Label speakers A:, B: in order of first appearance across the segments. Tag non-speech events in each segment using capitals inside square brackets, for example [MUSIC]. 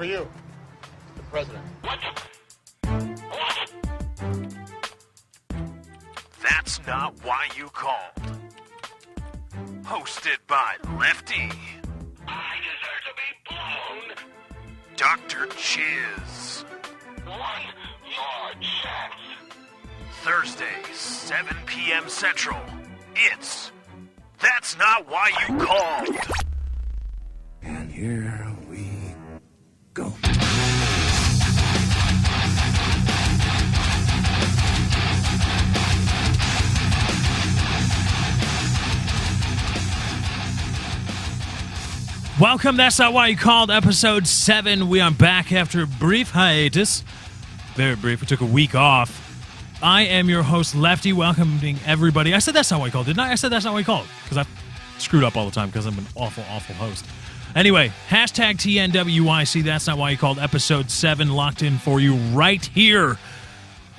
A: for you.
B: The president.
C: That's not why you called. Hosted by Lefty.
D: I deserve to be blown.
C: Dr. Chiz.
D: One more chance.
C: Thursday, 7 p.m. Central. It's That's Not Why You Called.
E: Welcome. That's not why you called episode seven. We are back after a brief hiatus. Very brief. We took a week off. I am your host, Lefty, welcoming everybody. I said that's not why you called, didn't I? I said that's not why you called because I screwed up all the time because I'm an awful, awful host. Anyway, hashtag TNWYC. That's not why you called episode seven locked in for you right here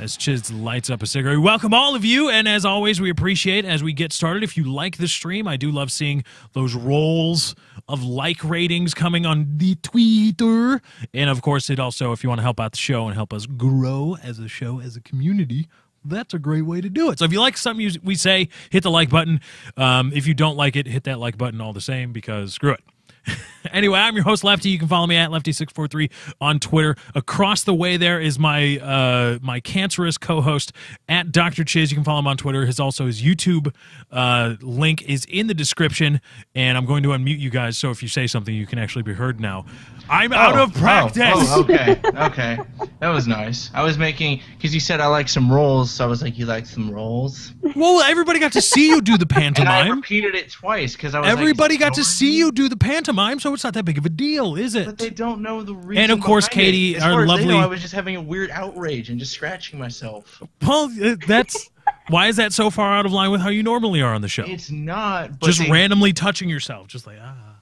E: as Chiz lights up a cigarette. We welcome all of you, and as always, we appreciate as we get started. If you like the stream, I do love seeing those rolls of like ratings coming on the Twitter. And of course, it also, if you want to help out the show and help us grow as a show, as a community, that's a great way to do it. So if you like something you- we say, hit the like button. Um, if you don't like it, hit that like button all the same because screw it. [LAUGHS] [LAUGHS] anyway, I'm your host Lefty. You can follow me at Lefty643 on Twitter. Across the way there is my uh, my cancerous co-host at Dr. Chiz. You can follow him on Twitter. His also his YouTube uh, link is in the description, and I'm going to unmute you guys so if you say something, you can actually be heard now. I'm out
F: Oh,
E: of practice.
F: Oh, oh, okay, [LAUGHS] okay, that was nice. I was making because you said I like some rolls, so I was like, you like some rolls,
E: Well, everybody got to see you do the pantomime. [LAUGHS]
F: and I repeated it twice because I was. like,
E: Everybody got to see you do the pantomime, so it's not that big of a deal, is it?
F: But
E: it?
F: they don't know the reason.
E: And of course,
F: behind it.
E: Katie,
F: As
E: our
F: far as they
E: lovely-
F: know, I was just having a weird outrage and just scratching myself.
E: Well, uh, that's why is that so far out of line with how you normally are on the show?
F: It's not. But
E: just
F: they-
E: randomly touching yourself, just like ah,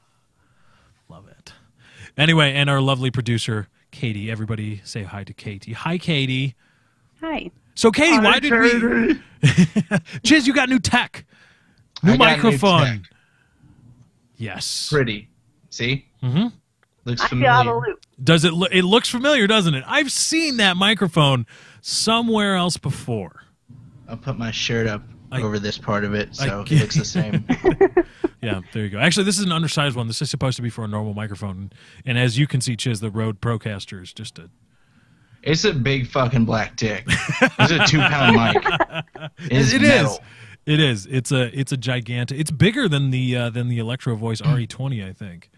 E: love it. Anyway, and our lovely producer Katie. Everybody say hi to Katie. Hi, Katie.
G: Hi.
E: So, Katie, why did we? Chiz, [LAUGHS] you got new tech, new
F: I got new
E: microphone.
F: tech.
E: Yes.
F: Pretty. See.
E: Mm-hmm.
F: Looks
G: I feel out of
F: familiar.
E: Does it? Lo- it looks familiar, doesn't it? I've seen that microphone somewhere else before.
F: I'll put my shirt up
E: I-
F: over this part of it,
E: I
F: so it looks the same. [LAUGHS]
E: Yeah, there you go. Actually, this is an undersized one. This is supposed to be for a normal microphone. And as you can see, Chiz, the Rode Procaster is just a.
F: It's a big fucking black dick. It's a two pound mic. [LAUGHS] It's
E: It is.
F: metal.
E: It is. It's a. It's a gigantic. It's bigger than the uh, than the Electro Voice [CLEARS THROAT]
F: Hmm.
E: RE20, I think,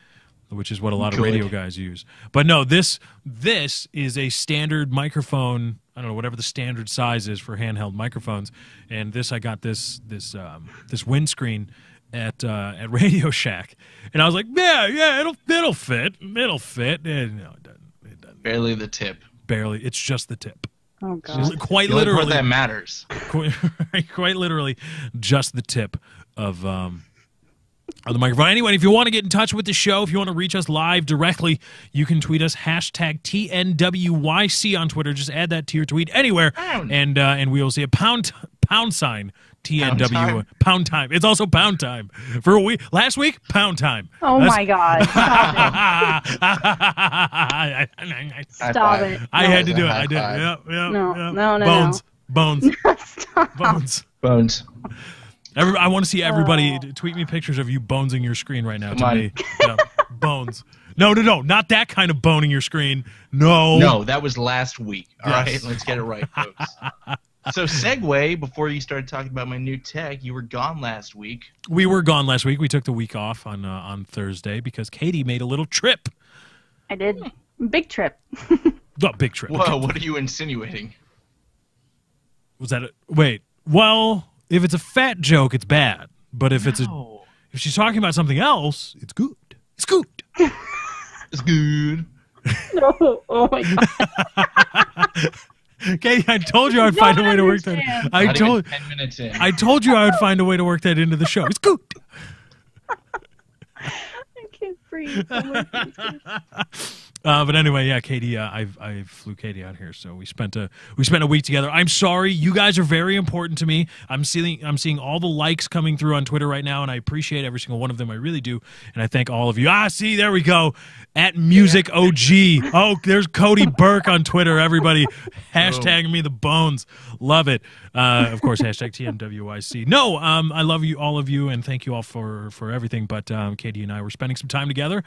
E: which is what a lot of
F: Good.
E: radio guys use. But no, this this is a standard microphone. I don't know whatever the standard size is for handheld microphones. And this, I got this this um, this windscreen at uh, at [LAUGHS] Radio Shack, and I was like, yeah, yeah, it'll it'll fit, it'll fit. And no, it doesn't. It doesn't.
F: Barely the tip.
E: Barely. It's just the tip.
G: Oh god.
E: Quite
F: The only
E: literally
F: that matters. [LAUGHS]
E: quite, [LAUGHS] quite literally just the tip of um of the microphone. Anyway, if you want to get in touch with the show, if you want to reach us live directly, you can tweet us hashtag TNWYC on Twitter. Just add that to your tweet anywhere,
F: Pound.
E: and uh, and we will see a pound pound sign TNW
F: time.
E: pound time. It's also pound time for a week. Last week, pound time.
G: Oh
E: That's-
G: my god. [LAUGHS] Stop
E: I,
G: it. Stop it.
E: I had to do it. I did.
F: five.
E: Yeah, yeah,
G: No,
E: yeah.
G: no, no,
E: Bones, bones, [LAUGHS]
G: Stop.
E: bones.
F: Bones.
E: Every, I want to see everybody
G: Oh.
E: tweet me pictures of you bonesing your screen right now
F: Come
E: to
F: on.
E: me. [LAUGHS] Yeah, bones. No, no, no, not that kind of boning your screen. No,
F: No, that was last week. All right,
E: Yes.
F: let's get it right, folks. [LAUGHS] so, segue, before you started talking about my new tech, you were gone last week.
E: We were gone last week. We took the week off on uh, on Thursday because Katie made a little trip.
G: I did. Big trip. [LAUGHS]
E: The big trip.
F: Whoa, what are you insinuating?
E: Was that a, wait? Well, if it's a fat joke, it's bad. But if it's a
F: No.
E: if she's talking about something else, it's good. It's good. [LAUGHS]
F: It's good.
G: No. Oh my god. [LAUGHS]
E: Katie, I told you I'd find a way to work that.
G: understand.
E: I
F: Not
E: told
F: even 10 minutes in.
E: I told you I would find a way to work that into the show. It's good. [LAUGHS]
G: I can't breathe. Oh my God.
E: Uh, but anyway, yeah, Katie, uh, I I flew Katie out here, so we spent a we spent a week together. I'm sorry, you guys are very important to me. I'm seeing I'm seeing all the likes coming through on Twitter right now, and I appreciate every single one of them. I really do, and I thank all of you. Ah, see, there we go. At Music OG. Oh, there's Cody Burke on Twitter. Everybody [LAUGHS] hashtagging me the bones. Love it. Uh, of course, hashtag TNWYC. No, um, I love you, all of you, and thank you all for for everything. But um, Katie and I were spending some time together,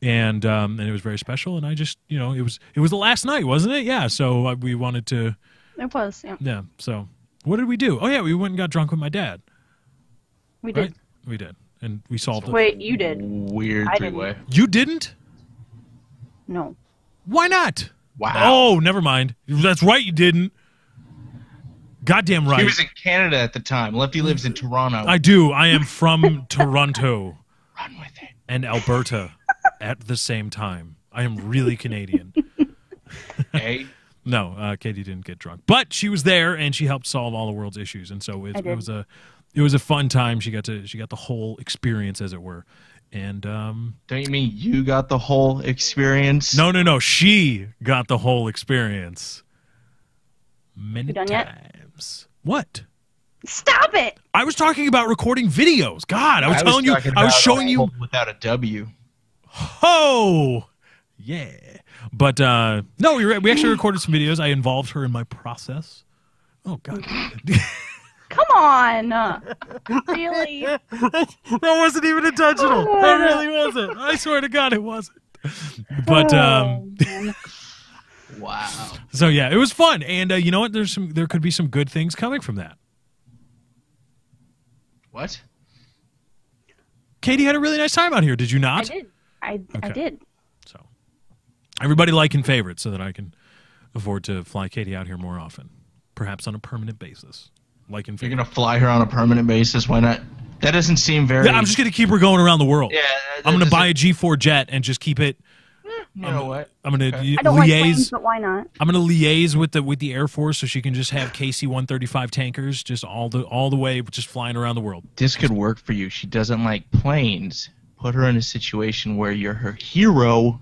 E: and um, and it was very special. And I just, you know, it was it was the last night, wasn't it? Yeah. So uh, we wanted to,
G: It was. Yeah,
E: yeah. So what did we do? Oh yeah, we went and got drunk with my dad.
G: we did.
E: Right? We did, and we solved it.
G: Wait, you did?
F: Weird
G: I
F: three way.
E: You didn't?
G: No.
E: Why not?
F: Wow.
E: Oh, never mind. That's right, you didn't. Goddamn right.
F: He was in Canada at the time. Lefty lives in Toronto.
E: I do. I am from [LAUGHS] Toronto
F: Run with it.
E: and Alberta at the same time. I am really Canadian. [LAUGHS]
F: Hey, [LAUGHS]
E: No, uh, Katie didn't get drunk, but she was there and she helped solve all the world's issues, and so it, it was a it was a fun time. She got to she got the whole experience, as it were. And um,
F: don't you mean you got the whole experience?
E: no, no, no, she got the whole experience many
G: You done yet?
E: times. What?
G: Stop it!
E: I was talking about recording videos. God, I was, telling you, I was showing you.
F: without a W.
E: Oh, yeah. But uh, no, we, re- we actually recorded some videos. I involved her in my process. Oh God, [LAUGHS]
G: Come on! Really? [LAUGHS]
E: that wasn't even intentional. That really wasn't. I swear to God, it wasn't. But um,
G: Oh. [LAUGHS]
F: Wow.
E: so yeah, it was fun, and uh, you know what? There's some. There could be some good things coming from that.
F: What?
E: Katie had a really nice time out here. Did you
G: I
E: not?
G: did. I
E: Okay.
G: I did.
E: So everybody like and favorite, so that I can afford to fly Katie out here more often, perhaps on a permanent basis. Like and
F: You're gonna fly her on a permanent basis? Why not? That doesn't seem very.
E: Yeah, I'm just gonna keep her going around the world.
F: Yeah.
E: I'm gonna
F: that
E: buy a G4 jet and just keep it.
F: Eh, you know what?
E: I'm gonna
F: Okay.
G: I don't like
E: liaise.
G: planes, but why not?
E: I'm gonna liaise with the with the Air Force so she can just have KC-135 tankers just all the all the way, just flying around the world.
F: This could work for you. She doesn't like planes. Put her in a situation where you're her hero,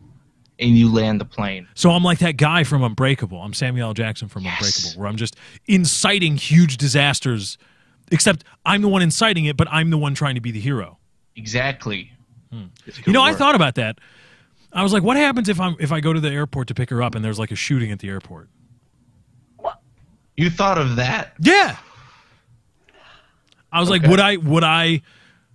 F: and you land the plane.
E: So I'm like that guy from Unbreakable. I'm Samuel L. Jackson from
F: Yes.
E: Unbreakable, where I'm just inciting huge disasters. Except I'm the one inciting it, but I'm the one trying to be the hero.
F: Exactly.
E: Hmm. You know, I thought about that. I was like, what happens if I'm if I go to the airport to pick her up and there's like a shooting at the airport? What?
F: you thought of that.
E: Yeah. I was like, would I would I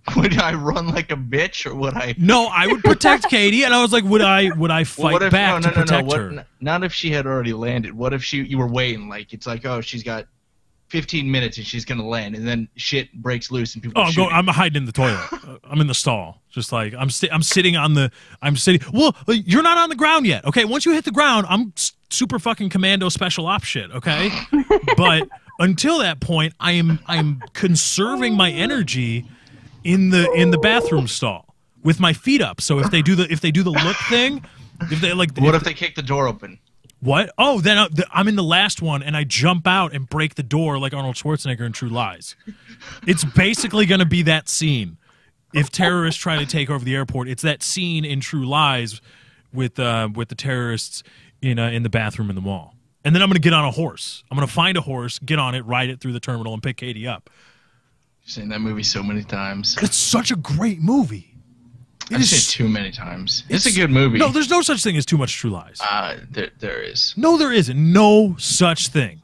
E: [LAUGHS]
F: Would I run like a bitch, or would I?
E: No, I would protect [LAUGHS] Katie, and I was like, would I would I fight
F: what if,
E: back
F: no, no,
E: to
F: no, no,
E: protect
F: what-
E: her?
F: Not if she had already landed. What if she you were waiting? Like it's like, oh, she's got 15 minutes and she's gonna land, and then shit breaks loose and people.
E: Oh, I'm, go. I'm hiding in the toilet. [LAUGHS] I'm in the stall, just like I'm. I'm sitting on the. I'm sitting. Well, uh, you're not on the ground yet. Okay, once you hit the ground, I'm super fucking commando special op shit. Okay, but until that point, I am. I'm conserving my energy in the in the bathroom stall with my feet up. So if they do the if they do the look thing, if they like,
F: What if they kick the door open?
E: What? Oh, then I, I'm in the last one and I jump out and break the door like Arnold Schwarzenegger in True Lies. It's basically going to be that scene. If terrorists try to take over the airport, it's that scene in True Lies with uh, with the terrorists in uh, in the bathroom in the mall. And then I'm going to get on a horse. I'm going to find a horse, get on it, ride it through the terminal, and pick Katie up.
F: I've seen that movie so many times.
E: It's such a great movie. It
F: I've
E: is-
F: too many times. It's,
E: it's-
F: a good movie.
E: No, there's no such thing as too much True Lies.
F: uh, there, there is.
E: No, there isn't. No such thing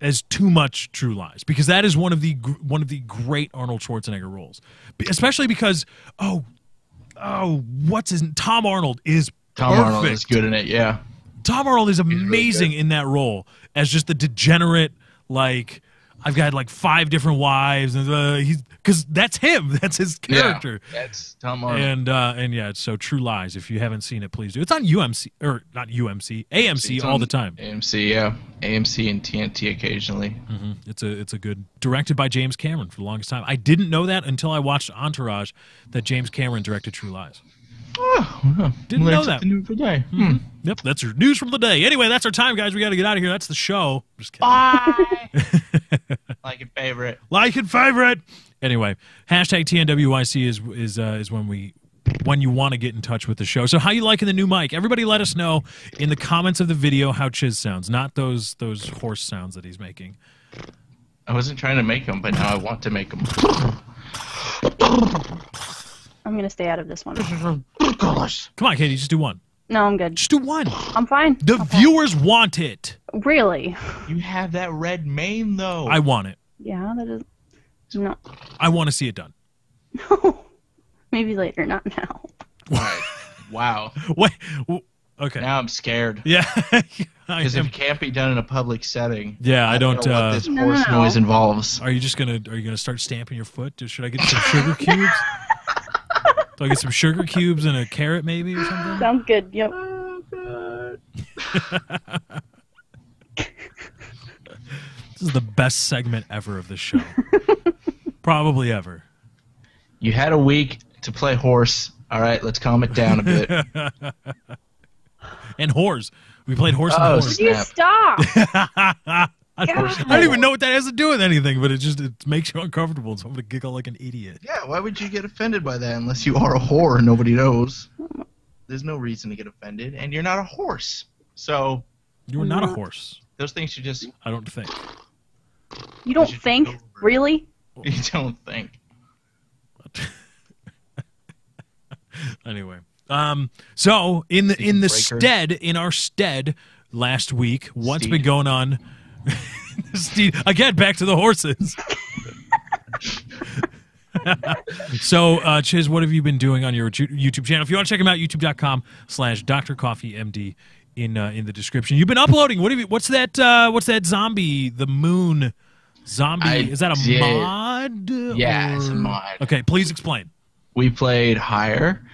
E: as too much True Lies because that is one of the one of the great Arnold Schwarzenegger roles, especially because oh oh what's his Tom Arnold is
F: Tom
E: perfect.
F: Arnold is good in it. Yeah.
E: Tom Arnold is amazing
F: good.
E: in that role as just the degenerate like I've got like five different wives and uh, he's because that's him [LAUGHS] that's his character.
F: Yeah, that's Tom Arnold.
E: And uh, and yeah, so True Lies. If you haven't seen it, please do. It's on UMC or not UMC, AMC
F: It's
E: all the time.
F: AMC, yeah. AMC and TNT occasionally. Mm-hmm.
E: It's a it's a good directed by James Cameron for the longest time. I didn't know that until I watched Entourage that James Cameron directed True Lies.
F: Oh,
E: Didn't know that.
F: something new today. Hmm.
E: Yep, that's your news from the day. Anyway, that's our time, guys. We got to get out of here. That's the show. Just kidding. [LAUGHS]
F: Like and favorite.
E: Like and favorite. Anyway, hashtag TNWYC is is uh, is when we when you want to get in touch with the show. So how you liking the new mic? Everybody let us know in the comments of the video how Chiz sounds, not those those horse sounds that he's making.
F: I wasn't trying to make them, but now I want to make them. [LAUGHS]
G: I'm gonna stay out of this one. [LAUGHS]
E: Come on, Katie, just do one.
G: No, I'm good.
E: Just do one.
G: I'm fine.
E: The
G: Okay.
E: viewers want it.
G: Really?
F: You have that red mane though.
E: I want it.
G: Yeah, that is. No.
E: I want to see it done. No. [LAUGHS]
G: Maybe later, not now.
F: Right. Wow. [LAUGHS]
E: Wait. Okay.
F: Now I'm scared.
E: Yeah.
F: Because it can't be done in a public setting,
E: Yeah, I don't,
F: know
E: uh,
F: what this
G: No,
F: horse
G: no, no.
F: noise involves.
E: Are you just gonna Are you gonna start stamping your foot? Should I get some sugar cubes? Do I get some sugar cubes and a carrot maybe or something?
G: Sounds good. Yep.
E: Oh, [LAUGHS] this is the best segment ever of this show. [LAUGHS] Probably ever.
F: You had a week to play horse. All right, let's calm it down a bit. [LAUGHS]
E: And horse. We played horse and
F: Oh,
E: horse.
G: You stop.
E: I, don't, I don't even know what that has to do with anything, but it just it makes you uncomfortable. So I'm gonna giggle like an idiot.
F: yeah, why would you get offended by that unless you are a whore and nobody knows? There's no reason to get offended, and you're not a horse. So
E: You are not a horse.
F: those things should just
E: I don't think.
G: You don't
F: should
G: think?
F: go over it.
G: Really? [LAUGHS]
F: you don't think. [LAUGHS]
E: Anyway, um, so in the in the
F: Breaker.
E: stead in our stead last week, what's been going on? [LAUGHS] Steed, again, back to the horses. [LAUGHS] so, uh, Chiz, what have you been doing on your YouTube channel? If you want to check them out, youtube.com slash Dr. Coffee MD in uh, in the description. You've been uploading. What have you? What's that? Uh, what's that zombie? The moon zombie?
F: I
E: Is that a
F: did-
E: mod?
F: Yeah, it's a mod.
E: Okay, please explain.
F: we played higher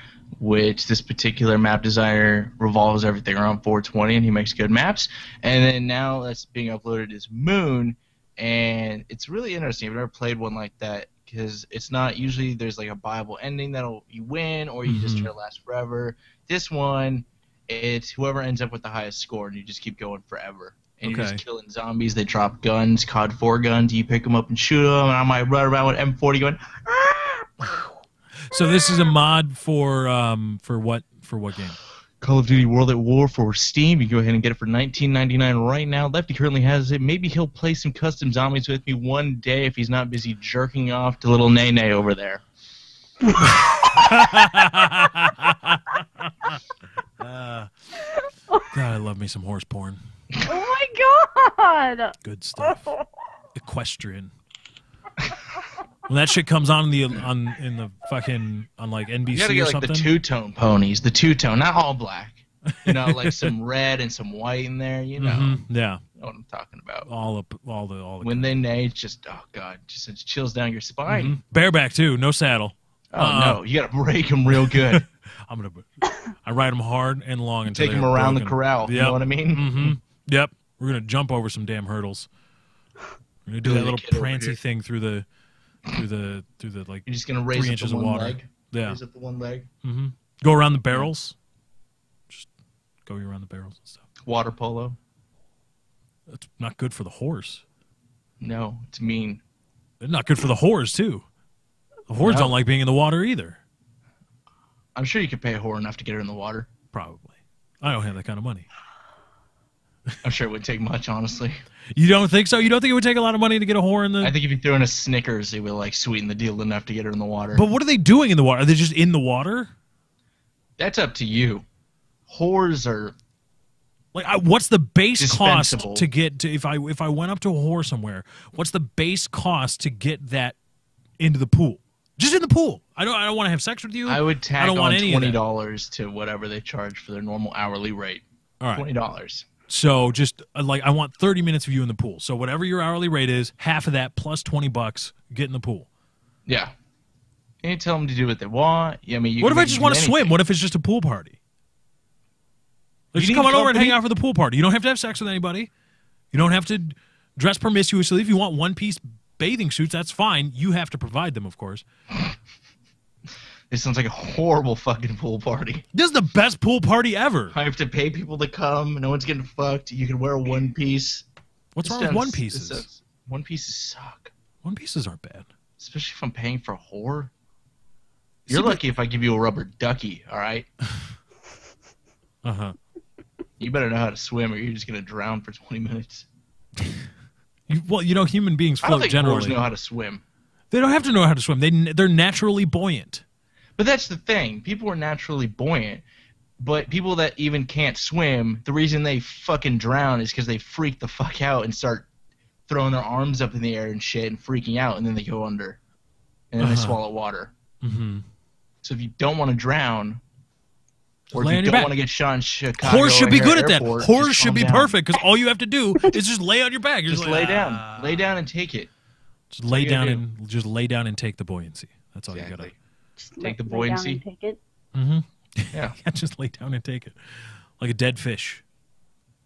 F: which this particular map designer revolves everything around 420 and he makes good maps. And then now that's being uploaded is moon and it's really interesting. I've never played one like that because it's not usually there's like a bible ending that'll you win or you just
E: Mhm.
F: try to last forever. This one it's whoever ends up with the highest score and you just keep going forever. And you're just killing zombies. They drop guns cod 4 guns you pick them up and shoot them and i might run around with m40 going
E: So this is a mod for um for what for what game?
F: Call of Duty World at War for Steam. You can go ahead and get it for $19.99 right now. Lefty currently has it. Maybe he'll play some custom zombies with me one day if he's not busy jerking off to little Nene over there.
E: Uh, [LAUGHS] God, I love me some horse porn.
G: Oh my god!
E: Good stuff. Equestrian. [LAUGHS] When that shit comes on in the on in the fucking on like NBC
F: You gotta
E: or
F: get like
E: something.
F: the two tone ponies, the two tone, not all black. You know, like some [LAUGHS] red and some white in there. You know,
E: Mhm, Yeah,
F: you know what I'm talking about.
E: all up, all the all the.
F: When they neigh, it's just oh god, just it chills down your spine.
E: Mhm. Bareback too, no saddle.
F: Oh
E: Uh-uh.
F: no, you gotta break them real good. [LAUGHS]
E: I'm gonna. I ride them hard and long until
F: Take them around the corral. You know what I mean?
E: Mm-hmm. Yep. We're gonna jump over some damn hurdles. We're gonna do
F: Billy
E: that little prancy thing through the through the through the like
F: You're just gonna raise
E: three inches
F: the
E: of
F: one
E: water.
F: leg.
E: Yeah.
F: Raise up the one leg.
E: Mm-hmm. Go around the barrels. Just go around the barrels and stuff.
F: Water polo.
E: That's not good for the horse.
F: No, it's mean.
E: It's not good for the whores too. The whores
F: No.
E: don't like being in the water either.
F: I'm sure you could pay a whore enough to get her in the water.
E: Probably. I don't have that kind of money.
F: I'm sure it would take much, honestly.
E: You don't think so? You don't think it would take a lot of money to get a whore in the?
F: I think if you threw in a Snickers, it would like sweeten the deal enough to get her in the water.
E: but what are they doing in the water? Are they just in the water?
F: That's up to you. Whores are
E: Like, I, what's the base cost to get to if I if I went up to a whore somewhere? What's the base cost to get that into the pool? Just in the pool. I don't. I don't want to have sex with you.
F: I would tag
E: don't want
F: on
E: any
F: twenty dollars to whatever they charge for their normal hourly rate.
E: All right.
F: Twenty dollars.
E: So just uh, like I want thirty minutes of you in the pool. So whatever your hourly rate is, half of that plus twenty bucks, get in the pool.
F: Yeah. And you tell them to do what they want. I mean, you
E: what if I just want to swim? What if it's just a pool party?
F: You
E: just come on over and hang out for the pool party. You don't have to have sex with anybody. You don't have to dress promiscuously. If you want one piece bathing suits, that's fine. You have to provide them, of course.
F: This sounds like a horrible fucking pool party.
E: This is the best pool party ever.
F: I have to pay people to come. No one's getting fucked. You can wear one piece.
E: What's
F: This
E: wrong with one pieces?
F: sounds- One pieces suck,
E: One pieces aren't bad.
F: especially if I'm paying for a whore. You're lucky if I give you a rubber ducky. All right. [LAUGHS]
E: Uh huh.
F: You better know how to swim, or you're just gonna drown for 20 minutes. [LAUGHS]
E: You, well, you know, human beings
F: I don't
E: float
F: think
E: generally.
F: know how to swim.
E: They don't have to know how to swim. They they're naturally buoyant.
F: But that's the thing. People are naturally buoyant. But people that even can't swim, the reason they fucking drown is because they freak the fuck out and start throwing their arms up in the air and shit and freaking out, and then they go under, and then
E: Uh-huh.
F: they swallow water.
E: Mm-hmm.
F: So if you don't want to drown, or if you don't want to get shot in Chicago,
E: Horse should be good at that.
F: Airport,
E: Horse should be
F: down.
E: perfect because all you have to do is just lay on your back. You're
F: Just
E: like,
F: lay down,
E: "Ah."
F: lay down and take it.
E: Just lay down
F: gotta
E: and just lay down and take the buoyancy. That's all
F: Exactly.
G: Just
F: Take the
G: lay down
F: buoyancy.
G: and Take it.
E: you got to.
F: Yeah,
E: Yeah, [LAUGHS] just lay down and take it, like a dead fish.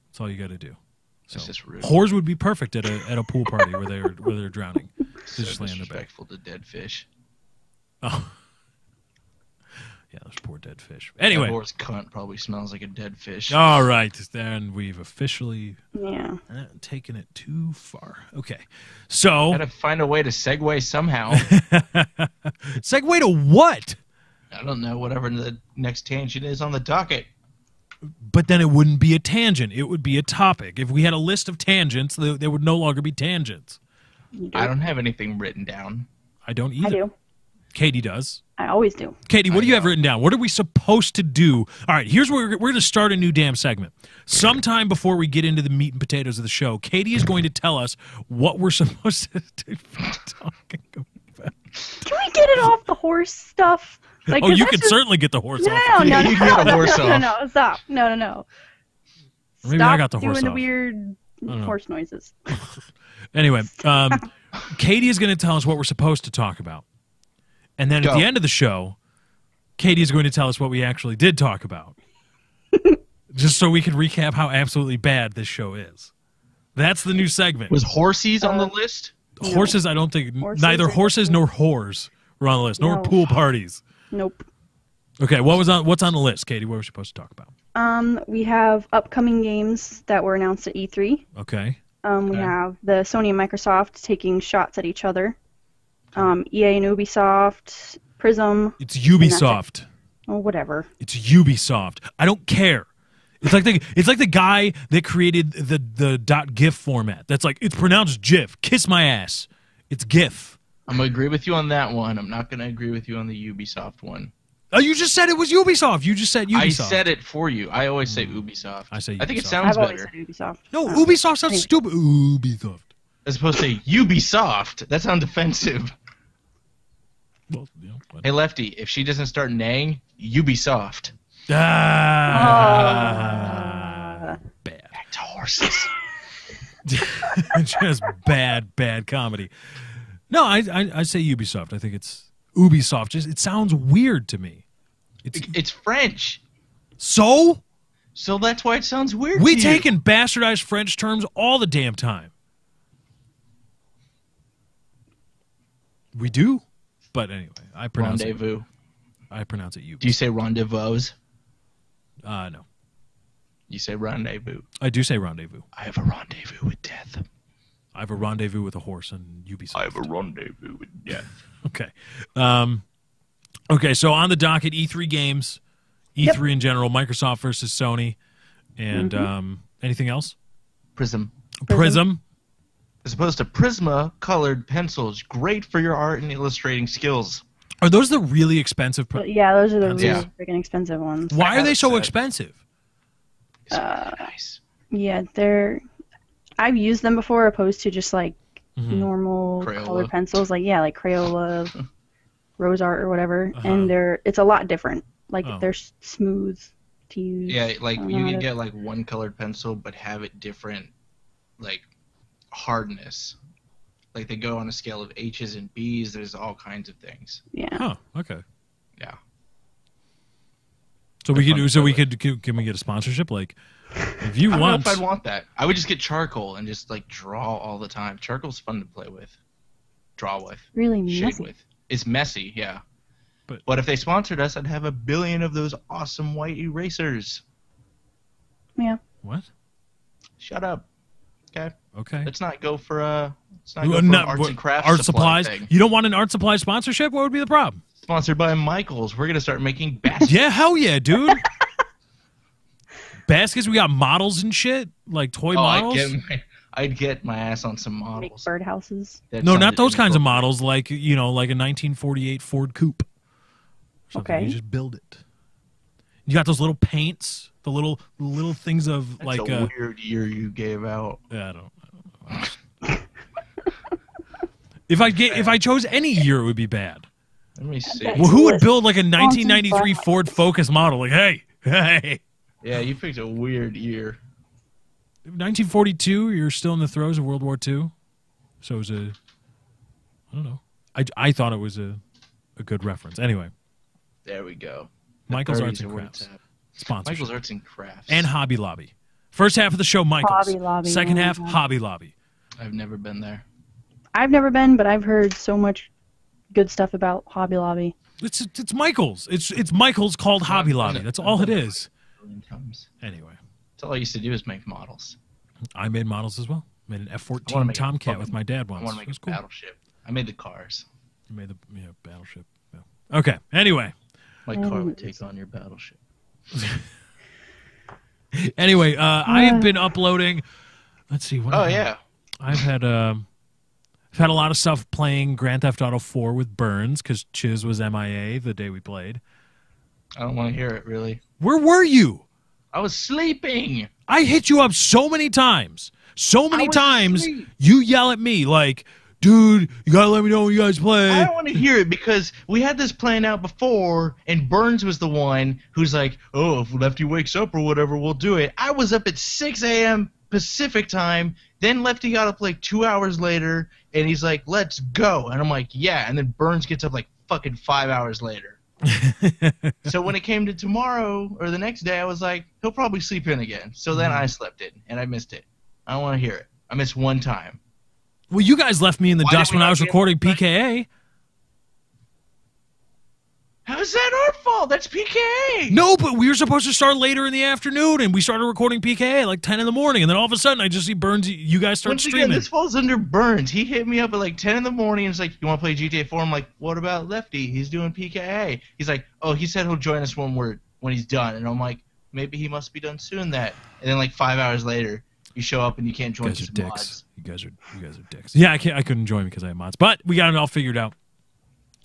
E: That's all you got to do. So
F: That's just rude.
E: whores would be perfect at a at a pool party where they're where they're drowning. [LAUGHS]
F: so
E: just lay on their back.
F: disrespectful to dead fish.
E: Oh, yeah, those poor dead fish.
F: That
E: Anyway,
F: horse cunt probably smells like a dead fish.
E: all right, then we've officially
G: Yeah.
E: uh, taken it too far. Okay, so
F: Gotta find a way to segue somehow. [LAUGHS]
E: segue to what?
F: I don't know, whatever the next tangent is on the docket.
E: But then it wouldn't be a tangent; it would be a topic. If we had a list of tangents, there there would no longer be tangents.
G: Do.
F: I don't have anything written down.
E: I don't
G: I
E: either.
G: do.
E: Katie does.
G: I always do.
E: Katie, what
F: I
E: do you have written down? What are we supposed to do? All right, here's where we're, we're going to start a new damn segment. Sometime before we get into the meat and potatoes of the show, Katie is going to tell us what we're [LAUGHS] supposed to do. Talking about.
G: Can we get it off the horse stuff? Like,
E: Oh,
G: 'cause
E: you can
G: just-
E: certainly get the horse
G: No,
E: off.
G: no, no,
F: You
G: no,
F: get
G: no,
F: horse
G: no,
F: off.
G: no, no, stop. No, no, no.
E: Maybe
G: Stop
E: I got the horse
G: doing the
E: off.
G: weird horse noises. [LAUGHS]
E: Anyway, um, [LAUGHS] Katie is going to tell us what we're supposed to talk about. And then at the end of the show, Katie is going to tell us what we actually did talk about. [LAUGHS] Just so we can recap how absolutely bad this show is. That's the new segment.
F: Was horses on the
G: Uh,
F: list?
E: Horses, I don't think
G: Horses
E: neither horses nor whores were on the list, nor
G: No.
E: pool parties.
G: Nope.
E: Okay, what was on? What's on the list, Katie? What were we supposed to talk about?
G: Um, we have upcoming games that were announced at E3.
E: Okay,
G: Um, we
F: Okay.
G: have the Sony and Microsoft taking shots at each other. Um, EA and Ubisoft, Prism,
E: it's Ubisoft.
G: oh whatever.
E: It's Ubisoft. I don't care. It's like the it's like the guy that created the the dot GIF format. That's like it's pronounced GIF. Kiss my ass. It's GIF.
F: I'm gonna agree with you on that one. I'm not gonna agree with you on the Ubisoft one.
E: Oh, you just said it was Ubisoft. You just said Ubisoft.
F: I said it for you. I always say Ubisoft.
E: I say
F: I think it sounds
G: I've
F: better.
G: said Ubisoft.
E: No,
G: Um,
E: Ubisoft sounds stupid. Ubisoft.
F: As opposed to Ubisoft. That sounds offensive.
E: Well, you know, what-
F: Hey Lefty, if she doesn't start naying, Ubisoft.
E: Ah, bad.
F: Back to horses. [LAUGHS]
E: just bad, bad comedy. No, I, I I say Ubisoft. I think it's Ubisoft. Just it sounds weird to me. It's
F: it's French.
E: so
F: So that's why it sounds weird.
E: we
F: to
E: take
F: you.
E: in bastardized French terms all the damn time. We do, but anyway, I pronounce it.
F: rendezvous.
E: I pronounce it Ubisoft.
F: Do you say rendezvous?
E: Uh, no,
F: You say rendezvous.
E: I do say rendezvous.
F: I have a rendezvous with death.
E: I have a rendezvous with a horse and you Ubisoft.
F: I have a rendezvous with death. [LAUGHS]
E: Okay. Um, okay, so on the docket, E3 games, E3
G: Yep.
E: in general, Microsoft versus Sony, and um, anything else?
F: Prism.
E: Prism.
G: Prism.
F: As opposed to Prisma colored pencils, great for your art and illustrating skills.
E: Are those the really expensive? Pro-
G: But yeah, those are the really
F: Yeah.
G: freaking expensive ones.
E: Why are they so
F: Upset.
E: expensive?
F: It's really nice.
G: Yeah, they're. I've used them before, opposed to just like
E: Mhm.
G: normal
F: Crayola.
G: colored pencils, like yeah, like Crayola, [LAUGHS] Rose Art or whatever,
E: Uh-huh.
G: and they're it's a lot different. Like
E: Oh.
G: they're smooth to use.
F: Yeah, like you can
G: to-
F: get like one colored pencil, but have it different, like hardness. Like they go on a scale of H's and B's. There's all kinds of things.
G: Yeah.
E: Huh. Okay.
F: Yeah.
E: So we
F: They're
E: could.
F: fun
E: So we could. Can, can we get a sponsorship? Like, if you
F: I don't
E: want.
F: know if I'd want that. I would just get charcoal and just like draw all the time. Charcoal's fun to play with, draw with,
G: Really
F: shade
G: messy.
F: with. It's messy, yeah.
E: But-
F: but if they sponsored us, I'd have a billion of those awesome white erasers.
G: Yeah.
E: what?
F: Shut up. Okay,
E: Okay.
F: let's not go for a. let's not
E: Uh,
F: go for
E: no,
F: an arts
E: what-
F: and crafts
E: art
F: supply
E: supplies.
F: thing.
E: You don't want an art supply sponsorship? What would be the problem?
F: Sponsored by Michaels. We're gonna start making [LAUGHS] baskets.
E: Yeah, hell yeah, dude. [LAUGHS] Baskets, we got models and shit, like toy
F: Oh, I'd
E: models.
F: get, my, I'd get my ass on some
G: Make
F: models.
G: birdhouses.
F: That
E: no, not
F: sounded
E: those kinds of
F: inappropriate.
E: models, like you know, like a 1948 Ford Coupe. Something.
G: Okay.
E: You just build it. You got those little paints, the little little things of
F: That's
E: like.
F: a
E: Uh,
F: weird year you gave out.
E: yeah, I don't. I don't [LAUGHS] if I get if I chose any year, it would be bad.
F: Let me see.
E: Well, who would build like a 1993 Ford Focus model? Like, hey, [LAUGHS] hey.
F: Yeah, you picked a weird year.
E: 1942, you're still in the throes of World War II. So it was a, I don't know. I, I thought it was a, a good reference. Anyway,
F: There we go. The
E: Michael's Arts and Crafts.
F: it's at.
E: Sponsor.
F: Michael's Arts and Crafts.
E: And Hobby Lobby. First half of the show, Michael's.
G: Hobby Lobby,
E: Second half,
G: God.
E: Hobby Lobby.
F: I've never been there.
G: I've never been, but I've heard so much good stuff about Hobby Lobby.
E: It's it's Michael's. It's it's Michael's called Hobby Lobby. That's all it is.
F: Million times.
E: Anyway,
F: That's all I used to do is make models.
E: I made models as well. I Made an F-14 Tomcat
F: fucking-
E: with my dad
F: I
E: once.
F: want to
E: It
F: make
E: was
F: a
E: cool.
F: battleship. I made the cars.
E: You made the yeah, battleship. Yeah. Okay. Anyway,
F: My
G: Oh,
F: car would take on your battleship. [LAUGHS]
E: anyway, uh, I have been uploading. Let's see. What
F: Oh
E: I-
F: yeah.
E: I've had um, I've had a lot of stuff playing Grand Theft Auto 4 with Burns because Chiz was MIA the day we played.
F: I don't want to hear it really.
E: Where were you?
F: I was sleeping.
E: I hit you up so many times. So many times
F: asleep.
E: you yell at me like, dude, you gotta let me know when you guys play.
F: I don't want to hear it because we had this plan out before, and Burns was the one who's like, "Oh, if Lefty wakes up or whatever, we'll do it." I was up at 6 a.m. Pacific time. Then Lefty got up like two hours later, and he's like, "Let's go," and I'm like, "Yeah." And then Burns gets up like fucking five hours later. [LAUGHS] so when it came to tomorrow or the next day, I was like, he'll probably sleep in again. So then mm-hmm. I slept in, and I missed it. I don't want to hear it. I missed one time.
E: Well, you guys left me in the
F: Why
E: dust when I was recording PKA.
F: How's that our fault? That's PKA.
E: No, but we were supposed to start later in the afternoon, and we started recording PKA like 10 in the morning, and then all of a sudden I just see Burns, you guys start
F: Once again,
E: streaming.
F: this falls under Burns. He hit me up at like 10 in the morning and was like, You want to play GTA 4? I'm like, What about Lefty? He's doing PKA. He's like, Oh, he said he'll join us when we're when he's done. And I'm like, Maybe he must be done soon. That. And then like five hours later, you show up and you can't join
E: guys are dicks.
F: mods.
E: You guys are you guys are dicks. Yeah, I can't. I couldn't join because I have mods, but we got it all figured out.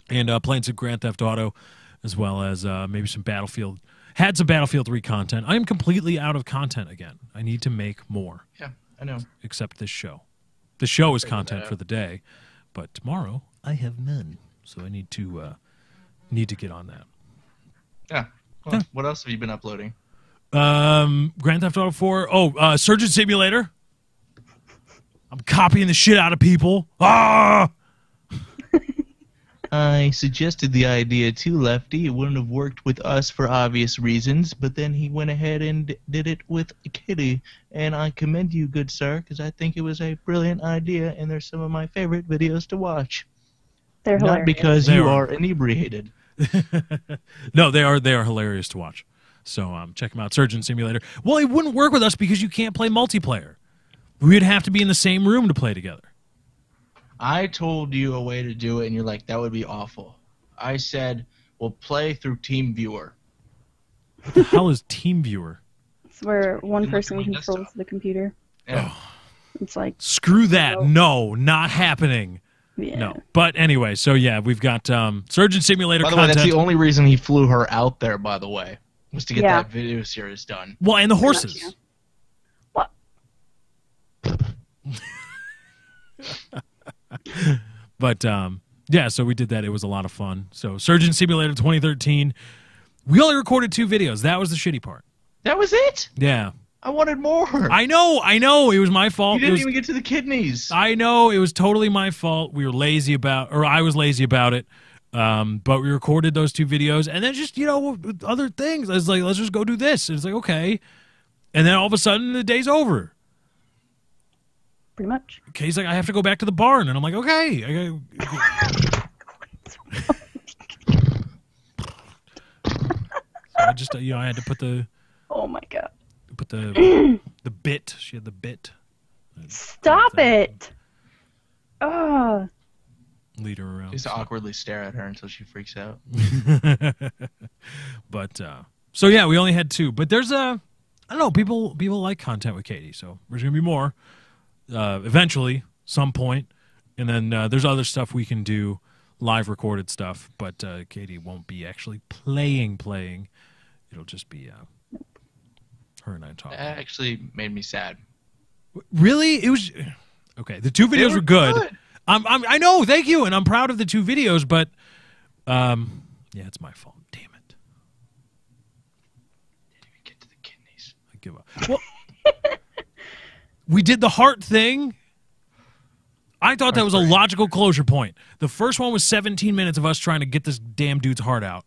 E: And uh, playing some Grand Theft Auto, as well as uh, maybe some Battlefield. Had some Battlefield Three content. I am completely out of content again. I need to make more.
F: Yeah, I know.
E: Except this show. The show is content for the day, but tomorrow I have none. So I need to uh, need to get on that.
F: Yeah. Well, what else have you been uploading?
E: Um, Grand Theft Auto 4. Oh, uh, Surgeon Simulator. I'm copying the shit out of people. Ah! [LAUGHS]
F: I suggested the idea to Lefty. It wouldn't have worked with us for obvious reasons, but then he went ahead and did it with Kitty. And I commend you, good sir, because I think it was a brilliant idea, and they're some of my favorite videos to watch.
G: They're hilarious.
F: Not
G: hilarious.
F: because
E: They
F: you
E: are.
F: are inebriated. [LAUGHS]
E: no, they are they are hilarious to watch. So um, check them out, Surgeon Simulator. Well, it wouldn't work with us because you can't play multiplayer. We'd have to be in the same room to play together.
F: I told you a way to do it, and you're like, that would be awful. I said, we'll play through TeamViewer.
E: What the hell is TeamViewer?
G: It's where one person controls
F: desktop.
G: the computer.
F: Yeah.
G: It's like,
E: Screw that. No, not happening.
G: yeah.
E: No. But anyway, so yeah, we've got um, Surgeon Simulator
F: By the way, that's the only reason he flew her out there, by the way, was to get
G: Yeah.
F: that video series done.
E: well, and the horses. [LAUGHS] But um, yeah, so we did that. It was a lot of fun. So Surgeon Simulator 2013. We only recorded two videos. That was the shitty part.
F: That was it?
E: Yeah,
F: I wanted more.
E: I know, I know. It was my fault. It
F: didn't
E: was-
F: even get to the kidneys.
E: I know it was totally my fault. We were lazy about, or I was lazy about it. Um, but we recorded those two videos, and then just you know other things. I was like, let's just go do this. And it's like okay, and then all of a sudden the day's over.
G: Pretty much.
E: Kay's like, I have to go back to the barn, and I'm like, okay. I gotta- So I just, uh, you know, I had to put the
G: Oh my god.
E: put the [CLEARS THROAT] the bit. She had the bit.
G: Stop it! Ugh.
E: lead her around.
F: Just awkwardly stare at her until she freaks out. [LAUGHS]
E: but uh, so yeah, we only had two. But there's a I don't know. People people like content with Katie, so there's gonna be more uh, eventually, some point, and then uh, there's other stuff we can do, live recorded stuff. But uh, Katie won't be actually playing playing. It'll just be uh, her and I talking.
F: That actually made me sad.
E: Really, it was okay. The two videos
F: were
E: were good.
F: good.
E: I'm, I'm, I know, thank you, and I'm proud of the two videos. But um, yeah, it's my fault. Damn it.
F: Did we get to the kidneys.
E: I give up. Well, [LAUGHS] we did the heart thing. I thought that was a logical closure point. The first one was 17 minutes of us trying to get this damn dude's heart out.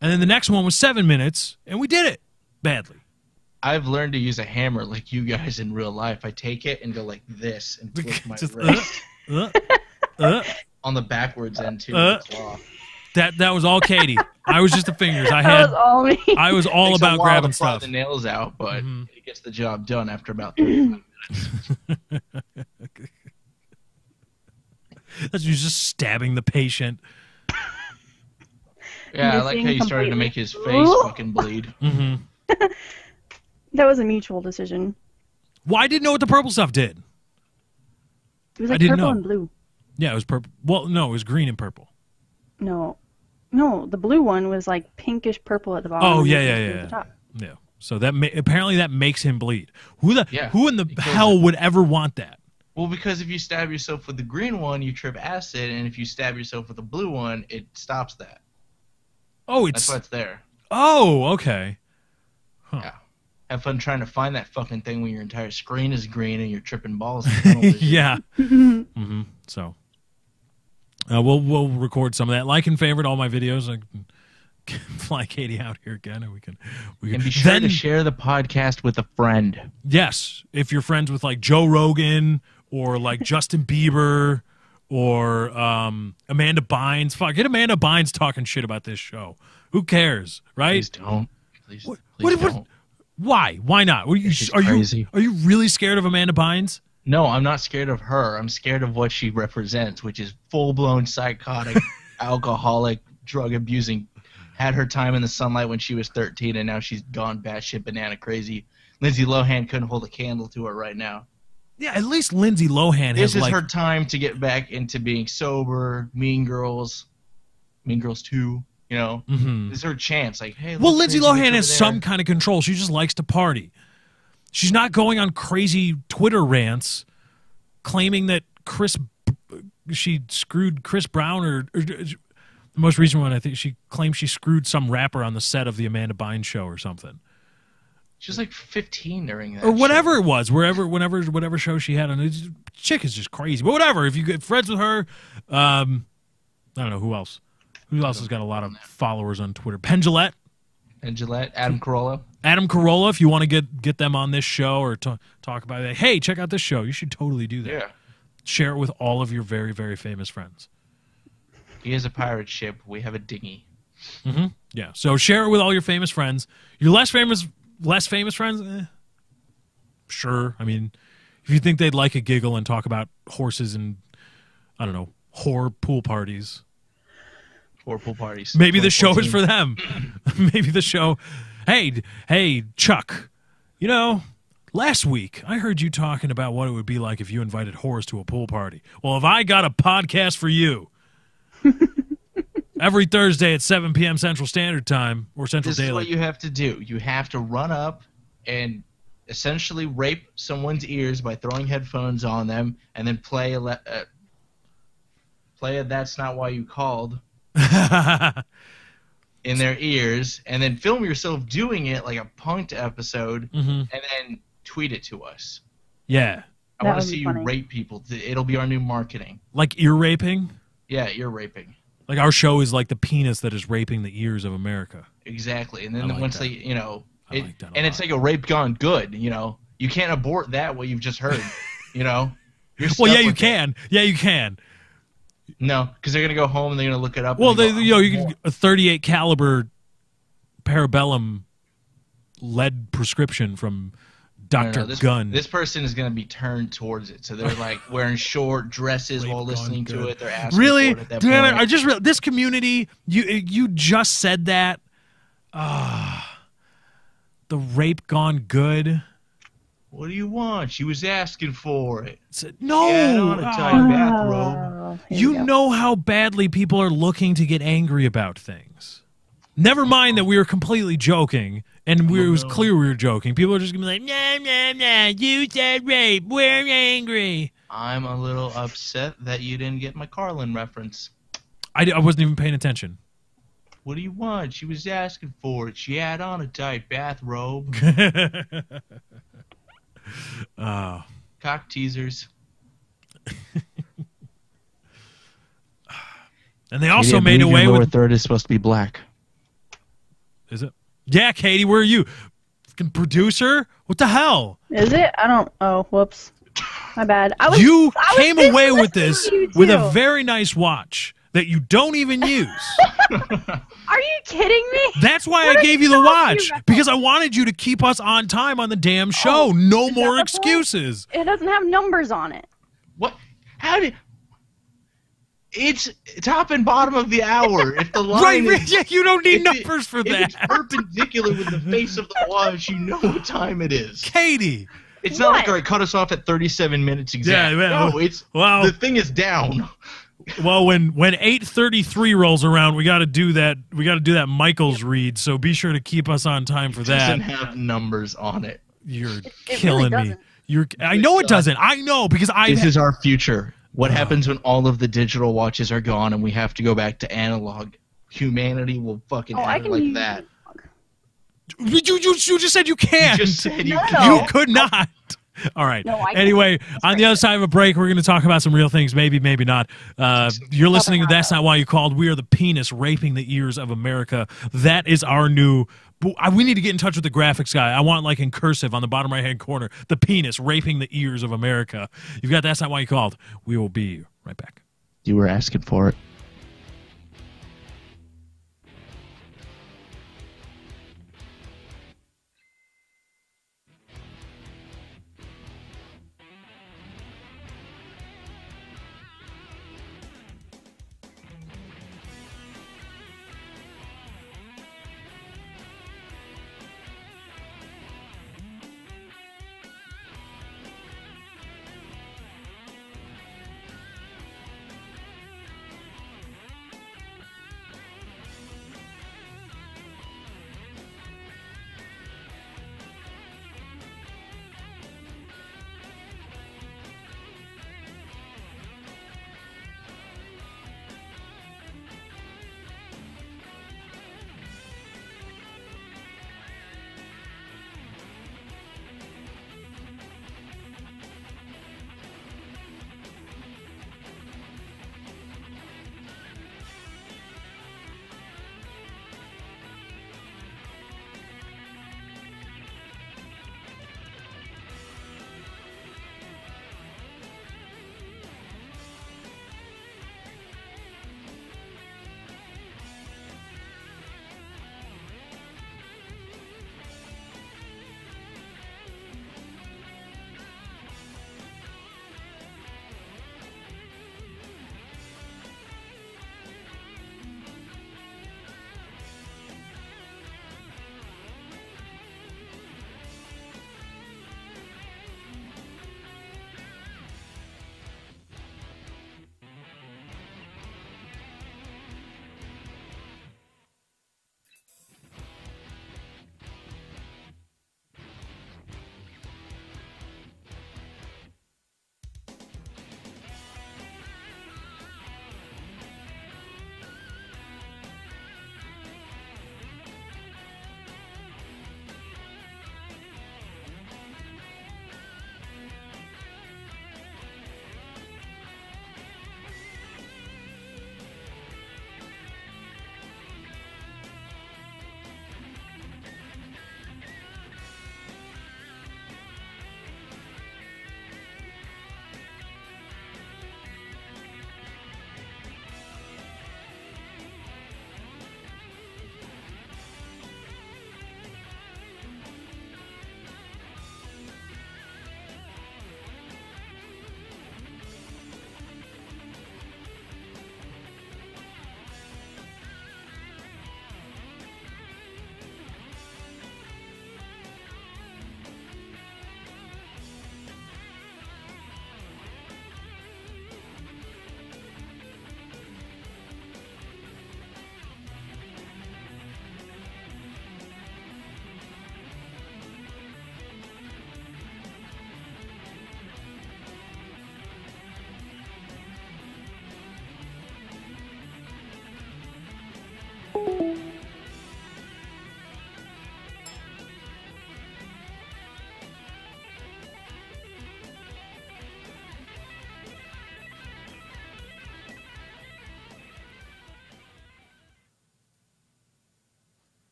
E: And then the next one was seven minutes, and we did it badly.
F: I've learned to use a hammer like you guys in real life. I take it and go like this and [LAUGHS] twist my
E: Just, uh,
F: wrist
E: uh, uh. [LAUGHS]
F: on the backwards end too.
E: Uh.
F: the claw.
E: That that was all Katie. I was just the fingers. I [LAUGHS]
G: That
E: had
G: was all me.
E: I was all
F: Takes
E: about
F: while
E: grabbing stuff.
F: the nails out, but
E: Mhm.
F: it gets the job done after about 35 minutes. [LAUGHS]
E: That's you just stabbing the patient.
F: Yeah, I like how
G: Missing
F: you started to make his face
G: Ooh.
F: fucking bleed. [LAUGHS]
E: Mm-hmm.
G: That was a mutual decision.
E: Well, I didn't know what the purple stuff did.
G: It was
E: I
G: like
E: didn't
G: purple
E: know.
G: and blue.
E: Yeah, it was purple. Well, no, it was green and purple.
G: No, no, the blue one was like pinkish purple at the bottom.
E: Oh
G: and
E: yeah, yeah, yeah,
G: at the top.
E: yeah. So that ma- apparently that makes him bleed. Who the
F: Yeah,
E: who in the hell
F: it.
E: would ever want that?
F: Well, because if you stab yourself with the green one, you trip acid, and if you stab yourself with the blue one, it stops that.
E: Oh, it's That's
F: why it's there.
E: oh okay.
F: Yeah. Have fun trying to find that fucking thing when your entire screen is green and you're tripping balls. in [LAUGHS] tunnel vision.
E: yeah. [LAUGHS] hmm So uh, we'll we'll record some of that. Like and favorite all my videos. I can [LAUGHS] fly Katie out here again, and we can we can
F: And be sure
E: then
F: to share the podcast with a friend.
E: yes, if you're friends with like Joe Rogan or like [LAUGHS] Justin Bieber or um, Amanda Bynes, fuck, get Amanda Bynes talking shit about this show. Who cares, right?
F: Please don't. Please,
E: What-
F: please
E: what- what-
F: don't.
E: Why? Why not? What are you, are you are you really scared of Amanda Bynes?
F: No, I'm not scared of her. I'm scared of what she represents, which is full blown psychotic, [LAUGHS] alcoholic, drug abusing. Had her time in the sunlight when she was 13, and now she's gone batshit banana crazy. Lindsay Lohan couldn't hold a candle to her right now.
E: Yeah, at least Lindsay Lohan
F: This
E: has
F: is
E: like
F: her time to get back into being sober. Mean Girls, Mean Girls 2. You know,
E: Mhm.
F: this is her chance. Like, hey,
E: Well, Lindsay Lohan has
F: there.
E: some kind of control. She just likes to party. She's not going on crazy Twitter rants claiming that Chris she screwed Chris Brown or, or the most recent one I think she claimed she screwed some rapper on the set of the Amanda Bynes show or something.
F: She was like 15 during that.
E: Or whatever
F: show.
E: it was, wherever whenever whatever show she had on it. Chick is just crazy. But whatever, if you get friends with her, um I don't know who else. Who else has got a lot of followers on Twitter?
F: And Gillette, Adam Carolla.
E: Adam Carolla, if you want to get get them on this show or to, talk about it, hey, check out this show. You should totally do that.
F: Yeah.
E: Share it with all of your very very famous friends.
F: He has a pirate ship. We have a dinghy.
E: Yeah. So share it with all your famous friends. Your less famous less famous friends, eh, sure. I mean, if you think they'd like a giggle and talk about horses and I don't know whore pool parties,
F: Whore pool parties.
E: maybe the show is for them. [LAUGHS] maybe the show. Hey, hey, Chuck. You know, last week I heard you talking about what it would be like if you invited Horace to a pool party. Well, have I got a podcast for you? [LAUGHS] Every Thursday at 7 p.m. Central Standard Time or Central
F: This is
E: Daylight.
F: what you have to do. You have to run up and essentially rape someone's ears by throwing headphones on them, and then play a le- uh, play a "That's Not Why You Called" [LAUGHS] in their ears, and then film yourself doing it like a punked episode,
E: Mhm.
F: and then tweet it to us.
E: Yeah.
F: I want to
G: be
F: see
G: funny.
F: you rape people. It'll be our new marketing.
E: Like ear raping?
F: Yeah, you're raping.
E: Like our show is like the penis that is raping the ears of America.
F: Exactly. And
E: I
F: then
E: like
F: once
E: that.
F: they, you know,
E: I
F: it,
E: like that a
F: and it's like a rape gone good, you know. You can't abort that what you've just heard, [LAUGHS] you know. You're
E: Well, yeah, you
F: it.
E: can. Yeah, you can.
F: No, because they're gonna go home and they're gonna look it up.
E: Well,
F: they
E: they,
F: go,
E: you know,
F: "Oh,
E: you can a 38 caliber parabellum lead prescription from
F: No, no,
E: Dr.
F: no, this,
E: Gunn.
F: This person is going to be turned towards it, so they're like [LAUGHS] wearing short dresses while listening to it. They're asking
E: really?
F: for it at that
E: Damn it! I just real this community. You you just said that. Ah, the rape gone good.
F: What do you want? She was asking for it.
E: It's- No,
F: Yeah, on a tight
E: Ah.
F: bathrobe.
E: You
G: go.
E: know how badly people are looking to get angry about things. Never mind that we were completely joking, and we, it was clear we were joking. People are just gonna be like, "Nah, nah, nah, you said rape. We're angry."
F: I'm a little upset that you didn't get my Carlin reference.
E: I, I wasn't even paying attention.
F: What do you want? She was asking for it. She had on a tight bathrobe. [LAUGHS]
E: Oh,
F: Cock teasers. [LAUGHS]
E: and they also made away with.
F: third is supposed to be black.
E: Is it? Yeah, Katie, where are you? Fucking producer? What the hell?
G: Is it? I don't. Oh, whoops. My bad. I was,
E: You
G: I
E: came
G: busy
E: away with this with a very nice watch that you don't even use. [LAUGHS]
G: Are you kidding me?
E: That's why
G: What
E: I gave
G: you
E: you the watch
G: about?
E: because I wanted you to keep us on time on the damn oh, show.
G: Oh,
E: no more
G: the point?
E: excuses.
G: It doesn't have numbers on it.
F: What? How did? It's top and bottom of the hour. If the [LAUGHS] line
E: Right,
F: is,
E: yeah, you don't need
F: if it-
E: numbers for
F: if
E: that.
F: it's [LAUGHS] perpendicular with the face of the watch, you know what time it is.
E: Katie.
F: It's not like
G: What?
F: all right, cut us off at 37 minutes exactly.
E: Yeah, well,
F: no, it's
E: well-
F: the thing is down.
E: Well, when when 8:33 rolls around, we got to do that. We got to do that Michaels read. So be sure to keep us on time for that.
F: Doesn't have numbers on it.
E: You're
G: really
E: killing me. You're. I know it doesn't. I know because I.
F: This is our future. What happens when all of the digital watches are gone and we have to go back to analog? Humanity will fucking
G: Oh, I
F: have it
G: can
F: like
G: use-
F: that.
E: You, you, you just said you can't.
F: You just said you
G: No,
F: can't.
G: no.
E: You could not. [LAUGHS] All right.
G: No,
E: anyway, on the other side of a break, we're going to talk about some real things. Maybe, maybe not. Uh, you're listening to That's Not Why You Called. We are the penis raping the ears of America. That is our new. We need to get in touch with the graphics guy. I want like in cursive on the bottom right hand corner. The penis raping the ears of America. You've got That's Not Why You Called. We will be right back.
F: You were asking for it.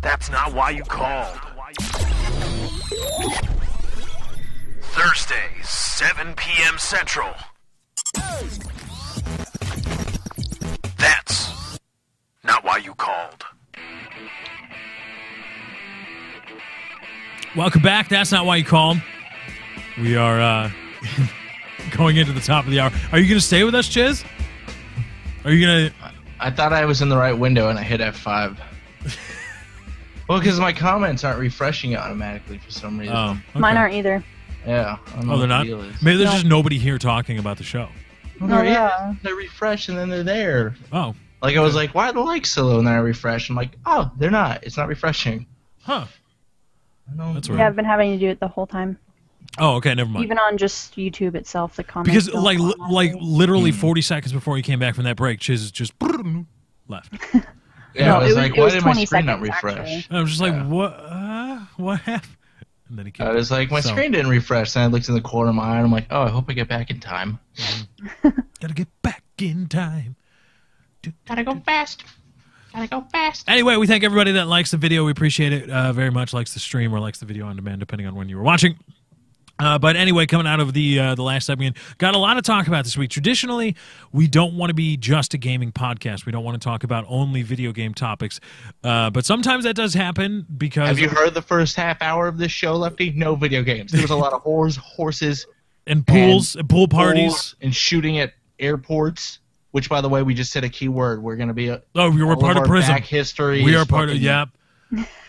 C: That's not why you called. Thursday, 7 p.m. Central. That's not why you called.
E: Welcome back. That's not why you called. We are uh, [LAUGHS] going into the top of the hour. Are you going to stay with us, Chiz? Are you going to?
F: I thought I was in the right window and I hit F5. Well, because my comments aren't refreshing automatically for some reason.
E: Oh, okay.
G: Mine aren't either.
F: Yeah. I don't know
E: Oh, they're
F: what the
E: not.
F: deal is.
E: Maybe there's
G: No.
E: just nobody here talking about the show.
F: Well,
G: No,
F: they're,
G: they
F: yeah,
G: are.
F: they refresh and then they're there.
E: Oh,
F: Like I was like, why are the likes so low? And then I refresh. I'm like, oh, they're not. It's not refreshing.
E: huh.
F: I don't
E: That's weird.
G: Yeah, I've been having to do it the whole time.
E: Oh, okay. Never mind.
G: Even on just YouTube itself, the comments.
E: because like li- like literally
F: Hmm.
E: 40 seconds before you came back from that break, Chiz is just left.
F: Yeah,
G: No,
F: I was,
G: was-
F: like, why
G: was
F: did my
G: 20
F: screen not refresh?
G: actually.
E: And I'm just like,
F: Yeah.
E: what? Uh, what happened? [LAUGHS] And then he came.
F: I was like, my
E: So-
F: screen didn't refresh. Then I looked in the corner of my eye and I'm like, oh, I hope I get back in time. [LAUGHS]
E: Gotta get back in time.
F: Gotta go fast. Gotta go fast.
E: Anyway, we thank everybody that likes the video. We appreciate it uh, very much. Likes the stream or likes the video on demand, depending on when you were watching. Uh, but anyway, coming out of the uh, the last segment, got a lot to talk about this week. Traditionally, we don't want to be just a gaming podcast. We don't want to talk about only video game topics. Uh, but sometimes that does happen because
F: Have you heard the first half hour of this show, Lefty? No video games. There was a lot of whores, horses,
E: and pools, and pool parties.
F: and shooting at airports. Which, by the way, we just said a key word. We're going to be a,
E: Oh, we were
F: all
E: part
F: of
E: of
F: our
E: Prism.
F: back history.
E: We are part of
F: fucking-
E: yep. [LAUGHS]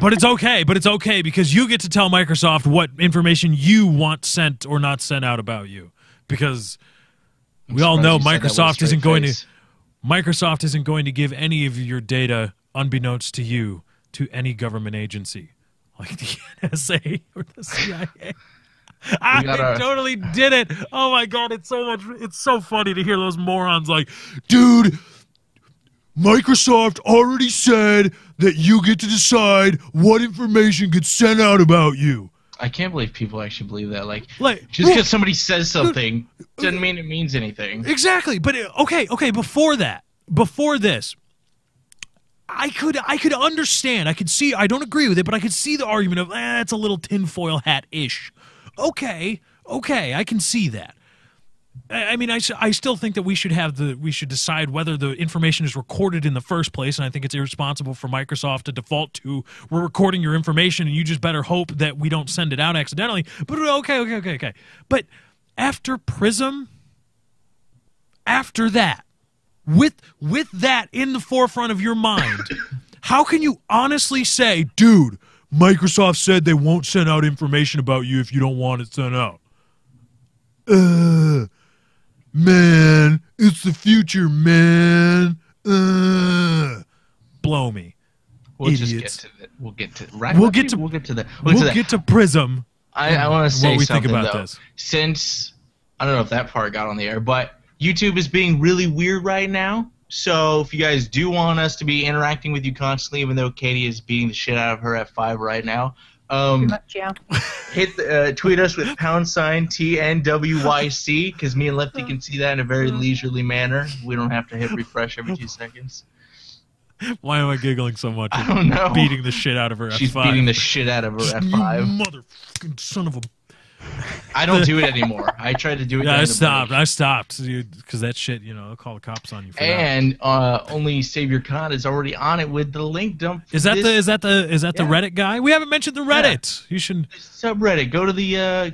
E: but it's okay. But it's okay because you get to tell Microsoft what information you want sent or not sent out about you. Because we all know
F: you said that with a
E: Microsoft isn't going to. Microsoft isn't going to give any of your data unbeknownst to you to any government agency like the [LAUGHS] NSA or the CIA. I
F: gotta-
E: totally did it. Oh my god, it's so much it's so funny to hear those morons like, dude, Microsoft already said that you get to decide what information gets sent out about you.
F: I can't believe people actually believe that. Like,
E: Like
F: just because somebody says something doesn't mean it means anything.
E: Exactly, but okay, okay. Before that, before this, I could I could understand. I could see. I don't agree with it, but I could see the argument of eh, it's a little tinfoil hat ish. Okay, okay, I can see that. I mean, I mean, I, s- I still think that we should have the we should decide whether the information is recorded in the first place, and I think it's irresponsible for Microsoft to default to we're recording your information, and you just better hope that we don't send it out accidentally. But okay, okay, okay, okay. But after Prism, after that, with with that in the forefront of your mind, [LAUGHS] how can you honestly say, dude, Microsoft said they won't send out information about you if you don't want it sent out? Uh, man, it's the future, man. Uh, blow me.
F: We'll
E: Idiots.
F: just get to that. We'll get to right.
E: We'll get to-
F: We'll get to that. We'll,
E: We'll
F: get to
E: to Prism.
F: I, I want to say
E: what we think
F: something
E: about
F: though.
E: this.
F: Since I don't know if that part got on the air, but YouTube is being really weird right now. So if you guys do want us to be interacting with you constantly, even though Katie is beating the shit out of her F5 right now, um,
G: much, yeah.
F: hit the, uh, tweet us with pound sign TNWYC because me and Lefty can see that in a very leisurely manner. We don't have to hit refresh every two seconds.
E: Why am I giggling so much?
F: I don't know.
E: Beating the shit out of her
F: She's
E: F5.
F: beating the shit out of her F5.
E: motherfucking son of a.
F: I don't do it anymore. I tried to do it.
E: Yeah, I stopped. I stopped because that shit. You know, they'll call the cops on you for that.
F: And uh, only Save Your Con is already on it with the link dump.
E: Is that
F: this
E: the is that the is that the Reddit guy? We haven't mentioned the Reddit. You should.
F: subreddit? Go to the uh,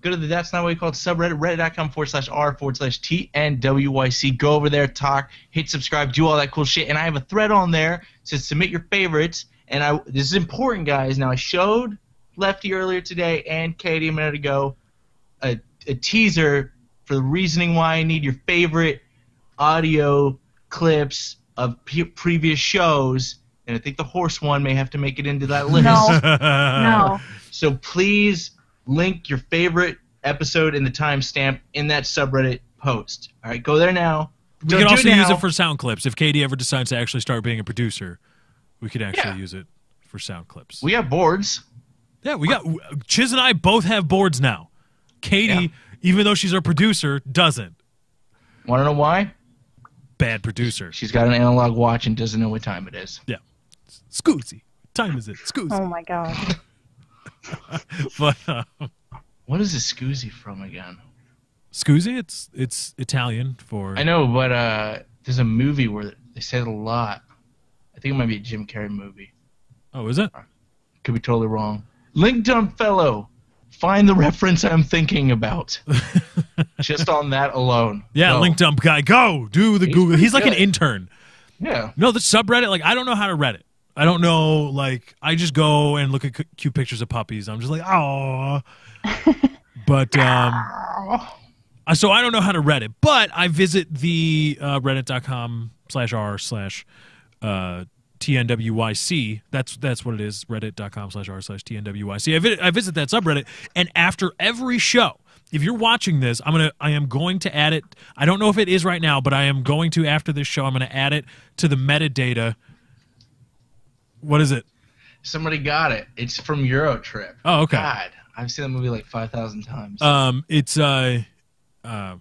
F: go to the that's not what you call it subreddit reddit.com forward slash r forward slash t and wyc. Go over there, talk, hit subscribe, do all that cool shit. And I have a thread on there says submit your favorites. And I this is important, guys. Now I showed Lefty earlier today and Katie a minute ago a, a teaser for the reasoning why I need your favorite audio clips of pe previous shows. And I think the horse one may have to make it into that list.
G: No. [LAUGHS] No.
F: So please link your favorite episode and the timestamp in that subreddit post. All right, go there now.
E: We
F: Don't
E: could
F: do
E: also use it for sound clips. If Katie ever decides to actually start being a producer, we could actually
F: Yeah.
E: use it for sound clips.
F: We have boards.
E: Yeah, we got Chiz and I both have boards now. Katie,
F: Yeah.
E: even though she's our producer, doesn't.
F: Want to know why?
E: Bad producer.
F: She's got an analog watch and doesn't know what time it is.
E: Yeah. Scoozy. Time is it? Scoozy.
G: Oh my god. [LAUGHS]
E: But uh,
F: What is a scoozy from again?
E: Scoozy, it's it's Italian for.
F: I know, but uh, there's a movie where they say it a lot. I think it might be a Jim Carrey movie.
E: Oh, is it?
F: Could be totally wrong. Link Dump Fellow. Find the reference I'm thinking about. [LAUGHS] Just on that alone.
E: Yeah,
F: Go.
E: link dump guy. Go do the
F: He's
E: Google. He's like an intern.
F: Yeah.
E: No, the subreddit. Like I don't know how to Reddit. I don't know. Like I just go and look at cu- cute pictures of puppies. I'm just like, oh. [LAUGHS] but um, so I don't know how to Reddit. But I visit the uh, reddit.com slash r slash uh, TNWYC. That's that's what it is. Reddit.com slash r slash TNWYC. I, vi- I visit that subreddit, and after every show, if you're watching this, I'm gonna I am going to add it. I don't know if it is right now, but I am going to after this show. I'm gonna add it to the metadata. What is it?
F: Somebody got it. It's from Eurotrip.
E: Oh, okay.
F: God, I've seen that movie like 5,000 times.
E: Um, it's uh, uh,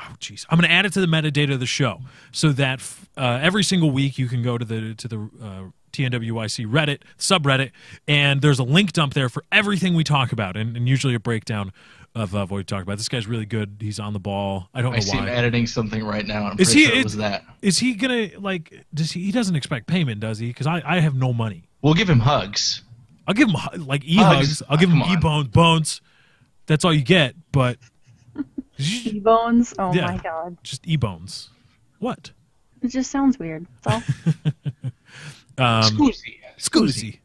E: oh jeez, I'm gonna add it to the metadata of the show so that uh, every single week you can go to the to the uh, TNWYC Reddit subreddit, and there's a link dump there for everything we talk about, and, and usually a breakdown of uh, what we talk about. This guy's really good. He's on the ball. I don't
F: I
E: know
F: see him
E: why.
F: editing something right now. I'm
E: Is he-
F: sure it was that.
E: Is he gonna like? Does he? He doesn't expect payment, does he? Because I I have no money.
F: We'll give him hugs.
E: I'll give him like e hugs.
F: Hugs.
E: I'll give him e bones bones. That's all you get, but
G: T-bones. Oh
E: Yeah.
G: my god.
E: just e bones. What?
G: It just sounds weird. That's all. [LAUGHS]
E: Um,
F: Scoozy.
E: Scoozy.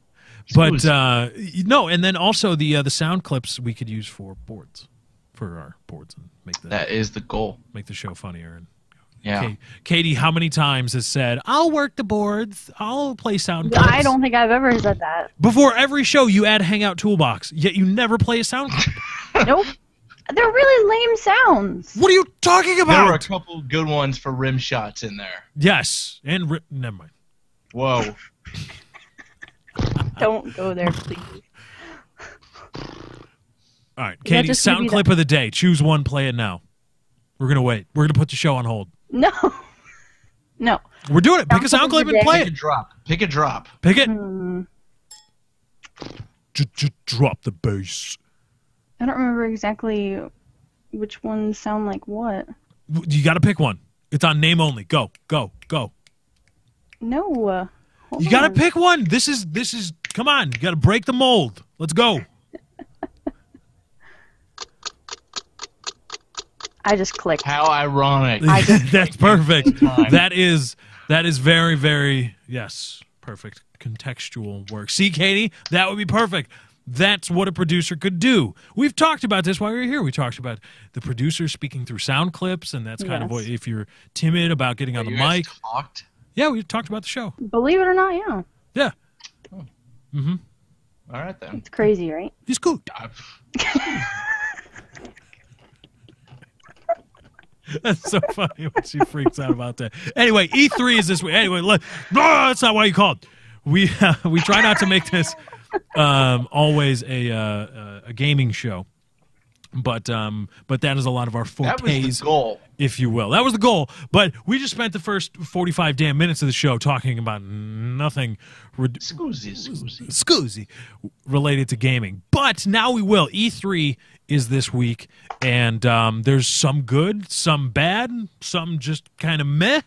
E: But uh, no, and then also the uh, the sound clips we could use for boards, for our boards, and make the
F: That is the goal.
E: make the show funnier. And
F: Yeah.
E: Ka- Katie, how many times has said, "I'll work the boards, I'll play sound
G: I don't think I've ever said that.
E: Before every show, you add Hangout Toolbox, yet you never play a sound clip.
G: Nope. They're really lame sounds.
E: what are you talking about?
F: There were a couple good ones for rim shots in there.
E: Yes, and ri- never mind.
F: Whoa. [LAUGHS]
G: Don't go there, please.
E: All right, Katie,
G: just gonna
E: sound
G: be
E: clip of the day. Choose one, play it now. We're gonna wait. We're gonna put the show on hold.
G: No. [LAUGHS] No.
E: We're doing it. Pick a sound
G: Sound clip
E: clip and play
F: Pick a
E: it.
F: drop. Pick a drop.
E: Pick it.
G: Hmm.
E: J- j- drop the bass.
G: I don't remember exactly which ones sound like what.
E: You got to pick one. It's on name only. Go, go, go.
G: No. uh, hold
E: You got to pick one. This is this is. Come on, you got to break the mold. Let's go. [LAUGHS]
G: I just clicked.
F: How ironic. [LAUGHS]
E: That's [LAUGHS] perfect. That is that is very very yes perfect contextual work. See, Katie, that would be perfect. That's what a producer could do. We've talked about this while we were here. We talked about the producer speaking through sound clips, and that's kind of what if you're timid about getting on the mic.
F: Talked?
E: Yeah, we talked about the show.
G: Believe it or not, yeah.
E: Yeah, Mm-hmm.
F: All right then.
G: It's crazy, right?
E: he's cool. [LAUGHS] That's so funny when she freaks out about that. Anyway, E3 is this week. Anyway, look, no, that's not why you called. We uh, [LAUGHS] we try not to make this um, always a uh, uh, a gaming show, but um, but that is a lot of our
F: That was
E: fortes,
F: goal.
E: if you will. That was the goal. But we just spent the first forty five damn minutes of the show talking about nothing. rid-
F: Scoozy, scoozy.
E: Scoozy related to gaming. But now we will. E3 is this week, and um, there's some good, some bad, some just kind of meh.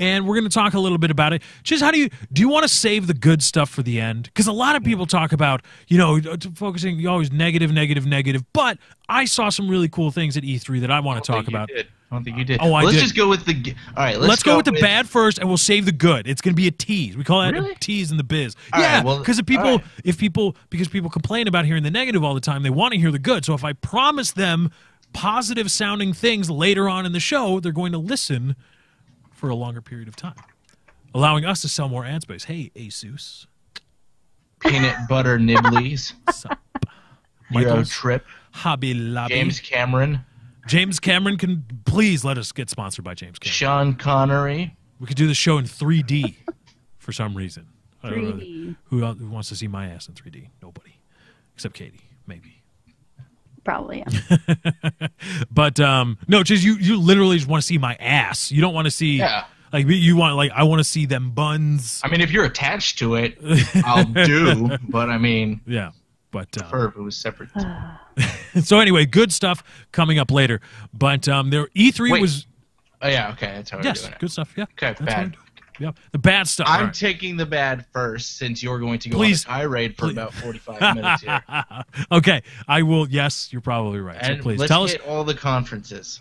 E: And we're going to talk a little bit about it. Just how do you do? You want to save the good stuff for the end? Because a lot of people talk about, you know, focusing always negative, negative, negative. But I saw some really cool things at E3 that I want to talk
F: don't you
E: about.
F: did. I don't think you did.
E: Oh, I
F: let's
E: did.
F: just go with the. All right, let's,
E: Let's, go, with the bad first, and we'll save the good. It's going to be a tease. We call that
F: Really?
E: a tease in the biz.
F: All
E: yeah,
F: right, well,
E: because if people,
F: right.
E: if people, because people complain about hearing the negative all the time, they want to hear the good. So if I promise them positive sounding things later on in the show, they're going to listen for a longer period of time, allowing us to sell more ad space. Hey, Asus,
F: peanut butter [LAUGHS] nibblies. Euro trip.
E: Hobby Lobby.
F: James Cameron.
E: James Cameron can please let us get sponsored by James Cameron.
F: Sean Connery.
E: We could do the show in 3D [LAUGHS] for some reason. I don't know
G: 3D.
E: Who, who wants to see my ass in 3D? Nobody, except Katie, maybe.
G: Probably, yeah. [LAUGHS]
E: But um, no, just you. You literally just want to see my ass. You don't want to see
F: Yeah.
E: Like you want like I want to see them buns.
F: I mean, if you're attached to it, I'll do. [LAUGHS] But I mean,
E: Yeah. But uh,
F: prefer if it was separate. [SIGHS] [LAUGHS]
E: so anyway, good stuff coming up later. But um there E3
F: Wait.
E: was
F: Oh yeah, okay, that's how we're
E: yes,
F: doing it.
E: good stuff. Yeah.
F: Okay,
E: That's
F: bad.
E: I'm. Yeah. The bad stuff.
F: I'm
E: All right.
F: taking the bad first, since you're going to go
E: Please.
F: on a tirade for
E: Please.
F: about 45 minutes here. [LAUGHS]
E: okay, I will. Yes, you're probably right. So please
F: let's
E: tell us.
F: all the conferences.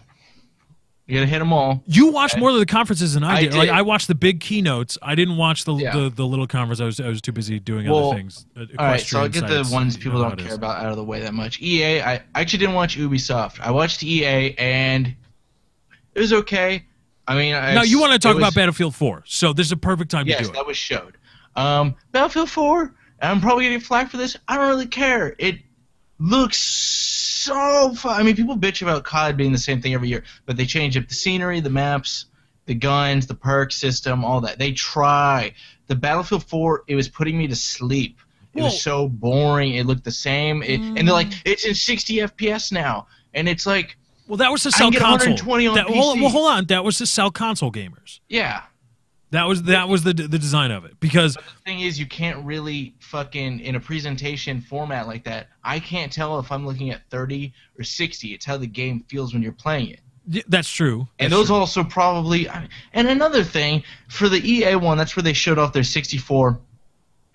F: You gotta hit them all.
E: You watched more of the conferences than I
F: I
E: did. Like. I watched the big keynotes. I didn't watch the
F: Yeah.
E: the, the little conference. I was I was too busy doing
F: Well,
E: other things. Uh,
F: All right, so I'll get the ones people don't care about out of the way that much. EA, I, I actually didn't watch Ubisoft. I watched EA, and it was okay. I mean, I,
E: Now you want to talk
F: was-
E: about Battlefield 4, so this is a perfect time to do it.
F: Yes, that was showed. Um, Battlefield 4, and I'm probably getting flack for this. I don't really care. It looks so fun. I mean, people bitch about COD being the same thing every year, but they change up the scenery, the maps, the guns, the perk system, all that. They try. The Battlefield 4, it was putting me to sleep. It was so boring. It looked the same. It, And they're like, mm. it's in 60 FPS now. And it's like,
E: Well, that was to sell console.
F: 120 on
E: that,
F: PC.
E: well, hold on. That was to sell console gamers.
F: yeah.
E: That was that was the the design of it because
F: The thing is, you can't really fucking in a presentation format like that. I can't tell if I'm looking at 30 or 60. It's how the game feels when you're playing it.
E: that's true.
F: And
E: That's
F: those
E: true.
F: also probably. And another thing for the EA one, that's where they showed off their 64,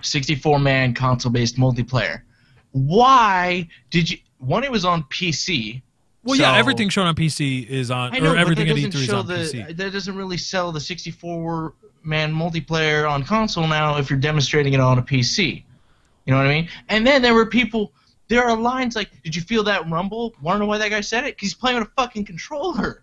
F: 64 man console based multiplayer. Why did you? One, it was on PC.
E: Well, yeah, everything shown on PC is on,
F: I know,
E: or everything
F: but
E: at
F: that
E: E3
F: doesn't
E: is
F: show
E: on
F: the,
E: PC.
F: That doesn't really sell the 64 man multiplayer on console now if you're demonstrating it on a PC. You know what I mean? And then there were people. There are lines like, "Did you feel that rumble?" Want to know why that guy said it? Because he's playing with a fucking controller,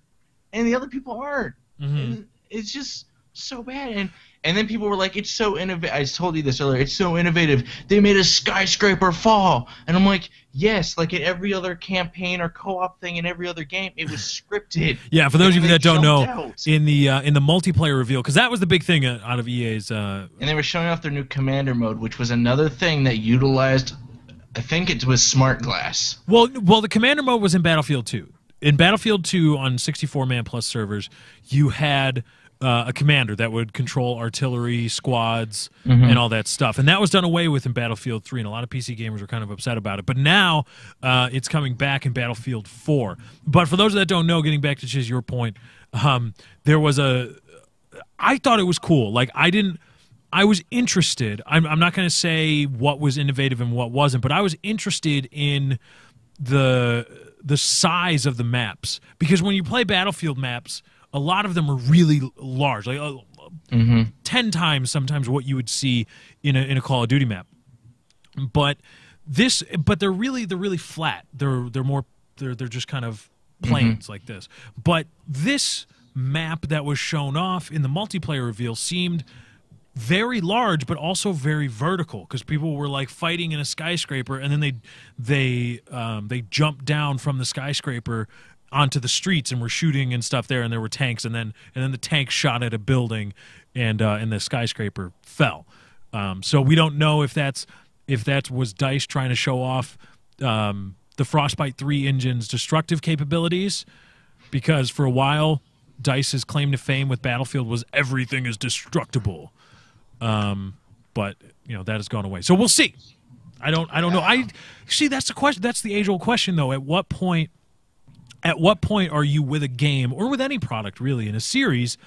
F: and the other people aren't.
E: Mhm.
F: It's just so bad. And and then people were like, "It's so innovative." I told you this earlier. It's so innovative. They made a skyscraper fall, and I'm like, "Yes." Like in every other campaign or co-op thing in every other game, it was [LAUGHS] scripted.
E: Yeah, for those of you that don't know,
F: out.
E: in the uh, in the multiplayer reveal, because that was the big thing uh, out of EA's. Uh,
F: and they were showing off their new commander mode, which was another thing that utilized. I think it was smart glass.
E: well, well, the commander mode was in Battlefield 2. In Battlefield 2 on 64 man plus servers, you had uh, a commander that would control artillery squads and all that stuff, and that was done away with in Battlefield 3. And a lot of PC gamers were kind of upset about it. But now uh, it's coming back in Battlefield 4. But for those that don't know, getting back to Chiz, your point, um, there was a I thought it was cool. Like I didn't. I was interested. I'm, I'm not going to say what was innovative and what wasn't, but I was interested in the the size of the maps because when you play Battlefield maps, a lot of them are really large, like uh, ten times sometimes what you would see in a in a Call of Duty map. But this, but they're really they're really flat. They're they're more they're they're just kind of planes like this. But this map that was shown off in the multiplayer reveal seemed very large but also very vertical because people were like fighting in a skyscraper and then they they um, they jumped down from the skyscraper onto the streets and were shooting and stuff there and there were tanks and then and then the tank shot at a building and uh, and the skyscraper fell um, so we don't know if that's if that was dice trying to show off um, the frostbite 3 engine's destructive capabilities because for a while dice's claim to fame with battlefield was everything is destructible um, but you know that has gone away. So we'll see. I don't. I don't know. I see. That's the question. That's the age old question, though. At what point? At what point are you with a game or with any product really in a series?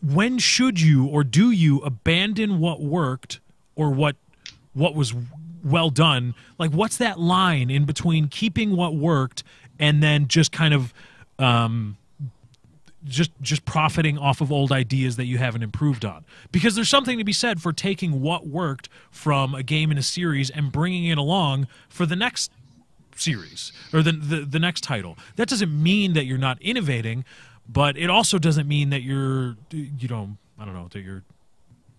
E: When should you or do you abandon what worked or what what was well done? Like, what's that line in between keeping what worked and then just kind of um, just just profiting off of old ideas that you haven't improved on because there's something to be said for taking what worked from a game in a series and bringing it along for the next series or the, the the next title that doesn't mean that you're not innovating but it also doesn't mean that you're you know i don't know that you're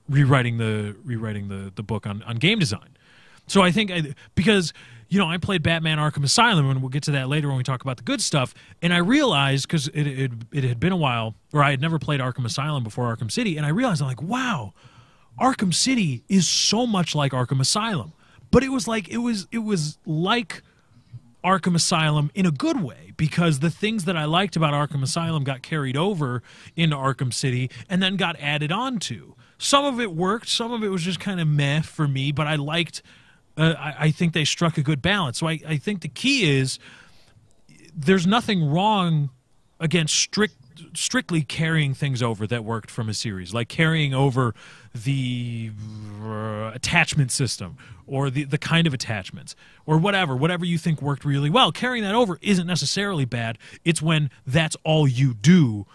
E: rewriting the rewriting the the book on on game design so I think I, because you know I played Batman Arkham Asylum, and we'll get to that later when we talk about the good stuff. And I realized because it, it it had been a while, or I had never played Arkham Asylum before Arkham City, and I realized I'm like, wow, Arkham City is so much like Arkham Asylum, but it was like it was it was like Arkham Asylum in a good way because the things that I liked about Arkham Asylum got carried over into Arkham City and then got added on to. Some of it worked, some of it was just kind of meh for me, but I liked. Uh, I, I think they struck a good balance. So I, I think the key is there's nothing wrong against strict strictly carrying things over that worked from a series like carrying over the uh, attachment system or the, the kind of attachments or whatever whatever you think worked really well. Carrying that over isn't necessarily bad. It's when that's all you do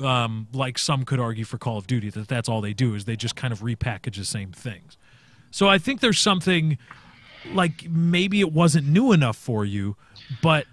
E: um, like some could argue for call of duty that that's all they do is they just kind of repackage the same things. So i think there's something like maybe it wasn't new enough for you but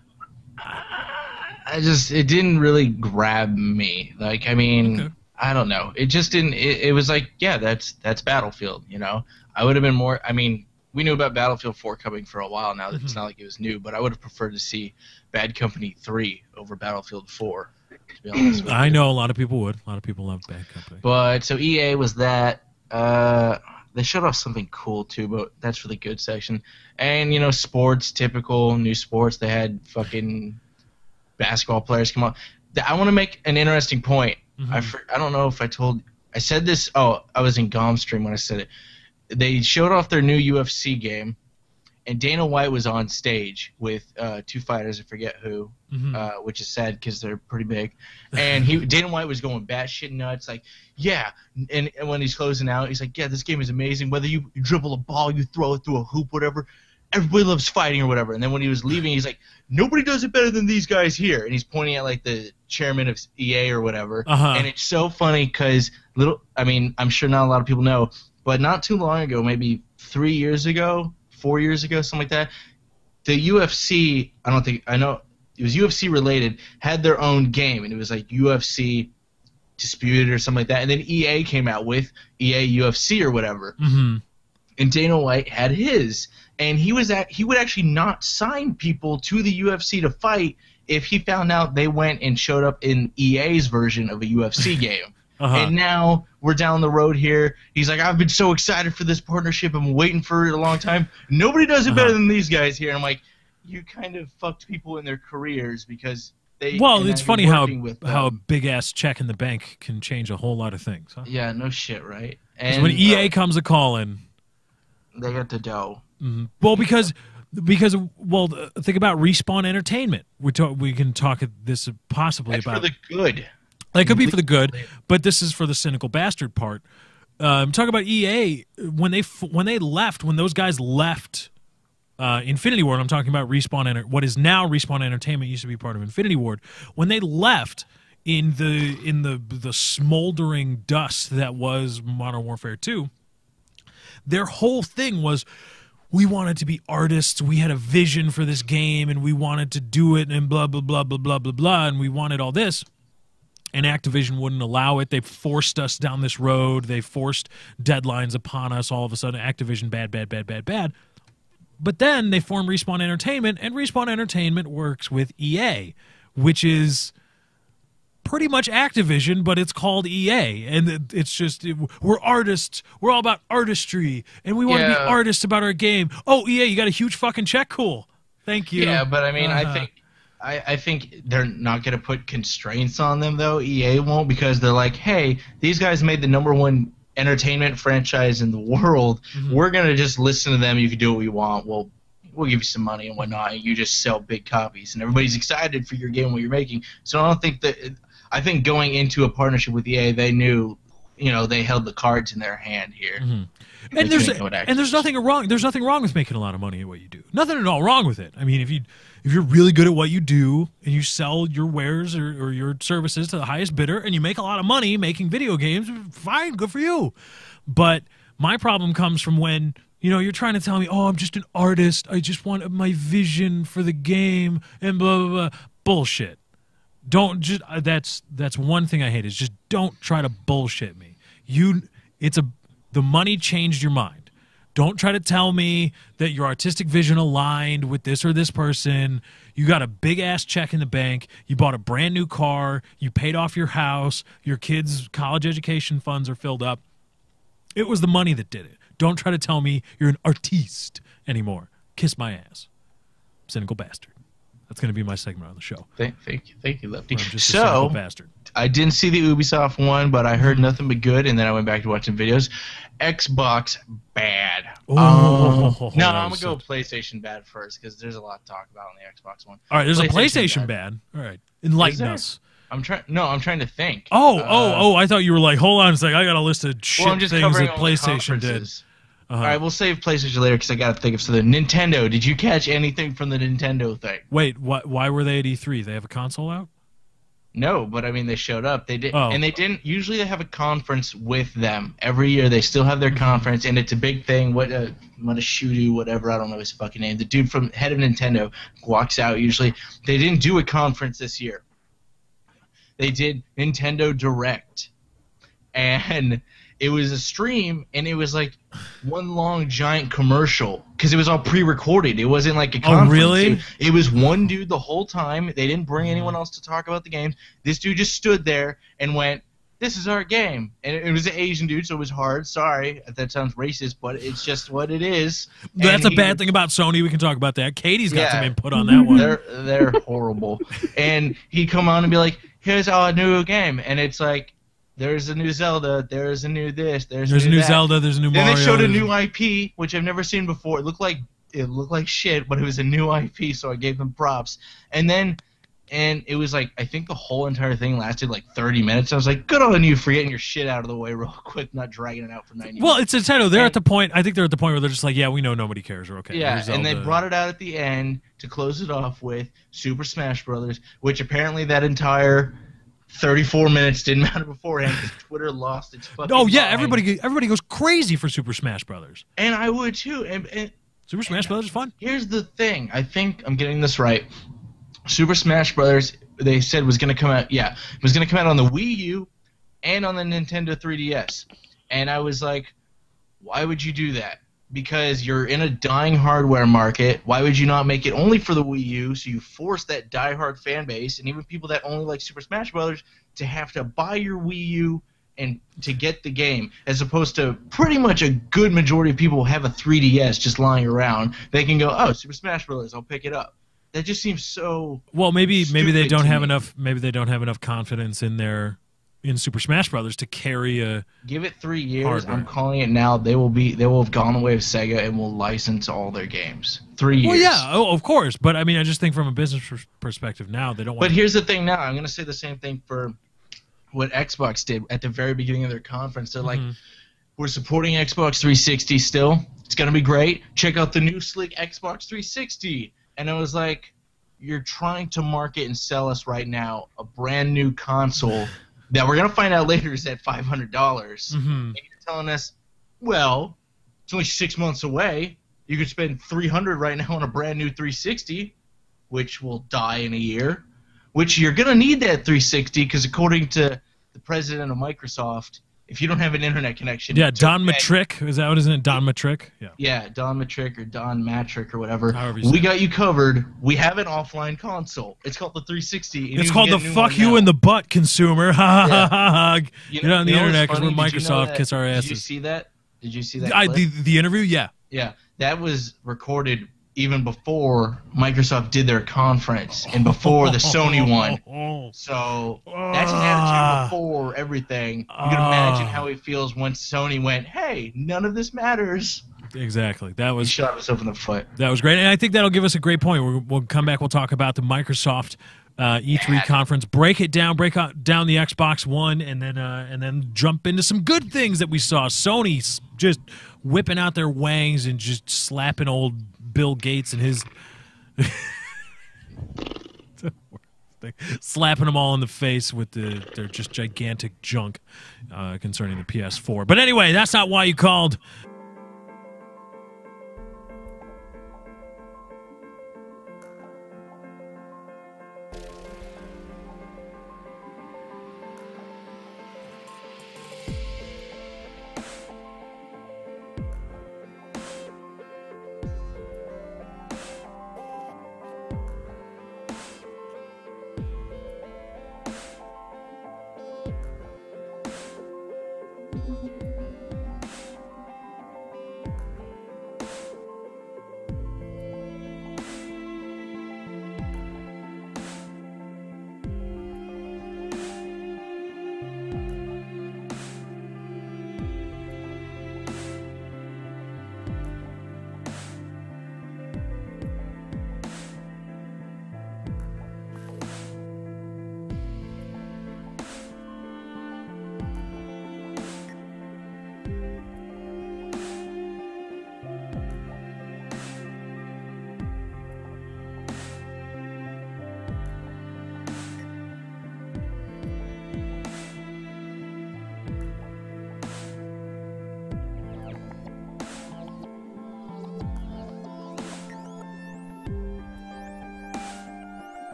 F: I just it didn't really grab me. Like I mean,
E: Okay.
F: I don't know. It just didn't. It, it was like yeah, that's that's Battlefield. You know, I would have been more. I mean, we knew about Battlefield 4 coming for a while now.
E: Mm-hmm.
F: It's not like it was new, but I would have preferred to see Bad Company 3 over Battlefield 4. To be honest with
E: i
F: you.
E: know a lot of people would a lot of people love bad company
F: But so EA was that. Uh, they showed off something cool too, but that's for the good section. And you know, sports, typical new sports. They had fucking basketball players come on. I want to make an interesting point. I for, I don't know if I told I said this. Oh, I was in Gomstream when I said it. They showed off their new UFC game, and Dana White was on stage with uh, two fighters. I forget who,
E: Mhm.
F: uh, which is sad because they're pretty big. And he Dana White was going batshit nuts, like yeah. And, and when he's closing out, he's like, yeah, this game is amazing. Whether you dribble a ball, you throw it through a hoop, whatever. Everybody loves fighting or whatever. And then when he was leaving, he's like, nobody does it better than these guys here. And he's pointing at like the chairman of EA or whatever.
E: Uh-huh.
F: And it's so funny because little, I mean, I'm sure not a lot of people know, but not too long ago, maybe three years ago, four years ago, something like that, the UFC, I don't think, I know it was UFC related, had their own game. And it was like UFC Disputed or something like that. And then EA came out with EA UFC or whatever
E: hmm
F: and Dana White had his, and he was at he would actually not sign people to the UFC to fight if he found out they went and showed up in EA's version of a UFC [LAUGHS] game.
E: Uh-huh.
F: And now we're down the road here. He's like, I've been so excited for this partnership. I'm waiting for it a long time. Nobody does it better
E: Uh-huh.
F: than these guys here. And I'm like, you kind of fucked people in their careers because they.
E: Well, it's funny how
F: with
E: how a big ass check in the bank can change a whole lot of things. Huh?
F: Yeah, no shit, right? And
E: when EA
F: uh,
E: comes a calling,
F: they got the dough.
E: Well, because because well, think about respawn entertainment. We talk, we can talk this possibly
F: That's for
E: about
F: the good.
E: It could be for the good, but this is for the cynical bastard part. Um, talk about EA when they when they left when those guys left uh, Infinity Ward. I'm talking about Respawn. Enter- what is now Respawn Entertainment used to be part of Infinity Ward. When they left in the in the the smoldering dust that was Modern Warfare 2, their whole thing was we wanted to be artists. We had a vision for this game and we wanted to do it and blah blah blah blah blah blah blah and we wanted all this and Activision wouldn't allow it. They forced us down this road. They forced deadlines upon us. All of a sudden, Activision bad, bad, bad, bad, bad. But then they form Respawn Entertainment, and Respawn Entertainment works with EA, which is pretty much Activision, but it's called EA, and it's just we're artists. We're all about artistry, and we want to be artists about our game. Oh, EA, you got a huge fucking check. Cool. Thank you.
F: Yeah, but I mean,
E: Uh-huh.
F: I think I, I think they're not going to put constraints on them though. EA won't because they're like, hey, these guys made the number one entertainment franchise in the world.
E: Mm-hmm.
F: We're going to just listen to them. You can do what we want. We'll we'll give you some money and whatnot. And you just sell big copies, and everybody's excited for your game what you're making. So I don't think that. I think going into a partnership with EA, they knew. You know, they held the cards in their hand here.
E: Mm-hmm. and there's and there's nothing wrong there's nothing wrong with making a lot of money at what you do nothing at all wrong with it i mean if you if you're really good at what you do and you sell your wares or, or your services to the highest bidder and you make a lot of money making video games fine good for you but my problem comes from when you know you're trying to tell me oh i'm just an artist i just want my vision for the game and blah blah blah bullshit don't just uh, that's that's one thing i hate is just don't try to bullshit me. You it's a the money changed your mind. Don't try to tell me that your artistic vision aligned with this or this person. You got a big ass check in the bank. You bought a brand new car. You paid off your house. Your kids college education funds are filled up. It was the money that did it. Don't try to tell me you're an artiste anymore. Kiss my ass. Cynical bastard That's going to be my segment on the show.
F: Thank, thank you, thank you, Lefty.
E: I'm just a
F: So
E: bastard.
F: I didn't see the Ubisoft one, but I heard nothing but good, and then I went back to watching videos. Xbox bad.
E: Oh,
F: Um, [LAUGHS] no, I'm gonna go PlayStation bad first because there's a lot to talk about on the Xbox one.
E: All right, there's a
F: PlayStation
E: PlayStation bad. All right, enlighten us.
F: I'm trying. No, I'm trying to think.
E: Oh,
F: Uh,
E: oh, oh! I thought you were like, hold on a second. I got a list of shit
F: Well,
E: things that PlayStation did. Uh-huh.
F: All right, we'll save PlayStation later because I got to think of something. Nintendo. Did you catch anything from the Nintendo thing?
E: Wait, what? Why were they at E3? They have a console out?
F: No, but I mean they showed up. They did,
E: Oh.
F: and they didn't. Usually they have a conference with them every year. They still have their conference, and it's a big thing. What uh, Shudu, whatever I don't know his fucking name. The dude from head of Nintendo walks out. Usually they didn't do a conference this year. They did Nintendo Direct, and it was a stream, and it was like one long giant commercial because it was all pre-recorded. It wasn't like a
E: Oh, really?
F: It, was one dude the whole time. They didn't bring anyone else to talk about the games. This dude just stood there and went, "This is our game," and it, was an Asian dude, so it was hard. Sorry that sounds racist, but it's just what it is.
E: That's
F: And
E: a bad
F: was-
E: thing about Sony. We can talk about that. Katie's got
F: Yeah.
E: some input on that one.
F: They're they're horrible. and he'd come on and be like, "Here's our new game," and it's like, "There's a new Zelda. There's a new this. There's,
E: There's a
F: new
E: new
F: that."
E: Zelda. There's a new
F: Then
E: Mario.
F: they showed a new IP, which I've never seen before. It looked like it looked like shit, but it was a new IP, so I gave them props. And then, and it was like I think the whole entire thing lasted like 30 minutes. I was like, good on you for getting your shit out of the way real [LAUGHS] quick, not dragging it out for 90
E: Well,
F: minutes.
E: it's Nintendo. They're
F: And-
E: at the point. I think they're at the point where they're just like, yeah, we know nobody cares. We're okay.
F: Yeah, and they brought it out at the end to close it off with Super Smash Brothers, which apparently that entire 34 minutes didn't [LAUGHS] matter beforehand because Twitter lost its fucking.
E: Oh yeah,
F: mind.
E: everybody everybody goes crazy for Super Smash Brothers.
F: And I would too. And, and
E: Super Smash uh, Brothers is fun.
F: here's the thing. I think I'm getting this right. Super Smash Brothers, they said was going to come out. Yeah, it was going to come out on the Wii U and on the Nintendo 3DS. And I was like, why would you do that? Because you're in a dying hardware market. Why would you not make it only for the Wii U? So you force that diehard fan base and even people that only like Super Smash Brothers to have to buy your Wii U and to get the game, as opposed to pretty much a good majority of people have a 3DS just lying around. They can go, oh, Super Smash Brothers, I'll pick it up. That just seems so.
E: Well, maybe maybe they don't have
F: me.
E: enough. Maybe they don't have enough confidence in their in Super Smash Brothers to carry a.
F: Give it three years.
E: Hardware.
F: I'm calling it now. They will be. They will have gone away with Sega and will license all their games. Three years.
E: Well, yeah, oh, of course, but I mean, I just think from a business pers- perspective now, they don't want.
F: But here's the thing. Now I'm going to say the same thing for what Xbox did at the very beginning of their conference. They're like,
E: Mhm.
F: we're supporting Xbox 360 still. It's going to be great. Check out the new sleek Xbox 360. And it was like, you're trying to market and sell us right now a brand new console that we're going to find out later is at $500. dollars
E: Mhm.
F: And you're telling us, well, it's only six months away. You could spend 300 right now on a brand new 360, which will die in a year. Which you're gonna need that 360 because according to the president of Microsoft, if you don't have an internet connection,
E: Yeah, Don
F: okay.
E: Mattrick is that what isn't it? Don Mattrick. Yeah.
F: Yeah, Don Mattrick or Don Mattrick or whatever.
E: However
F: We got you covered. We have an offline console. It's called the 360.
E: It's called the fuck you
F: now.
E: in the butt, consumer. Ha ha ha ha. ha.
F: You
E: You're on the
F: know
E: internet because we're?
F: Did you know
E: Microsoft. Kiss our asses.
F: Did you see that? Did you see that?
E: I, the the interview, yeah.
F: Yeah, that was recorded even before Microsoft did their conference and before the Sony one. [LAUGHS] So that's his
E: Ah.
F: attitude before everything. You can imagine
E: Ah.
F: how he feels when Sony went, "Hey, none of this matters."
E: exactly. That
F: He
E: was
F: shot himself in the foot.
E: That was great, and I think that'll give us a great point. We'll, we'll come back. We'll talk about the Microsoft uh, E3 conference. Break it down. Break out, down the Xbox One, and then uh, and then jump into some good things that we saw. Sony s- just whipping out their wangs and just slapping old Bill Gates and his. slapping them all in the face with the their just gigantic junk uh, concerning the PS4. But anyway, that's not why you called.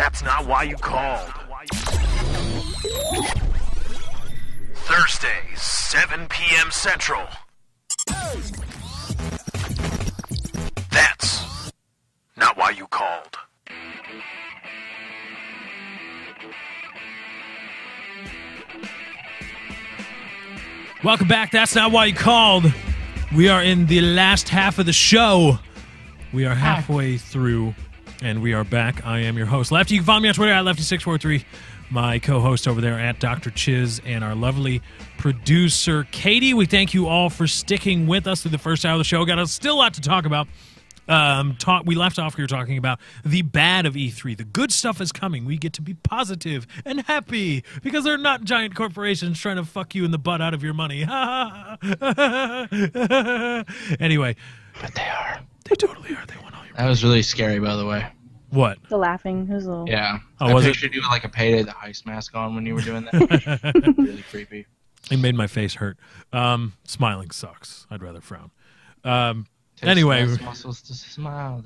C: That's not why you called. Thursday, 7 p.m. Central. That's not why you called.
E: Welcome back. That's not why you called. We are in the last half of the show. We are halfway through, and we are back. I am your host, Lefty. You can follow me on Twitter at Lefty643. My co-host over there at Dr. Chiz, and our lovely producer Katie. We thank you all for sticking with us through the first hour of the show. Got a still a lot to talk about. Um, talk. We left off. We were talking about the bad of E3. The good stuff is coming. We get to be positive and happy because they're not giant corporations trying to fuck you in the butt out of your money. [LAUGHS] anyway,
F: But they are.
E: they totally are. They want
F: That was really scary, by the way.
E: what?
G: The laughing. It was a little.
F: Yeah.
E: Oh,
F: I
E: was it?
F: you with like a payday the heist mask on when you were doing that. [LAUGHS] really [LAUGHS] creepy.
E: It made my face hurt. Um, smiling sucks. I'd rather frown. Um, Anyway.
F: muscles to smile.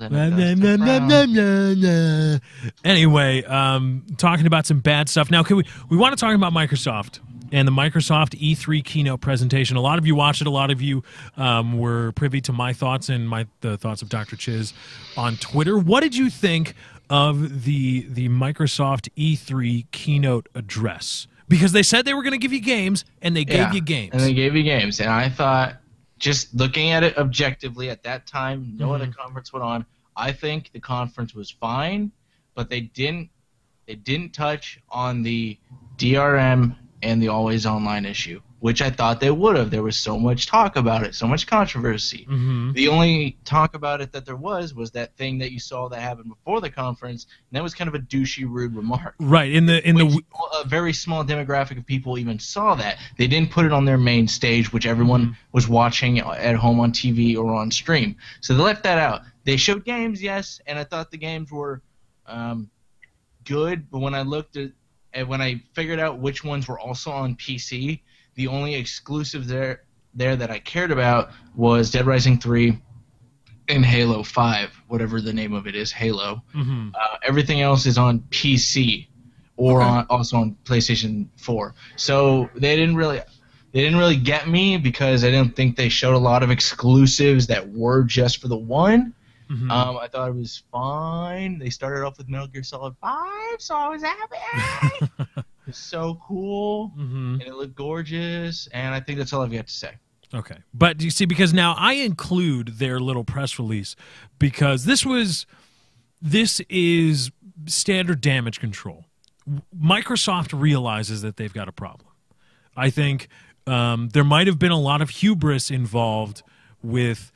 E: Anyway, um, talking about some bad stuff. Now, can we we want to talk about Microsoft and the Microsoft E3 keynote presentation. A lot of you watched it. A lot of you um, were privy to my thoughts and my the thoughts of Dr. Chiz on Twitter. What did you think of the the Microsoft E3 keynote address? Because they said they were going to give you games, and they gave
F: Yeah,
E: you games.
F: And they gave you games. And I thought, just looking at it objectively at that time, no
E: Mm-hmm.
F: other conference went on. I think the conference was fine, but they didn't they didn't touch on the DRM and the always online issue, which I thought they would have. There was so much talk about it, so much controversy.
E: Mhm.
F: The only talk about it that there was was that thing that you saw that happened before the conference, and that was kind of a douchey, rude remark
E: Right in the in the
F: a very small demographic of people even saw that. They didn't put it on their main stage, which everyone was watching at home on TV or on stream. So they left that out. They showed games, yes, and I thought the games were um, good. But when I looked at and when I figured out which ones were also on PC, the only exclusive there there that I cared about was Dead Rising 3 and Halo 5, whatever the name of it is, Halo.
E: Mhm.
F: Uh, everything else is on PC or
E: Okay.
F: on also on PlayStation 4. So they didn't really they didn't really get me because I didn't think they showed a lot of exclusives that were just for the one.
E: Mhm.
F: Um, I thought it was fine. They started off with Metal Gear Solid 5, so I was happy. [LAUGHS] it's so cool,
E: Mhm.
F: and it looked gorgeous, and I think that's all I've got to say.
E: Okay. But you see, because now I include their little press release because this was, this is standard damage control. Microsoft realizes that they've got a problem. I think um, there might have been a lot of hubris involved with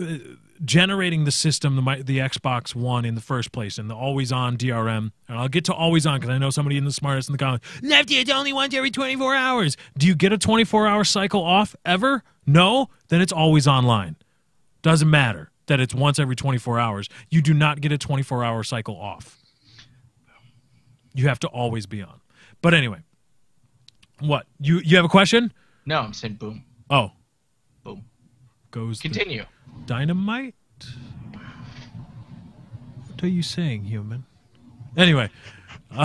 E: uh, generating the system, the, the Xbox One in the first place, and the always on DRM. And I'll get to always on because I know somebody in the smartest in the comments. Lefty, it's only once every 24 hours. Do you get a 24 hour cycle off ever? No? Then it's always online. Doesn't matter that it's once every 24 hours. You do not get a 24 hour cycle off. You have to always be on. But anyway, what? You you have a question?
F: No, I'm saying boom,
E: Oh,
F: boom.
E: goes the
F: Continue.
E: Dynamite. What are you saying, human? Anyway, [LAUGHS]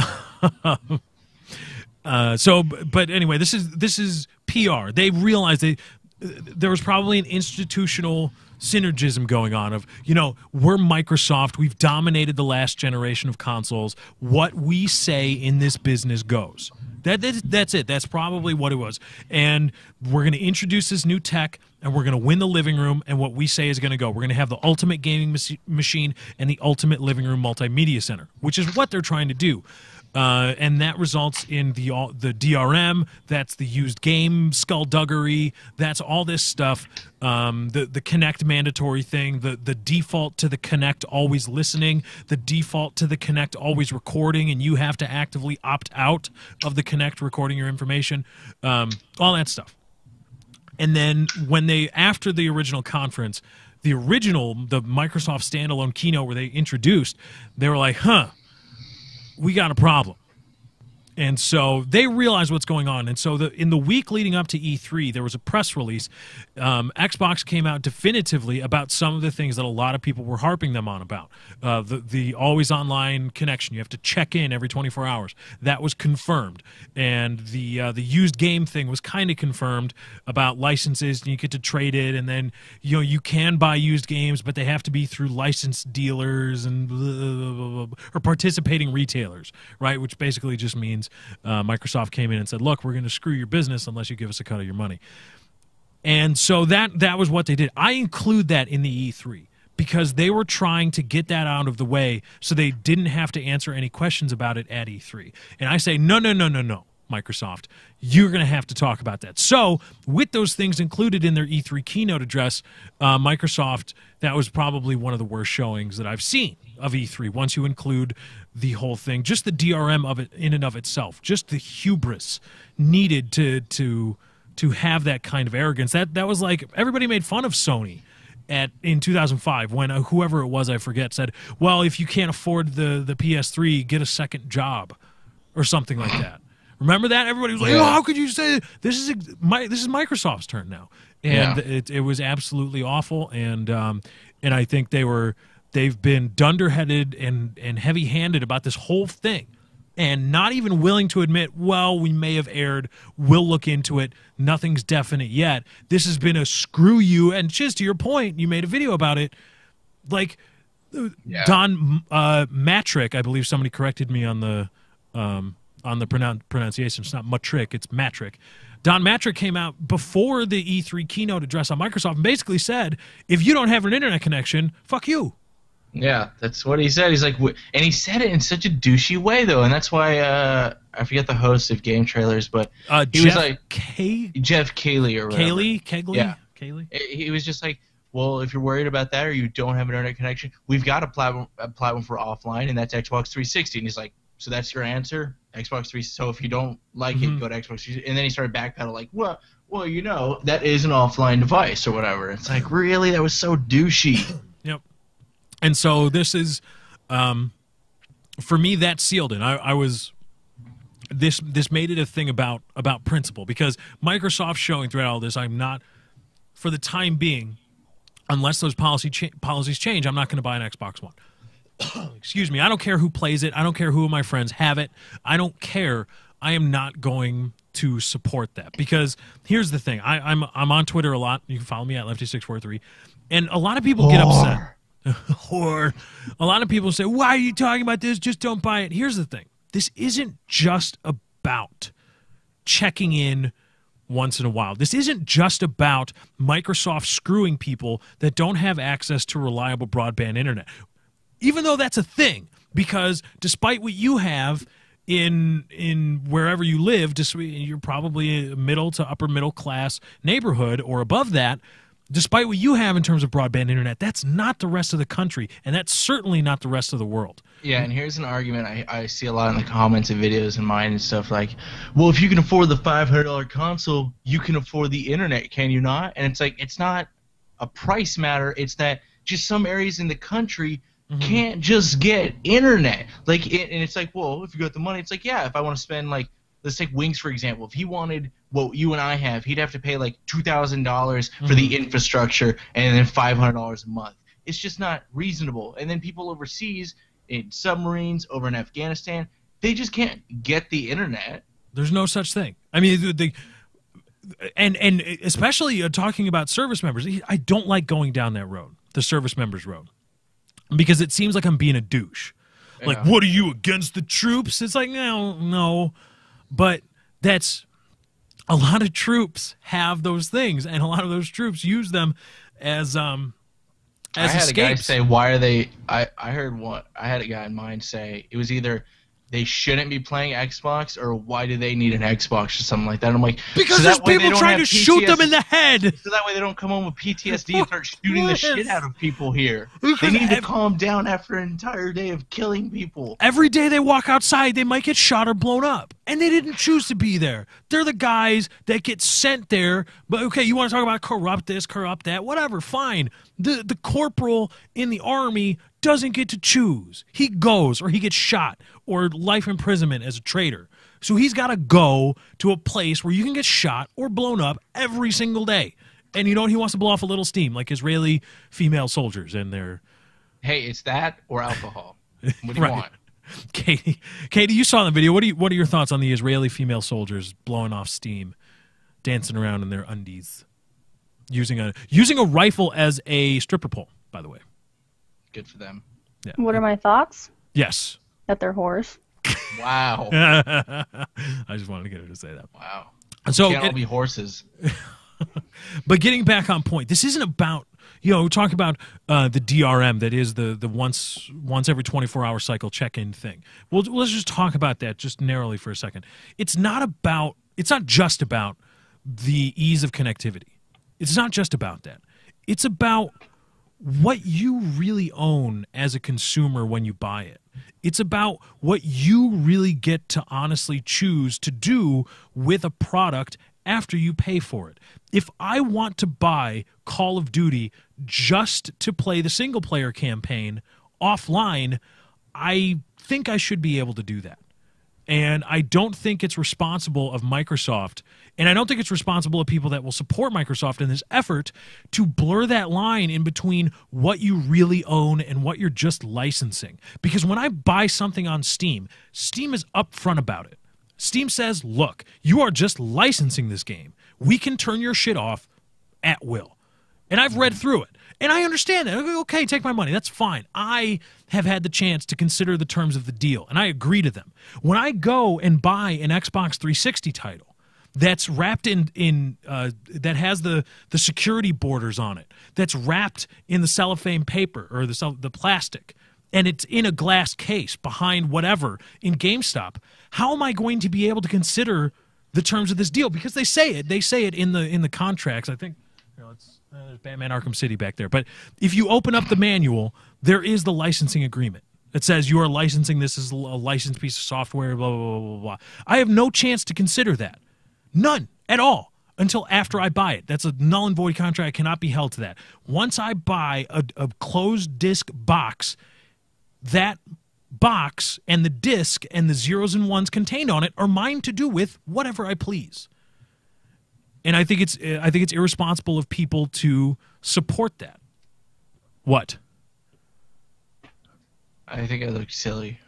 E: uh, so but anyway, this is this is PR. They realized they there was probably an institutional synergism going on of you know we're Microsoft. We've dominated the last generation of consoles. What we say in this business goes. That, that that's it. That's probably what it was. And we're going to introduce this new tech, and we're going to win the living room. And what we say is going to go. We're going to have the ultimate gaming mach- machine and the ultimate living room multimedia center, which is what they're trying to do. Uh, and that results in the all, the DRM. That's the used game skullduggery. That's all this stuff. Um, the the Kinect mandatory thing. The the default to the Kinect always listening. The default to the Kinect always recording, and you have to actively opt out of the Kinect recording your information. Um, all that stuff. And then when they after the original conference, the original the Microsoft standalone keynote where they introduced, they were like, "Huh, we got a problem. And so they realize what's going on. And so the, in the week leading up to E3, there was a press release. Um, Xbox came out definitively about some of the things that a lot of people were harping them on about. Uh, the, the always online connection. You have to check in every 24 hours. That was confirmed. And the, uh, the used game thing was kind of confirmed about licenses and you get to trade it. And then, you know, you can buy used games, but they have to be through licensed dealers and blah, blah, blah, or participating retailers, right? Which basically just means uh, Microsoft came in and said, "Look, we're going to screw your business unless you give us a cut of your money." And so that that was what they did. I include that in the E3 because they were trying to get that out of the way so they didn't have to answer any questions about it at E3. And I say, "No, no, no, no, no." Microsoft, you're going to have to talk about that. So, with those things included in their E3 keynote address, uh, Microsoft, that was probably one of the worst showings that I've seen of E3. Once you include the whole thing, just the DRM of it in and of itself, just the hubris needed to to to have that kind of arrogance. That that was like everybody made fun of Sony at in 2005 when uh, whoever it was I forget said, "Well, if you can't afford the the PS3, get a second job." Or something like that. Remember that? Everybody was like,
F: Yeah.
E: "Oh, how could you say this is my, this is Microsoft's turn now?" And
F: Yeah.
E: it, it was absolutely awful. And um, and I think they were they've been dunderheaded and and heavy handed about this whole thing, and not even willing to admit, well, we may have erred. We'll look into it. Nothing's definite yet. This has been a screw you. And just to your point, you made a video about it. Like
F: Yeah.
E: Don uh, Mattrick, I believe somebody corrected me on the um, on the pronoun- pronunciation. It's not Mattrick, it's Mattrick. Don Mattrick came out before the E3 keynote address on Microsoft and basically said, "If you don't have an internet connection, fuck you."
F: Yeah, that's what he said. He's like, and he said it in such a douchey way, though, and that's why uh, I forget the host of Game Trailers, but
E: Uh,
F: he
E: Jeff
F: was like
E: K-
F: Jeff Cayley or whatever.
E: Kaylee, Kegley,
F: Yeah.
E: Kaylee.
F: He was just like, "Well, if you're worried about that or you don't have an internet connection, we've got a platform, a platform for offline, and that's Xbox 360." And he's like, "So that's your answer, Xbox 360. So if you don't like
E: Mhm.
F: it, go to Xbox 360." And then he started backpedal, like, "Well, well, you know, that is an offline device or whatever." It's like, really, that was so douchey.
E: Yep. And so this is, um, for me, that sealed it. I, I was this this made it a thing about about principle because Microsoft showing throughout all this, I'm not for the time being, unless those policy cha- policies change, I'm not going to buy an Xbox One. [COUGHS] Excuse me. I don't care who plays it. I don't care who of my friends have it. I don't care. I am not going to support that because here's the thing. I, I'm I'm on Twitter a lot. You can follow me at Lefty643, and a lot of people get upset. [LAUGHS] or a lot of people say, "Why are you talking about this? Just don't buy it." Here's the thing: this isn't just about checking in once in a while. This isn't just about Microsoft screwing people that don't have access to reliable broadband internet. Even though that's a thing, because despite what you have in in wherever you live, you're probably a middle to upper middle class neighborhood or above that. Despite what you have in terms of broadband internet, that's not the rest of the country, and that's certainly not the rest of the world.
F: Yeah, and here's an argument I, I see a lot in the comments and videos and mine and stuff like, well, if you can afford the $500 console, you can afford the internet, can you not? And it's like, it's not a price matter. It's that just some areas in the country mm-hmm. can't just get internet. Like, it, and it's like, well, if you got the money, it's like, yeah, if I want to spend like, let's take Wings for example. If he wanted what you and I have, he'd have to pay like two thousand dollars for the infrastructure and then five hundred dollars a month. It's just not reasonable. And then people overseas in submarines over in Afghanistan, they just can't get the internet.
E: There's no such thing. I mean, the, and and especially uh, talking about service members, I don't like going down that road, the service members road, because it seems like I'm being a douche. Like, what are you against the troops? It's like, no, no, but that's a lot of troops have those things, and a lot of those troops use them as um as
F: I had a guy say, "Why are they?" I I heard what I had a guy in mind say it was either they shouldn't be playing Xbox or why do they need an Xbox or something like that. I'm like
E: because
F: so
E: there's
F: that way they
E: people trying to
F: have
E: shoot them in the head.
F: So that way they don't come home with PTSD and start [LAUGHS] shooting the shit out of people here.
E: Because
F: They need to calm down after an entire day of killing people.
E: Every day they walk outside, they might get shot or blown up. And they didn't choose to be there. They're the guys that get sent there. But okay, you want to talk about corrupt this, corrupt that, whatever, fine. The the corporal in the army doesn't get to choose. He goes or he gets shot or life imprisonment as a traitor. So he's got to go to a place where you can get shot or blown up every single day. And you know what? He wants to blow off a little steam like Israeli female soldiers and their
F: Hey, it's that or alcohol. What do you [LAUGHS]
E: Right.
F: want?
E: Katie, Katie, you saw the video. What do you, what are your thoughts on the Israeli female soldiers blowing off steam, dancing around in their undies, using a using a rifle as a stripper pole? By the way,
F: Good for them. Yeah.
G: What are my thoughts?
E: yes.
G: That they're whores.
F: Wow. [LAUGHS]
E: I just wanted to get her to say that.
F: wow.
E: So,
F: Can't all be horses. [LAUGHS]
E: but getting back on point, this isn't about you know we're talking about uh, the DRM that is the the once once every twenty four hour cycle check in thing. Well, let's just talk about that just narrowly for a second. It's not about it's not just about the ease of connectivity. It's not just about that. It's about what you really own as a consumer when you buy it. It's about what you really get to honestly choose to do with a product after you pay for it. If I want to buy Call of Duty just to play the single player campaign offline, I think I should be able to do that. And I don't think it's responsible of Microsoft, and I don't think it's responsible of people that will support Microsoft in this effort to blur that line in between what you really own and what you're just licensing. Because when I buy something on Steam, Steam is upfront about it. Steam says, look, you are just licensing this game. We can turn your shit off at will. And I've read through it. And I understand that. Okay, take my money. That's fine. I have had the chance to consider the terms of the deal, and I agree to them. When I go and buy an Xbox 360 title that's wrapped in in uh, that has the the security borders on it, that's wrapped in the cellophane paper or the the plastic, and it's in a glass case behind whatever in GameStop, how am I going to be able to consider the terms of this deal? Because they say it. They say it in the in the contracts. I think. You know, uh, there's Batman Arkham City back there. But if you open up the manual, there is the licensing agreement. It says you are licensing this as a licensed piece of software, blah, blah, blah, blah, blah. I have no chance to consider that. None at all until after I buy it. That's a null and void contract. I cannot be held to that. Once I buy a, a closed disc box, that box and the disc and the zeros and ones contained on it are mine to do with whatever I please. And I think it's I think it's irresponsible of people to support that. What?
F: I think I look silly.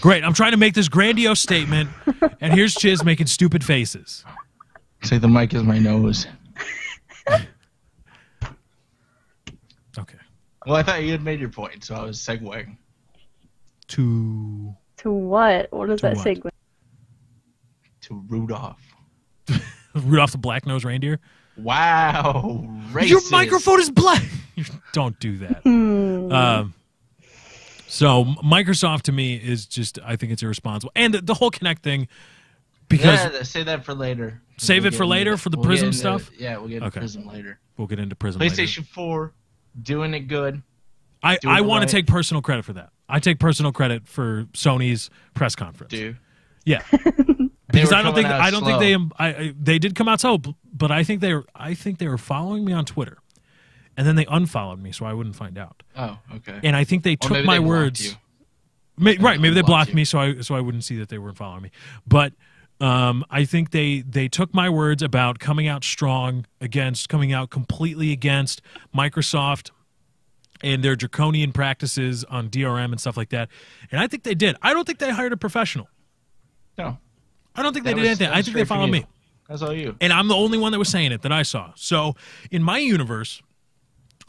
E: Great. I'm trying to make this grandiose statement, and here's Chiz making stupid faces.
F: Say the mic is my nose.
E: Okay.
F: Well, I thought you had made your point, so I was segueing
E: To
G: To what? What does
E: To
G: that
E: what?
G: segue?
F: to Rudolph. [LAUGHS]
E: Rudolph the Black-Nosed Reindeer.
F: Wow, racist.
E: Your microphone is black. [LAUGHS] Don't do that. Um, so Microsoft to me is just I think it's irresponsible, and the, the whole Kinect thing because
F: Yeah, say that for later.
E: Save
F: We'll
E: it for later
F: into-
E: for the
F: we'll
E: Prism
F: into-
E: stuff?
F: Yeah, we'll get into
E: Okay.
F: Prism later.
E: we'll get into Prism. later.
F: PlayStation 4, doing it good.
E: I, I want
F: right.
E: to take personal credit for that. I take personal credit for Sony's press conference.
F: Do
E: Yeah, [LAUGHS] because I don't think I don't think they um, I, I they did come out slow, b- but I think they were I think they were following me on Twitter, and then they unfollowed me so I wouldn't find out.
F: Oh, okay.
E: And I think they took
F: maybe
E: my
F: they
E: words.
F: you.
E: May, right, maybe they
F: blocked you.
E: me so I so I wouldn't see that they weren't following me. But um, I think they they took my words about coming out strong against coming out completely against Microsoft and their draconian practices on DRM and stuff like that. And I think they did. I don't think they hired a professional.
F: No.
E: I don't think they
F: that
E: did anything. I think they followed me.
F: That's all you.
E: And I'm the only one that was saying it that I saw. So in my universe,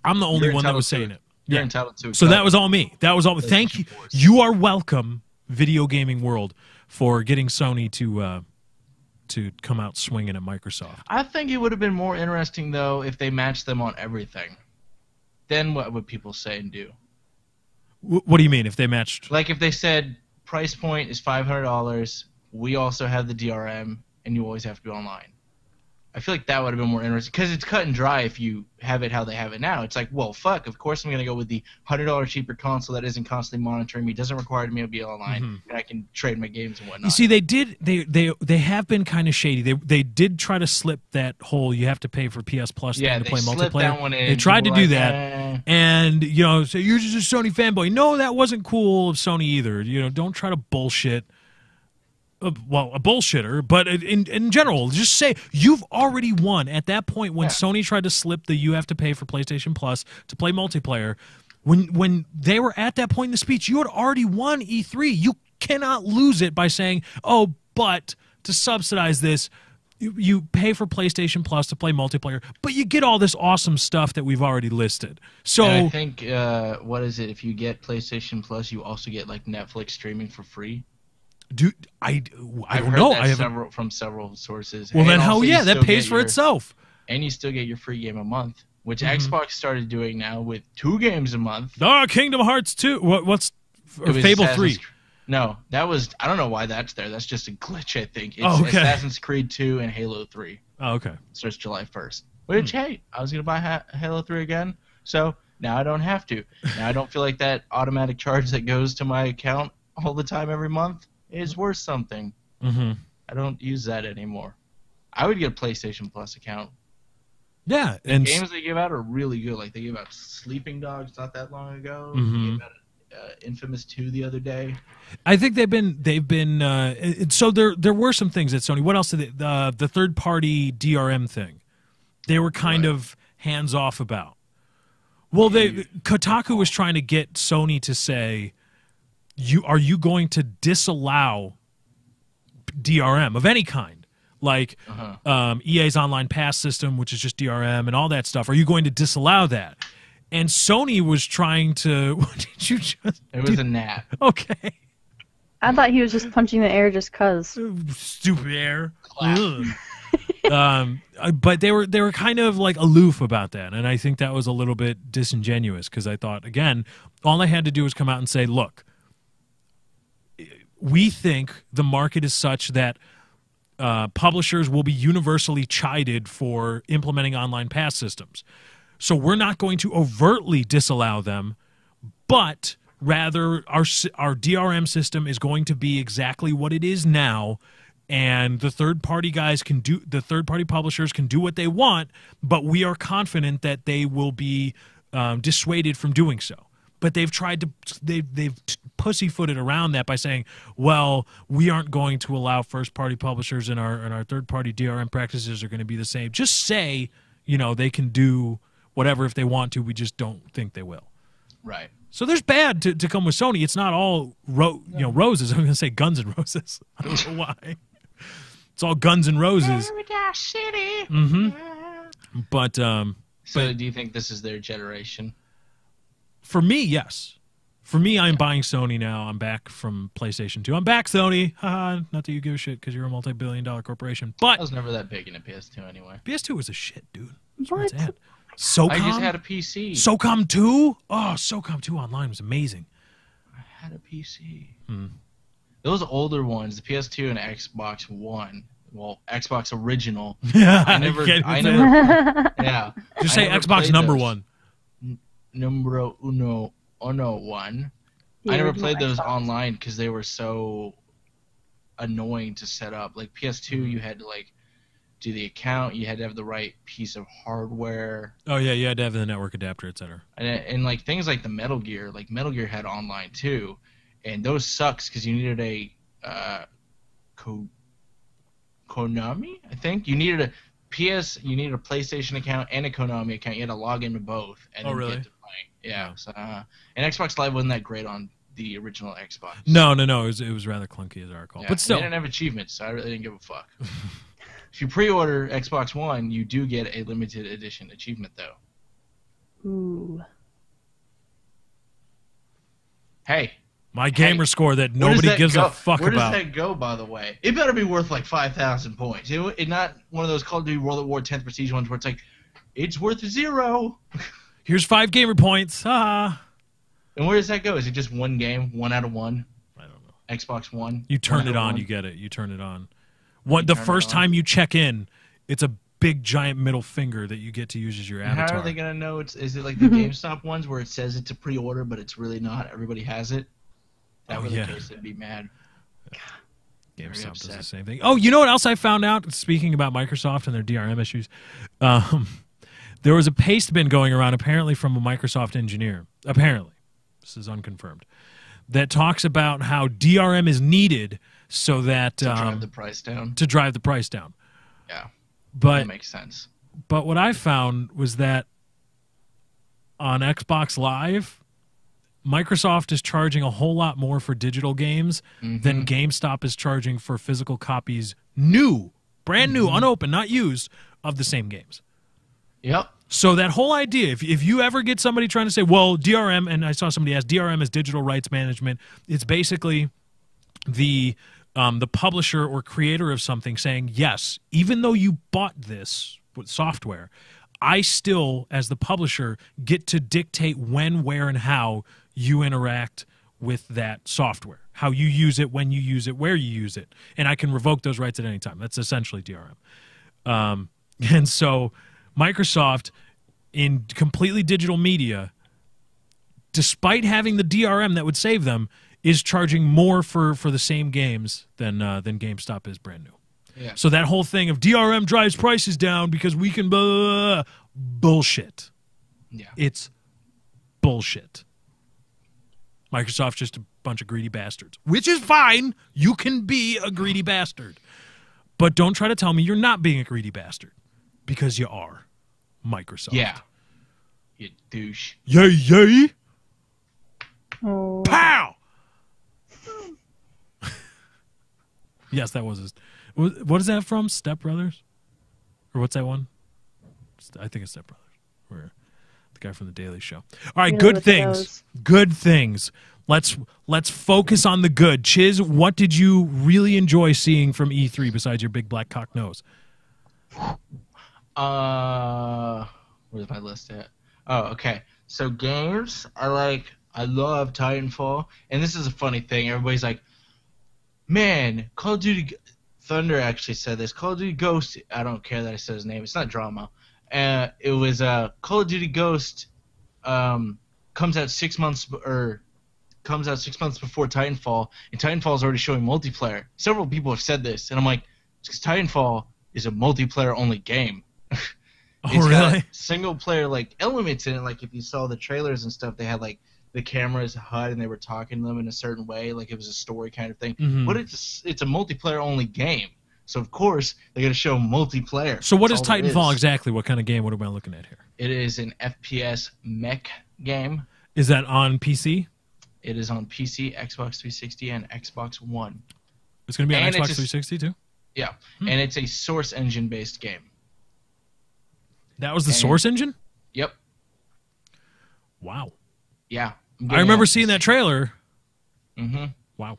E: I'm the only
F: You're
E: one that was saying
F: it.
E: it.
F: You're
E: Yeah.
F: entitled to.
E: So that was all me. That was all. Thank you. You are welcome, video gaming world, for getting Sony to uh, to come out swinging at Microsoft.
F: I think it would have been more interesting though if they matched them on everything. Then what would people say and do?
E: W- what do you mean if they matched?
F: Like if they said price point is five hundred dollars, we also have the DRM, and you always have to be online. I feel like that would have been more interesting because it's cut and dry if you have it how they have it now. It's like, well, fuck. Of course, I'm gonna go with the hundred dollar cheaper console that isn't constantly monitoring me, doesn't require me to be online, and I can trade my games and whatnot.
E: Mm-hmm. You see, they did. They they they have been kind of shady. They they did try to slip that whole you have to pay for PS Plus
F: yeah,
E: thing to
F: they
E: play
F: slipped
E: multiplayer.
F: that one in.
E: They tried to
F: People
E: do that,
F: eh.
E: and you know, so you're just a Sony fanboy. No, that wasn't cool of Sony either. You know, don't try to bullshit. Uh, well, a bullshitter, but in in general, just say you've already won. At that point, when
F: Yeah.
E: Sony tried to slip the you have to pay for PlayStation Plus to play multiplayer, when when they were at that point in the speech, you had already won E3. You cannot lose it by saying, "Oh, but to subsidize this, you, you pay for PlayStation Plus to play multiplayer, but you get all this awesome stuff that we've already listed." So
F: And I think uh, what is it? If you get PlayStation Plus, you also get like Netflix streaming for free.
E: Do I? I don't know. I haven't.
F: several from several sources.
E: Well,
F: And
E: then, hell yeah, that pays for
F: your-
E: itself.
F: And you still get your free game a month, which
E: Mm-hmm.
F: Xbox started doing now with two games a month.
E: Oh, Kingdom Hearts 2. What, what's or
F: It was
E: Fable
F: Assassin's
E: 3?
F: Cre- No, that was I don't know why that's there. That's just a glitch, I think. It's
E: Oh, okay.
F: Assassin's Creed 2 and Halo 3.
E: Oh, okay.
F: starts July 1st. Which,
E: Hmm.
F: hey, I was going to buy ha- Halo 3 again, so now I don't have to. Now I don't feel like that automatic charge that goes to my account all the time every month is worth something.
E: Mm-hmm.
F: I don't use that anymore. I would get a PlayStation Plus account.
E: Yeah, and
F: Games they give out are really good. Like they gave out Sleeping Dogs not that long ago.
E: Mhm.
F: They gave out uh, Infamous 2 the other day.
E: I think they've been they've been uh, it- so there there were some things at Sony. What else did they, uh, the third party DRM thing? They were kind
F: Right.
E: of hands off about. Well, they Kotaku was trying to get Sony to say, "You are you going to disallow DRM of any kind, like
F: Uh-huh.
E: um, EA's online pass system, which is just DRM and all that stuff? Are you going to disallow that?" And Sony was trying to. [LAUGHS] What did you just?
F: It was a nap.
E: Okay.
G: I thought he was just punching the air just cause.
E: stupid air. Um, uh, but they were they were kind of like aloof about that, and I think that was a little bit disingenuous because I thought again, all I had to do was come out and say, "Look, we think the market is such that." Uh, publishers will be universally chided for implementing online pass systems. So we're not going to overtly disallow them, but rather our our DRM system is going to be exactly what it is now and the third party guys can do the third party publishers can do what they want but we are confident that they will be um, dissuaded from doing so but they've tried to they've, they've pussyfooted around that by saying well we aren't going to allow first party publishers and our and our third party drm practices are going to be the same just say you know they can do whatever if they want to we just don't think they will
F: Right.
E: so there's bad to, to come with Sony. It's not all ro- you know roses. [LAUGHS] I'm going to say Guns and Roses. [LAUGHS] I don't know why. It's all Guns and Roses. Paradise City. Mm-hmm. But um,
F: So do you think this is their generation?
E: For me, yes. For me, I'm buying Sony now. I'm back from PlayStation 2. I'm back, Sony. Haha. Not that you give a shit because you're a multi-billion dollar corporation. But I
F: was never that big in a PS2 anyway.
E: PS2 was a shit, dude. That's where it's SOCOM.
F: I just had a PC.
E: SOCOM 2? Oh, SOCOM 2 online was amazing.
F: I had a PC.
E: Hmm.
F: Those older ones, the PS2 and Xbox One. Well, Xbox original. [LAUGHS]
E: Yeah,
F: I never. I never. [LAUGHS] Yeah.
E: Just say Xbox number
F: those.
E: one.
F: Numero uno uno one.
G: the
F: I never played those
G: Xbox.
F: online because they were so annoying to set up. Like PS2,
E: Mm-hmm.
F: you had to like do the account. You had to have the right piece of hardware.
E: Oh yeah, you had to have the network adapter, etc.
F: and, and like things like the Metal Gear, like Metal Gear had online too, and those sucks because you needed a uh, Ko- Konami, I think you needed a PS, you needed a PlayStation account and a Konami account. You had to log into both and
E: Oh,
F: then
E: really?
F: Get to playing. Yeah, so, uh, and Xbox Live wasn't that great on the original Xbox.
E: No, no, no. It was, it was rather clunky as I recall.
F: Yeah,
E: but
F: they
E: still,
F: didn't have achievements, so I really didn't give a fuck. [LAUGHS] if you pre-order Xbox One, you do get a limited edition achievement though.
G: Ooh.
F: Hey,
E: my gamer score that nobody
F: that
E: gives
F: go?
E: a fuck
F: Where
E: about.
F: does that go, by the way? It better be worth like five thousand points. It, it not one of those Call of Duty World at War 10th Prestige ones where it's like, it's worth zero. [LAUGHS]
E: Here's five gamer points. Ah.
F: And where does that go? Is it just one game, one out of one?
E: I don't know.
F: Xbox One.
E: You turn
F: One
E: it on,
F: one?
E: you get it. You turn it on. What the first time you check in, it's a big giant middle finger that you get to use as your
F: How
E: avatar.
F: are they gonna know it's? Is it like the [LAUGHS] GameStop ones where it says it's a pre-order but it's really not? Everybody has it. That
E: Oh,
F: were
E: yeah.
F: the case, I'd be mad.
E: GameStop does the same thing. Oh, you know what else I found out? Speaking about Microsoft and their DRM issues, um, there was a paste bin going around, apparently from a Microsoft engineer. Apparently, this is unconfirmed. That talks about how DRM is needed so that
F: To
E: um,
F: drive the price down.
E: to drive the price down.
F: Yeah,
E: But
F: that makes sense.
E: but what I found was that on Xbox Live, Microsoft is charging a whole lot more for digital games than GameStop is charging for physical copies, new, brand new, unopened, not used, of the same games.
F: Yep.
E: So that whole idea, if, if you ever get somebody trying to say, well, DRM, and I saw somebody ask, DRM is digital rights management. It's basically the um, the publisher or creator of something saying, yes, even though you bought this software, I still, as the publisher, get to dictate when, where, and how you interact with that software, how you use it, when you use it, where you use it, and I can revoke those rights at any time. That's essentially DRM. Um, [LAUGHS] and so Microsoft, in completely digital media, despite having the DRM that would save them, is charging more for, for the same games than uh, than GameStop is brand new.
F: Yeah.
E: So that whole thing of DRM drives prices down because we can blah, bullshit.
F: Yeah.
E: It's bullshit. Microsoft's just a bunch of greedy bastards, which is fine. You can be a greedy bastard. But don't try to tell me you're not being a greedy bastard because you are. Microsoft.
F: Yeah. You douche.
E: Yay, yay.
G: Oh.
E: Pow! yes, that was his. What what is that from? Step Brothers? Or what's that one? I think it's Step Brothers. Where the guy from the Daily Show. All right,
G: Yeah,
E: good things.
G: those.
E: Good things. Let's let's focus on the good. Chiz, what did you really enjoy seeing from E3 besides your big black cock nose?
F: Uh, where's my list at? Oh, okay. So games, I like. I love Titanfall, and this is a funny thing. Everybody's like, "Man, Call of Duty." Thunder actually said this. Call of Duty Ghost. I don't care that I said his name. It's not drama. Uh, it was uh, Call of Duty Ghost. Um, comes out six months or comes out six months before Titanfall, and Titanfall is already showing multiplayer. Several people have said this, and I'm like, because Titanfall is a multiplayer only game. [LAUGHS]
E: Oh,
F: It's got
E: really?
F: single player like elements in it. Like if you saw the trailers and stuff, they had like the cameras HUD and they were talking to them in a certain way, like it was a story kind of thing.
E: Mhm.
F: But it's it's a multiplayer only game, so of course they're gonna show multiplayer.
E: So what is
F: That's there
E: Titanfall
F: is.
E: exactly? What kind of game? What am I looking at here?
F: It is an FPS mech game.
E: Is that on PC?
F: It is on PC, Xbox 360, and Xbox One.
E: It's going to be on
F: And
E: Xbox
F: just-
E: 360 too.
F: Yeah,
E: Hmm.
F: and it's a Source engine based game.
E: That was the
F: And-
E: Source engine.
F: Yep.
E: Wow.
F: Yeah.
E: I remember seeing that trailer.
F: Mm-hmm.
E: Wow.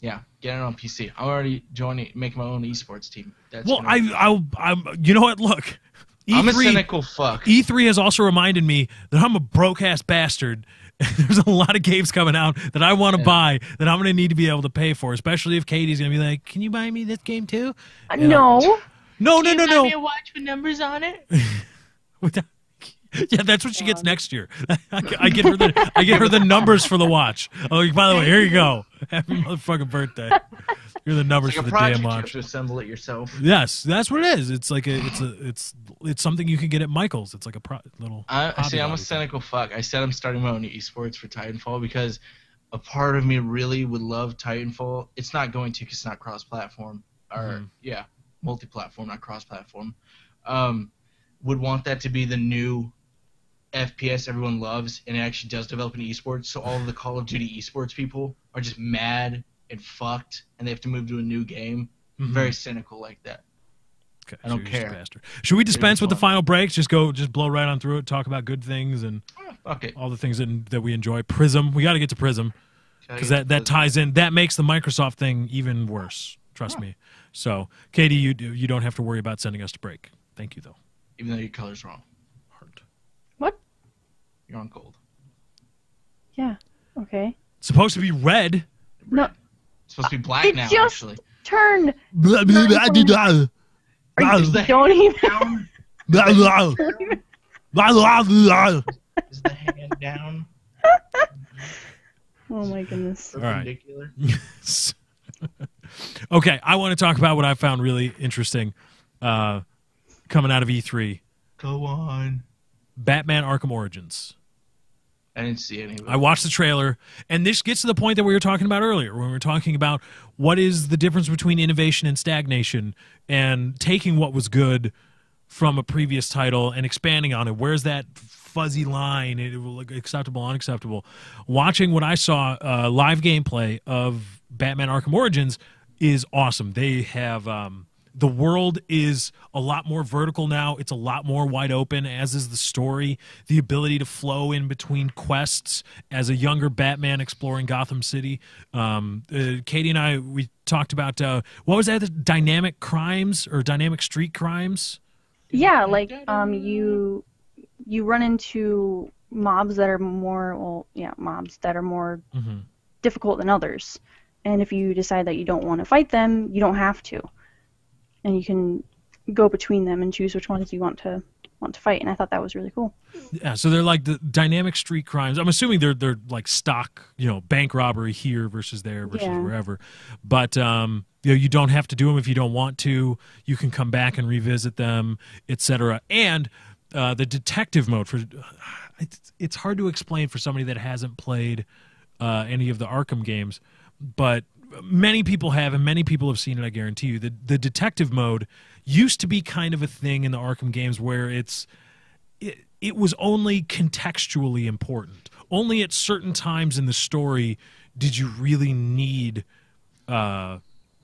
F: Yeah, get it on PC. I'm already joining, making my own esports team. That's
E: Well, I, I'll, I'm. You know what? Look, E
F: I'm a
E: E3,
F: cynical fuck.
E: E3 has also reminded me that I'm a broke ass bastard. [LAUGHS] There's a lot of games coming out that I want to
F: Yeah.
E: buy that I'm going to need to be able to pay for, especially if Katie's going to be like, "Can you buy me this game too?"
G: Uh, no.
E: No, no, no, no.
F: watch with numbers on it? [LAUGHS]
E: yeah, that's what she gets next year. [LAUGHS] I, I get her the I get her the numbers for the watch. Oh, by the way, here you go. [LAUGHS] Happy motherfucking birthday. Here are the numbers
F: It's like
E: for
F: a
E: the
F: project.
E: damn
F: You have
E: watch.
F: to assemble it yourself.
E: Yes, that's what it is. It's like a, it's a, it's, it's something you can get at Michael's. It's like a pro, little.
F: I
E: Hobby
F: see. I'm a cynical fuck. I said I'm starting my own esports for Titanfall because a part of me really would love Titanfall. It's not going to because it's not cross-platform or
E: Mhm.
F: yeah, multi-platform, not cross-platform. Um, would want that to be the new FPS everyone loves, and it actually does develop an esports. So all of the Call of Duty esports people are just mad and fucked, and they have to move to a new game.
E: Mhm.
F: Very cynical like that.
E: Okay,
F: I don't
E: so you're just a
F: care.
E: Should we dispense with the final breaks? Just go, just blow right on through it. Talk about good things and
F: Oh, fuck
E: all the things that, that we enjoy. Prism. We got to get to Prism because that, that ties in. That makes the Microsoft thing even worse. Trust me. So, Katie, you do- you don't have to worry about sending us to break. Thank you though.
F: Even though your color's wrong,
E: Heart.
G: What?
F: you're on gold.
G: Yeah. Okay.
E: It's supposed to be red.
G: No.
F: It's supposed to be black
G: It
F: now,
G: just-
F: actually.
G: Turn.
E: Blah, blah, blah, blah, blah.
G: Are you,
F: Is the
G: don't even.
F: down?
E: All
F: Is the hand down?
G: Oh my goodness.
E: right. [LAUGHS] Okay, I want to talk about what I found really interesting uh, coming out of E3
F: Go on.
E: Batman Arkham Origins.
F: I didn't see any.
E: I watched the trailer, and this gets to the point that we were talking about earlier when we were talking about what is the difference between innovation and stagnation and taking what was good from a previous title and expanding on it. Where's that fuzzy line? It, like acceptable, unacceptable. Watching what I saw uh, live gameplay of Batman Arkham Origins is awesome. They have. Um, the world is a lot more vertical now. It's a lot more wide open, as is the story. The ability to flow in between quests as a younger Batman exploring Gotham City. Um, uh, Katie and I, we talked about uh, what was that? The dynamic crimes or dynamic street crimes?
G: Yeah, like um, you you run into mobs that are more well, yeah, mobs that are more
E: Mm-hmm.
G: difficult than others. And if you decide that you don't want to fight them, you don't have to, and you can go between them and choose which ones you want to want to fight. And I thought that was really cool.
E: Yeah, so they're like the dynamic street crimes. I'm assuming they're they're like stock, you know, bank robbery here versus there versus
G: Yeah.
E: wherever. But um, you know, you don't have to do them if you don't want to. You can come back and revisit them, etc. And uh, the detective mode for it's, it's hard to explain for somebody that hasn't played uh, any of the Arkham games, but many people have, and many people have seen it. I guarantee you. The the detective mode used to be kind of a thing in the Arkham games where it's it, it was only contextually important. Only at certain times in the story did you really need uh,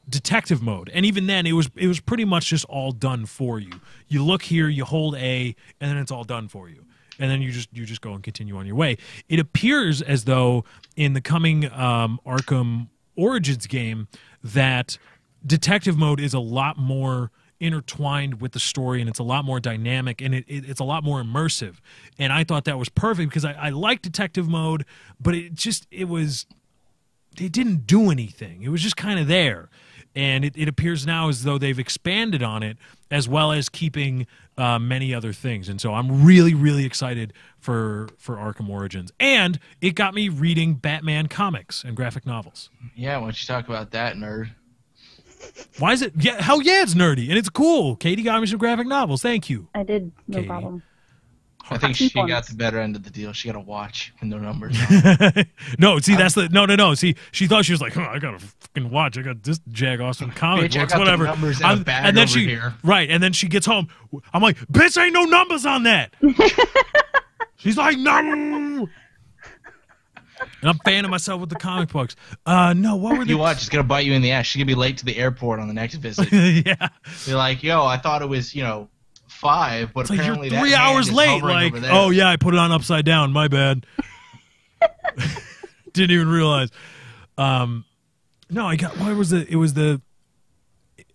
E: detective mode, and even then, it was it was pretty much just all done for you. You look here, you hold A, and then it's all done for you, and then you just you just go and continue on your way. It appears as though in the coming um, Arkham Origins game that detective mode is a lot more intertwined with the story and it's a lot more dynamic and it, it, it's a lot more immersive. And i thought that was perfect because i, I like detective mode but it just it was it didn't do anything. It was just kind of there and it, it appears now as though they've expanded on it as well as keeping uh, many other things. And so i'm really really excited for for arkham origins. And it got me reading batman comics and graphic novels.
F: Yeah, why don't you talk about that, nerd?
E: why is it yeah hell yeah it's nerdy and it's cool. Katie got me some graphic novels. Thank you.
G: I did, no
E: Okay.
G: problem.
F: I think she got the better end of the deal. She got a watch and no numbers. [LAUGHS]
E: no, see, that's the no, no, no. See, she thought she was like, huh, I got a fucking watch. I got this jag awesome comic
F: Bitch, I
E: books,
F: got the
E: whatever.
F: numbers in a
E: I'm-
F: bag
E: and then
F: over
E: she,
F: here.
E: right, and then she gets home. I'm like, bitch, ain't no numbers on that. [LAUGHS] She's like, no. And I'm fanning myself with the comic books. Uh, no, what were the?
F: you watch, it's gonna bite you in the ass. She's gonna be late to the airport on the next visit. [LAUGHS]
E: yeah,
F: Be like, yo, I thought it was, you know, five, but
E: it's like you're
F: apparently that
E: three hours late. Like, oh yeah, I put it on upside down. My bad. [LAUGHS] Didn't even realize. Um, no, I got. What was the? It was the.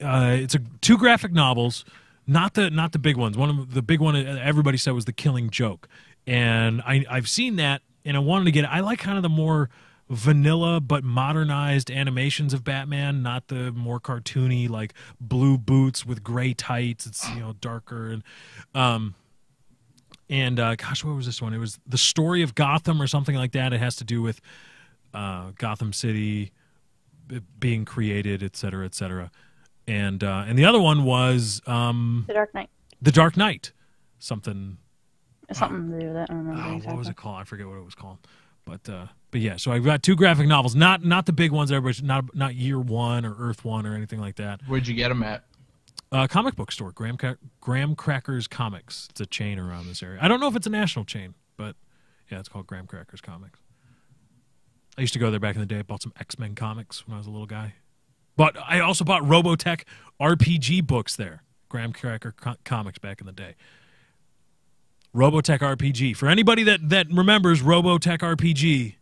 E: Uh, it's a two graphic novels, not the not the big ones. One of the big one everybody said was the Killing Joke, and I I've seen that, and I wanted to get. I like kind of the more vanilla but modernized animations of Batman, not the more cartoony like blue boots with gray tights. It's you know darker and um and uh, gosh, what was this one? It was the story of Gotham or something like that. It has to do with uh, Gotham City being created, et cetera, et cetera. And uh, and the other one was um,
G: The Dark Knight.
E: the Dark Knight, something.
G: Something to do with it. I don't remember
E: Oh,
G: exactly.
E: what was it called? I forget what it was called. But uh, but yeah, so I've got two graphic novels, not not the big ones. Everybody, not not Year One or Earth One or anything like that.
F: Where'd you get them at?
E: Uh, comic book store, Graham Graham Crackers Comics. It's a chain around this area. I don't know if it's a national chain, but yeah, it's called Graham Crackers Comics. I used to go there back in the day. I bought some X Men comics when I was a little guy. But I also bought Robotech RPG books there. Graham Cracker co- Comics back in the day. Robotech RPG. For anybody that, that remembers Robotech RPG,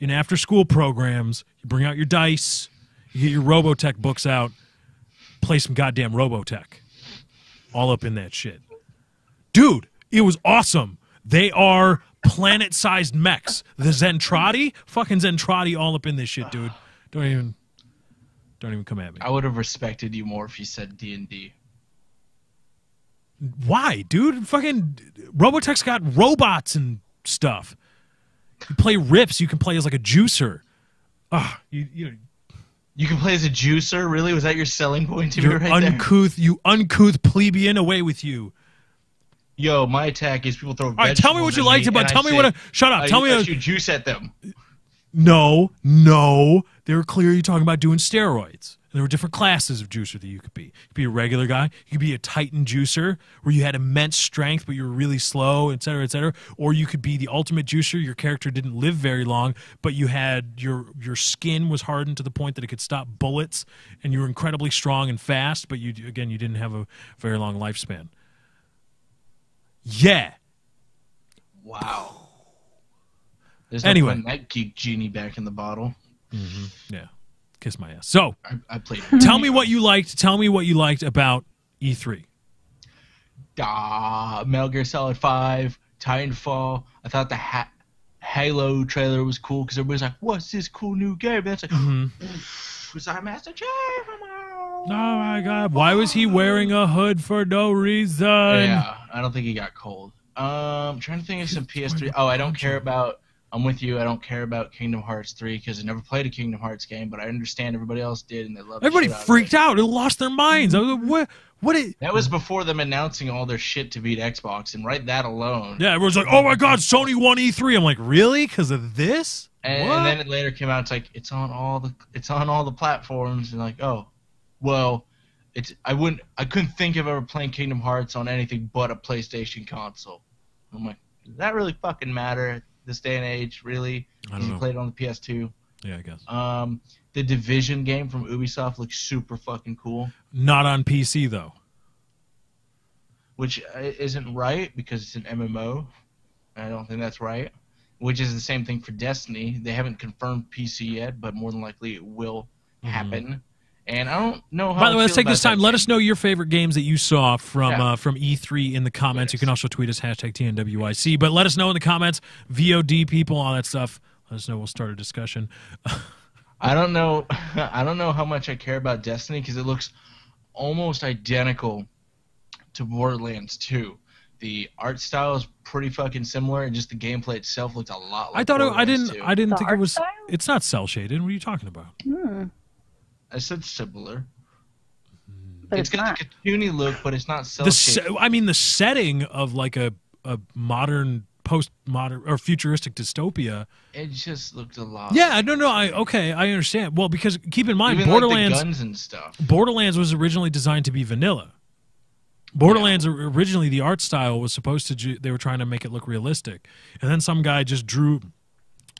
E: in after school programs, you bring out your dice, you get your Robotech books out, play some goddamn Robotech. All up in that shit. Dude, it was awesome. They are planet sized mechs. The Zentradi, fucking Zentradi all up in this shit, dude. Don't even don't even come at me.
F: I would have respected you more if you said D and D.
E: Why, dude? Fucking Robotech's got robots and stuff. You play Rifts. You can play as like a juicer. Ah, you you
F: You can play as a juicer. Really, was that your selling point to me right there?
E: uncouth. You uncouth plebeian. Away with you.
F: Yo, my attack is people throw.
E: All right, tell me what you liked about. Tell me what. A, shut up.
F: I,
E: tell me.
F: I
E: A,
F: You juice at them.
E: no, no. They were clearly talking about doing steroids. There were different classes of juicer that you could be. You could be a regular guy. You could be a Titan juicer where you had immense strength, but you were really slow, et cetera, et cetera. Or you could be the ultimate juicer. Your character didn't live very long, but you had your your skin was hardened to the point that it could stop bullets, and you were incredibly strong and fast. But you again, you didn't have a very long lifespan. Yeah.
F: Wow. There's
E: Anyway.
F: no putting that geek genie back in the bottle. Mm-hmm.
E: Yeah. Kiss my ass. So
F: I, I played.
E: tell me what you liked. Tell me what you liked about E E3.
F: Ah, Metal Gear Solid Five, Titanfall. I thought the ha- Halo trailer was cool because everybody's like, "What's this cool new game?" And it's like, "Was I Master Chief?"
E: Oh my god, why was he wearing a hood for no reason?
F: Yeah, I don't think he got cold. Um, trying to think of some PS3. Oh, I don't care about. I'm with you. I don't care about Kingdom Hearts 3 because I never played a Kingdom Hearts game, but I understand everybody else did and they loved.
E: Everybody freaked out. They lost their minds. I was like, what? What?
F: That was before them announcing all their shit to beat Xbox, and right that alone.
E: yeah, everyone's like, oh my god, Sony won E3. I'm like, really? Because of this?
F: And, and then it later came out. It's like it's on all the it's on all the platforms, and like, oh, well, it's I wouldn't I couldn't think of ever playing Kingdom Hearts on anything but a PlayStation console. I'm like, does that really fucking matter this day and age? Really?
E: I don't
F: you
E: know.
F: played it on the PS2.
E: Yeah, I guess.
F: Um, the Division game from Ubisoft looks super fucking cool,
E: Not on PC though.
F: which uh, isn't right because it's an MMO. I don't think that's right. Which is the same thing for Destiny. They haven't confirmed PC yet, but more than likely it will happen. And I don't know how.
E: By the way, let's take this time.
F: that
E: Let
F: game.
E: us know your favorite games that you saw from
F: Yeah.
E: uh, from E3 in the comments. You can also tweet us hashtag TNWYC. But let us know in the comments, VOD people, all that stuff. Let us know. We'll start a discussion.
F: I don't know. [LAUGHS] I don't know how much I care about Destiny because it looks almost identical to Borderlands 2. The art style is pretty fucking similar, and just the gameplay itself looks a lot. like
E: I thought it, I didn't.
F: 2.
E: I didn't
G: The
E: think it was.
G: style?
E: It's not cell shaded. What are you talking about?
G: Hmm.
F: I said similar. Mm-hmm.
G: But
F: it's
G: it's,
F: got
G: not.
F: the cartoony look, but it's not cell
E: The
F: shaded.
E: se- I mean, the setting of like a a modern post modern or futuristic dystopia.
F: It just looked a lot.
E: Yeah, no, no. I okay, I understand. Well, because keep in mind,
F: Even
E: Borderlands.
F: like the guns and stuff.
E: Borderlands was originally designed to be vanilla. Borderlands or- originally the art style was supposed to ju- they were trying to make it look realistic. And then some guy just drew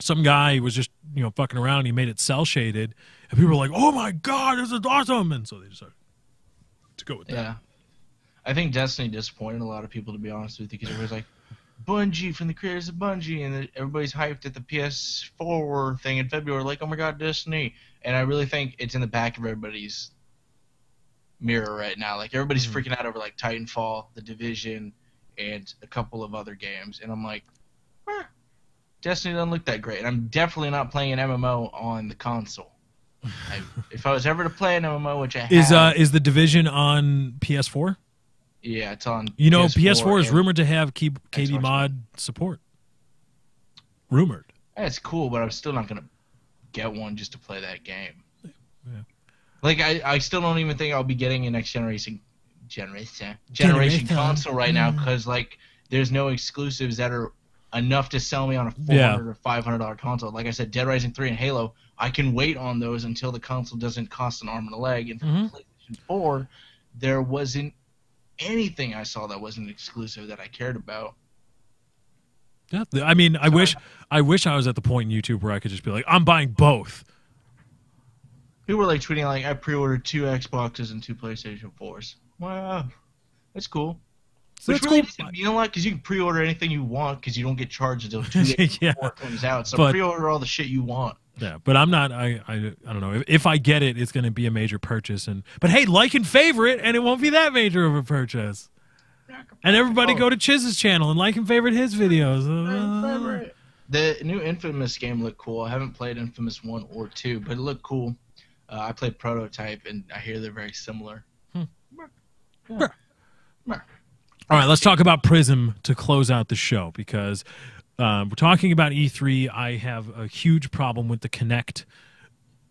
E: some guy was just, you know, fucking around, he made it cell shaded and people were like, "Oh my god, this is awesome." And so they decided to go with that.
F: Yeah. I think Destiny disappointed a lot of people, to be honest with you, because everybody's like, Bungie from the creators of Bungie, and everybody's hyped at the PS4 thing in February, like, oh my god, Destiny. And I really think it's in the back of everybody's mirror right now. Like, everybody's
E: Mm-hmm.
F: freaking out over, like, Titanfall, The Division, and a couple of other games. And I'm like, eh, Destiny doesn't look that great. And I'm definitely not playing an MMO on the console. I, if I was ever to play an MMO, which I
E: Is uh
F: have,
E: is the division on PS4?
F: yeah, it's on.
E: You know, PS4, is rumored to have K- KB
F: Xbox
E: mod support. Rumored.
F: That's cool, but I'm still not gonna get one just to play that game.
E: Yeah.
F: Like I, I still don't even think I'll be getting a next generation generation generation
E: Generation.
F: console right now because like there's no exclusives that are enough to sell me on a four
E: Yeah.
F: or five hundred dollar console. Like I said, Dead Rising three and Halo, I can wait on those until the console doesn't cost an arm and a leg. And for
E: Mhm.
F: PlayStation four, there wasn't anything I saw that wasn't exclusive that I cared about.
E: Yeah, I mean, I wish I wish I was at the point in YouTube where I could just be like, I'm buying both.
F: People were like tweeting like I pre-ordered two Xboxes and two PlayStation 4s. Wow, that's cool.
E: So
F: Which
E: that's
F: really
E: cool.
F: doesn't mean a lot because you can pre-order anything you want because you don't get charged until two [LAUGHS] days
E: Yeah.
F: before it comes out. So
E: But-
F: pre-order all the shit you want.
E: Yeah, but I'm not. I I, I don't know. If, if I get it, it's going to be a major purchase. And but hey, like and favorite, and it won't be that major of a purchase. And everybody go to Chiz's channel and like and favorite his videos. [LAUGHS] Uh,
F: The new Infamous game looked cool. I haven't played Infamous one or two, but it looked cool. Uh, I played Prototype, and I hear they're very similar.
E: Hmm.
F: Yeah.
E: All right, let's talk about Prism to close out the show because um, we're talking about E3. I have a huge problem with the Kinect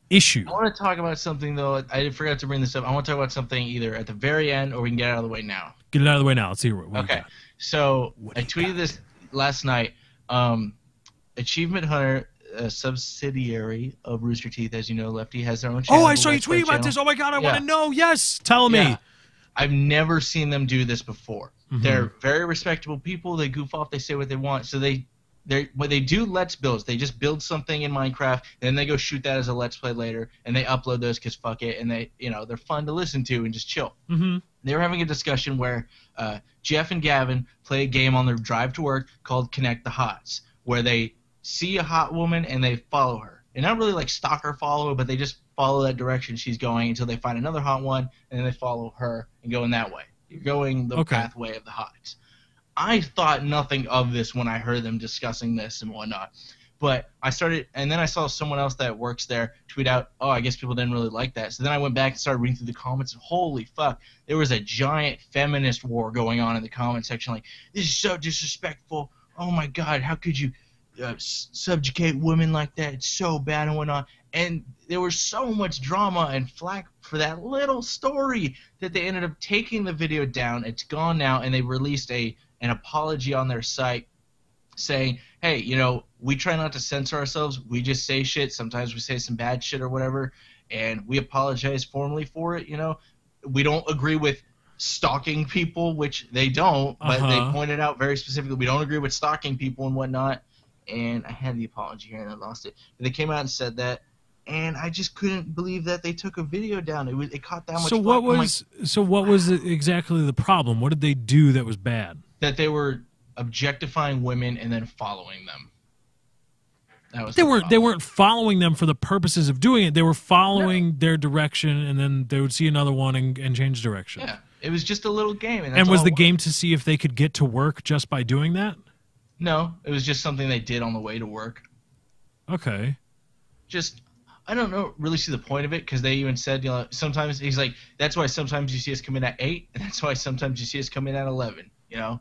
E: issue.
F: I want to talk about something though. I forgot to bring this up. I want to talk about something either at the very end or we can get out of the way now.
E: Get it out of the way now. Let's see what,
F: Okay.
E: got.
F: So
E: What
F: I tweeted this last night. Um, Achievement Hunter, a subsidiary of Rooster Teeth, as you know, Lefty has their own channel.
E: Oh, I saw you tweeting about
F: channel.
E: this. Oh my god, I
F: Yeah.
E: want to know. Yes, tell me.
F: Yeah. I've never seen them do this before.
E: Mhm.
F: They're very respectable people. They goof off. They say what they want. So they, they when they do let's builds, they just build something in Minecraft, and then they go shoot that as a let's play later, and they upload those because fuck it, and they you know they're fun to listen to and just chill.
E: hmm
F: They were having a discussion where uh, Jeff and Gavin play a game on their drive to work called Connect the Hots, where they see a hot woman and they follow her. And not really like stalk her, follow her, but they just follow that direction she's going until they find another hot one, and then they follow her and go in that way. You're going the
E: Okay.
F: pathway of the hots. I thought nothing of this when I heard them discussing this and whatnot. But I started, and then I saw someone else that works there tweet out, "Oh, I guess people didn't really like that." So then I went back and started reading through the comments, and holy fuck, there was a giant feminist war going on in the comment section. Like, this is so disrespectful. Oh my god, how could you uh, subjugate women like that? It's so bad and whatnot. And there was so much drama and flack for that little story that they ended up taking the video down. It's gone now, and they released a an apology on their site saying, "Hey, you know, we try not to censor ourselves. We just say shit. Sometimes we say some bad shit or whatever, and we apologize formally for it. You know, we don't agree with." stalking people which they don't but
E: Uh-huh.
F: they pointed out very specifically we don't agree with stalking people and whatnot and i had the apology here and i lost it but they came out and said that and i just couldn't believe that they took a video down it was it caught that much
E: So what
F: I'm like,
E: was so what was exactly the problem? What did they do that was bad?
F: that they were objectifying women and then following them that was
E: They
F: the
E: weren't they weren't following them for the purposes of doing it. They were following their direction, and then they would see another one and, and change direction.
F: yeah it was just a little game and,
E: and was the
F: it
E: game to see if they could get to work just by doing that?
F: No it was just something they did on the way to work.
E: Okay.
F: just I don't know really see the point of it because they even said you know sometimes he's like that's why sometimes you see us come in at eight and that's why sometimes you see us come in at eleven you know?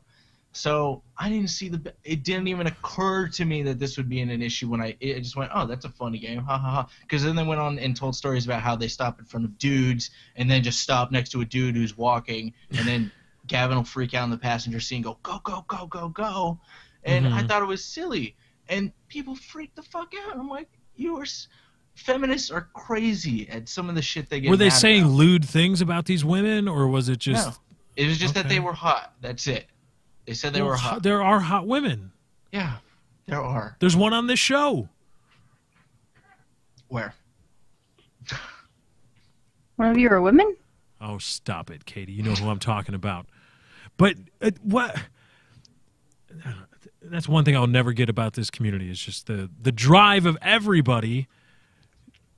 F: So I didn't see the it didn't even occur to me that this would be an, an issue when I it just went oh that's a funny game ha ha ha. Because then they went on and told stories about how they stop in front of dudes and then just stop next to a dude who's walking and then Gavin will freak out in the passenger seat and go go go go go go and I
E: Mhm.
F: thought it was silly and people freaked the fuck out. I'm like, you are feminists are crazy at some of the shit they get.
E: Were they
F: mad
E: saying
F: about.
E: lewd things about these women, or was it just
F: no? It was just that they were hot. That's it. They said they
E: Well,
F: were hot.
E: There are hot women.
F: Yeah, there are.
E: There's one on this show.
F: Where?
G: One of you are women?
E: Oh, stop it, Katie. You know who I'm talking about. But uh, what? That's one thing I'll never get about this community is just the the drive of everybody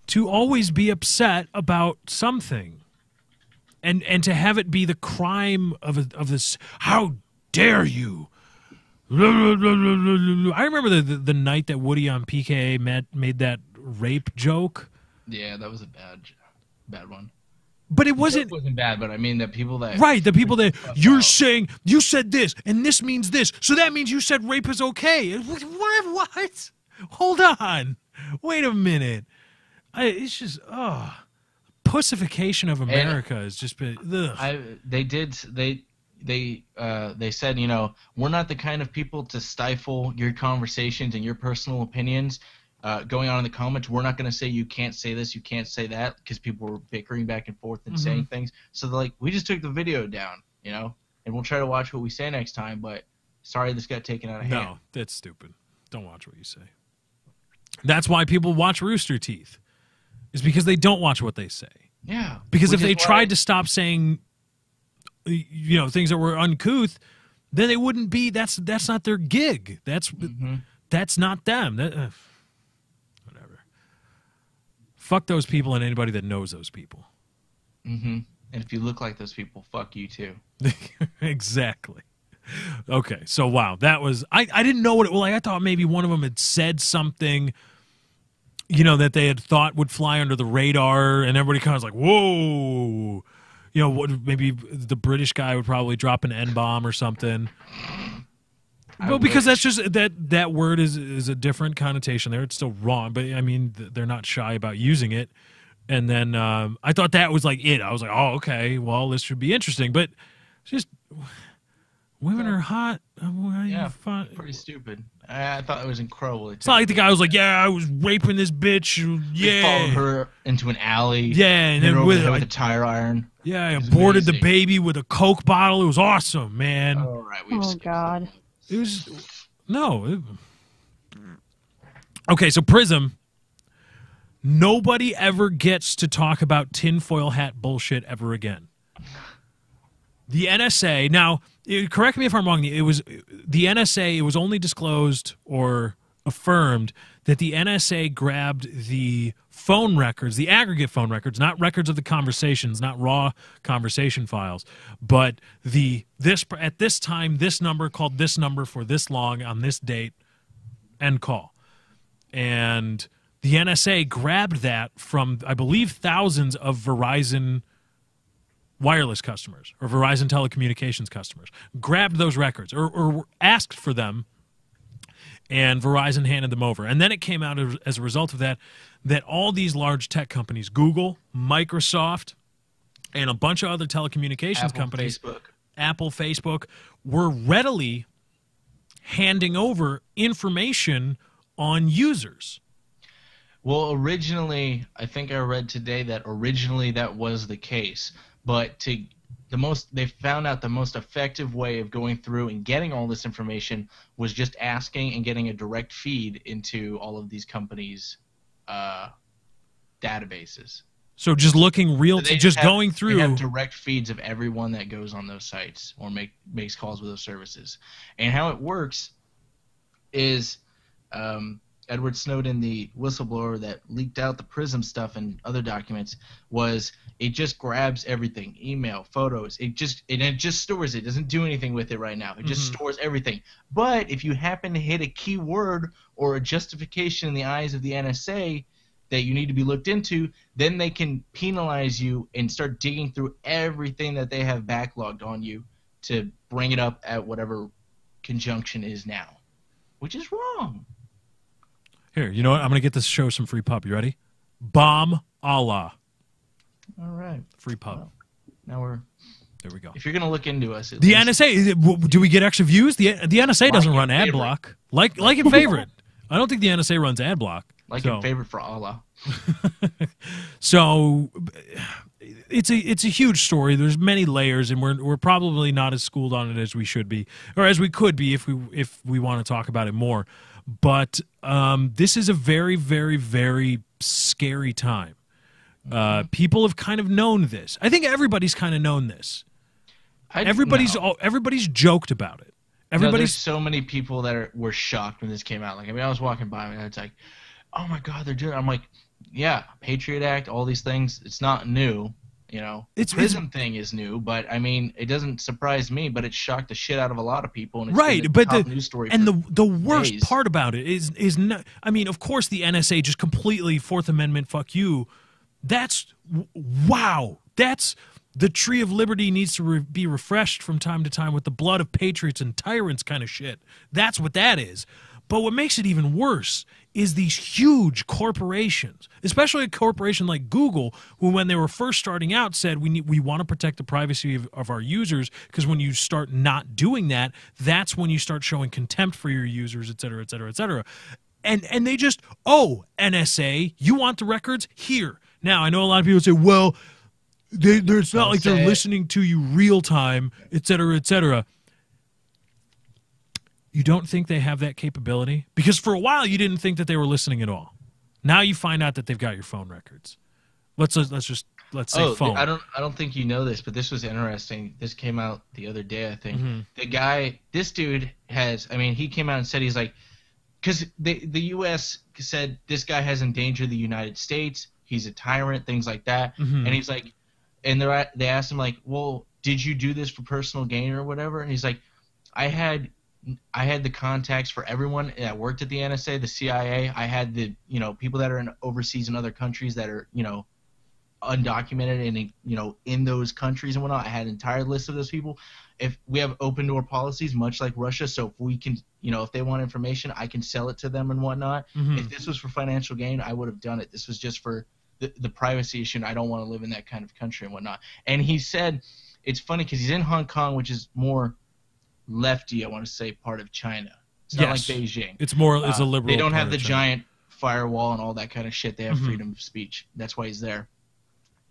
E: to always be upset about something, and and to have it be the crime of a, of this. How dare you? I remember the, the the night that Woody on PKA met, made that rape joke,
F: Yeah, that was a bad, bad one.
E: But it wasn't
F: it
E: wasn't
F: bad, but I mean the people that
E: Right, the people that you're saying you said this and this means this, so that means you said rape is okay. What? What? Hold on, wait a minute. I, it's just oh, pussification of America has just been. Ugh.
F: I they did they they uh they said you know we're not the kind of people to stifle your conversations and your personal opinions uh, going on in the comments we're not going to say you can't say this you can't say that because people were bickering back and forth and saying things so they're like we just took the video down you know and we'll try to watch what we say next time but sorry this got taken out of hand
E: no, that's stupid. Don't watch what you say. That's why people watch Rooster Teeth, is because they don't watch what they say.
F: yeah
E: Because
F: Which
E: if they tried to stop saying, you know, things that were uncouth, then they wouldn't be. That's that's not their gig. That's
F: Mm-hmm.
E: that's not them. That, uh. Fuck those people and anybody that knows those people.
F: Mm-hmm. and if you look like those people fuck you too [LAUGHS]
E: exactly. Okay, so wow, that was I. I didn't know what it. Well, like, I thought maybe one of them had said something. You know that they had thought would fly under the radar, and everybody kind of was like, "Whoa." you know, what, maybe the British guy would probably drop an N bomb or something. Well, because that's just that that word is is a different connotation there. It's still wrong, but I mean they're not shy about using it. And then um, I thought that was like it. I was like, oh, okay, well, this should be interesting. But just women are hot. Uh, why
F: Yeah,
E: you
F: pretty stupid. I, I thought it was incredible.
E: It's not like the guy was like, yeah, I was raping this bitch.
F: They followed her into an alley.
E: Yeah, and then with-
F: with a tire iron.
E: yeah. I
F: was
E: aborted the baby with a Coke bottle. It was awesome, man.
F: All right, we
G: Oh God.
E: It was no. it- okay, so Prism. Nobody ever gets to talk about tinfoil hat bullshit ever again. The NSA now, eh, correct me if I'm wrong. It was the NSA. It was only disclosed or affirmed that the NSA grabbed the phone records, the aggregate phone records, not records of the conversations, not raw conversation files, but the this at this time this number called this number for this long on this date, end call, and the NSA grabbed that from I believe thousands of Verizon wireless customers or Verizon telecommunications customers, grabbed those records or, or asked for them, and Verizon handed them over. And then it came out as, as a result of that that all these large tech companies, Google, Microsoft, and a bunch of other telecommunications
F: Apple,
E: companies,
F: Facebook.
E: Apple, Facebook, were readily handing over information on users.
F: Well, originally, I think I read today that originally that was the case, but to the most they found out the most effective way of going through and getting all this information was just asking and getting a direct feed into all of these companies' uh, databases.
E: So just looking real,
F: So they
E: just
F: have-
E: going
F: They
E: through.
F: have direct feeds of everyone that goes on those sites or make makes calls with those services. And how it works is um, Edward Snowden, the whistleblower that leaked out the Prism stuff and other documents, was it just grabs everything, email, photos. It just and it just stores it. it doesn't do anything with it right now. It just
E: Mhm.
F: stores everything. But if you happen to hit a keyword or a justification in the eyes of the NSA that you need to be looked into, then they can penalize you and start digging through everything that they have backlogged on you to bring it up at whatever conjunction is now, which is wrong.
E: Here, you know what? I'm going to get this show some free pub. You ready? Bomb Allah.
F: All right.
E: Free pub.
F: Now we're
E: There we go.
F: if you're gonna look into us,
E: The
F: least-
E: NSA, is it- w- do we get extra views? The the NSA doesn't
F: Like
E: run ad
F: favorite.
E: block. Like like and favorite. [LAUGHS] I don't think the NSA runs ad block.
F: like
E: so,
F: your favorite for Allah. [LAUGHS]
E: So it's a it's a huge story. There's many layers, and we're we're probably not as schooled on it as we should be, or as we could be if we if we want to talk about it more. But um, this is a very very very scary time. Uh, people have kind of known this. I think everybody's kind of known this.
F: I,
E: Everybody's
F: no.
E: all, everybody's joked about it.
F: No,
E: Everybody's
F: so many people that are, were shocked when this came out. Like I mean, I was walking by and it's like, oh my god, they're doing. It. I'm like, yeah, Patriot Act, all these things. It's not new. You know,
E: It's-
F: the Prism thing is new, but I mean, it doesn't surprise me. But it shocked the shit out of a lot of people. And it's
E: right
F: the
E: but the
F: news story
E: and the the worst
F: days.
E: part about it is is not i mean of course the nsa just completely fourth amendment fuck you that's wow that's the tree of liberty needs to re- be refreshed from time to time with the blood of patriots and tyrants kind of shit that's what that is but what makes it even worse is these huge corporations, especially a corporation like Google, who when they were first starting out said we need we want to protect the privacy of, of our users because when you start not doing that, that's when you start showing contempt for your users, et cetera, et cetera, et cetera. And and they just oh NSA, you want the records here. Now I know a lot of people say, well, they, they're, it's not
F: Don't
E: like they're
F: it.
E: listening to you real time, et cetera, et cetera. You don't think they have that capability? Because for a while you didn't think that they were listening at all. Now you find out that they've got your phone records. Let's let's just let's say
F: oh,
E: phone.
F: I don't I don't think you know this, but this was interesting. This came out the other day, I think.
E: Mm-hmm.
F: The guy, this dude has. I mean, he came out and said he's like, because the the U.S. said this guy has endangered the United States. He's a tyrant, things like that.
E: Mhm.
F: And he's like, and they they asked him like, well, did you do this for personal gain or whatever? And he's like, I had I had the contacts for everyone that worked at the NSA, the CIA. I had the you know people that are in overseas in other countries that are you know undocumented and you know in those countries and whatnot. I had an entire list of those people. If we have open door policies, much like Russia, so if we can, you know, if they want information, I can sell it to them and whatnot.
E: Mhm.
F: If this was for financial gain, I would have done it. This was just for the, the privacy issue. And I don't want to live in that kind of country and whatnot. And he said, it's funny because he's in Hong Kong, which is more lefty, I want to say, part of China. It's not
E: Yes.
F: like Beijing.
E: It's more. It's a
F: Uh,
E: liberal.
F: They don't have the giant firewall and all that kind of shit. They have
E: Mhm.
F: freedom of speech. That's why he's there.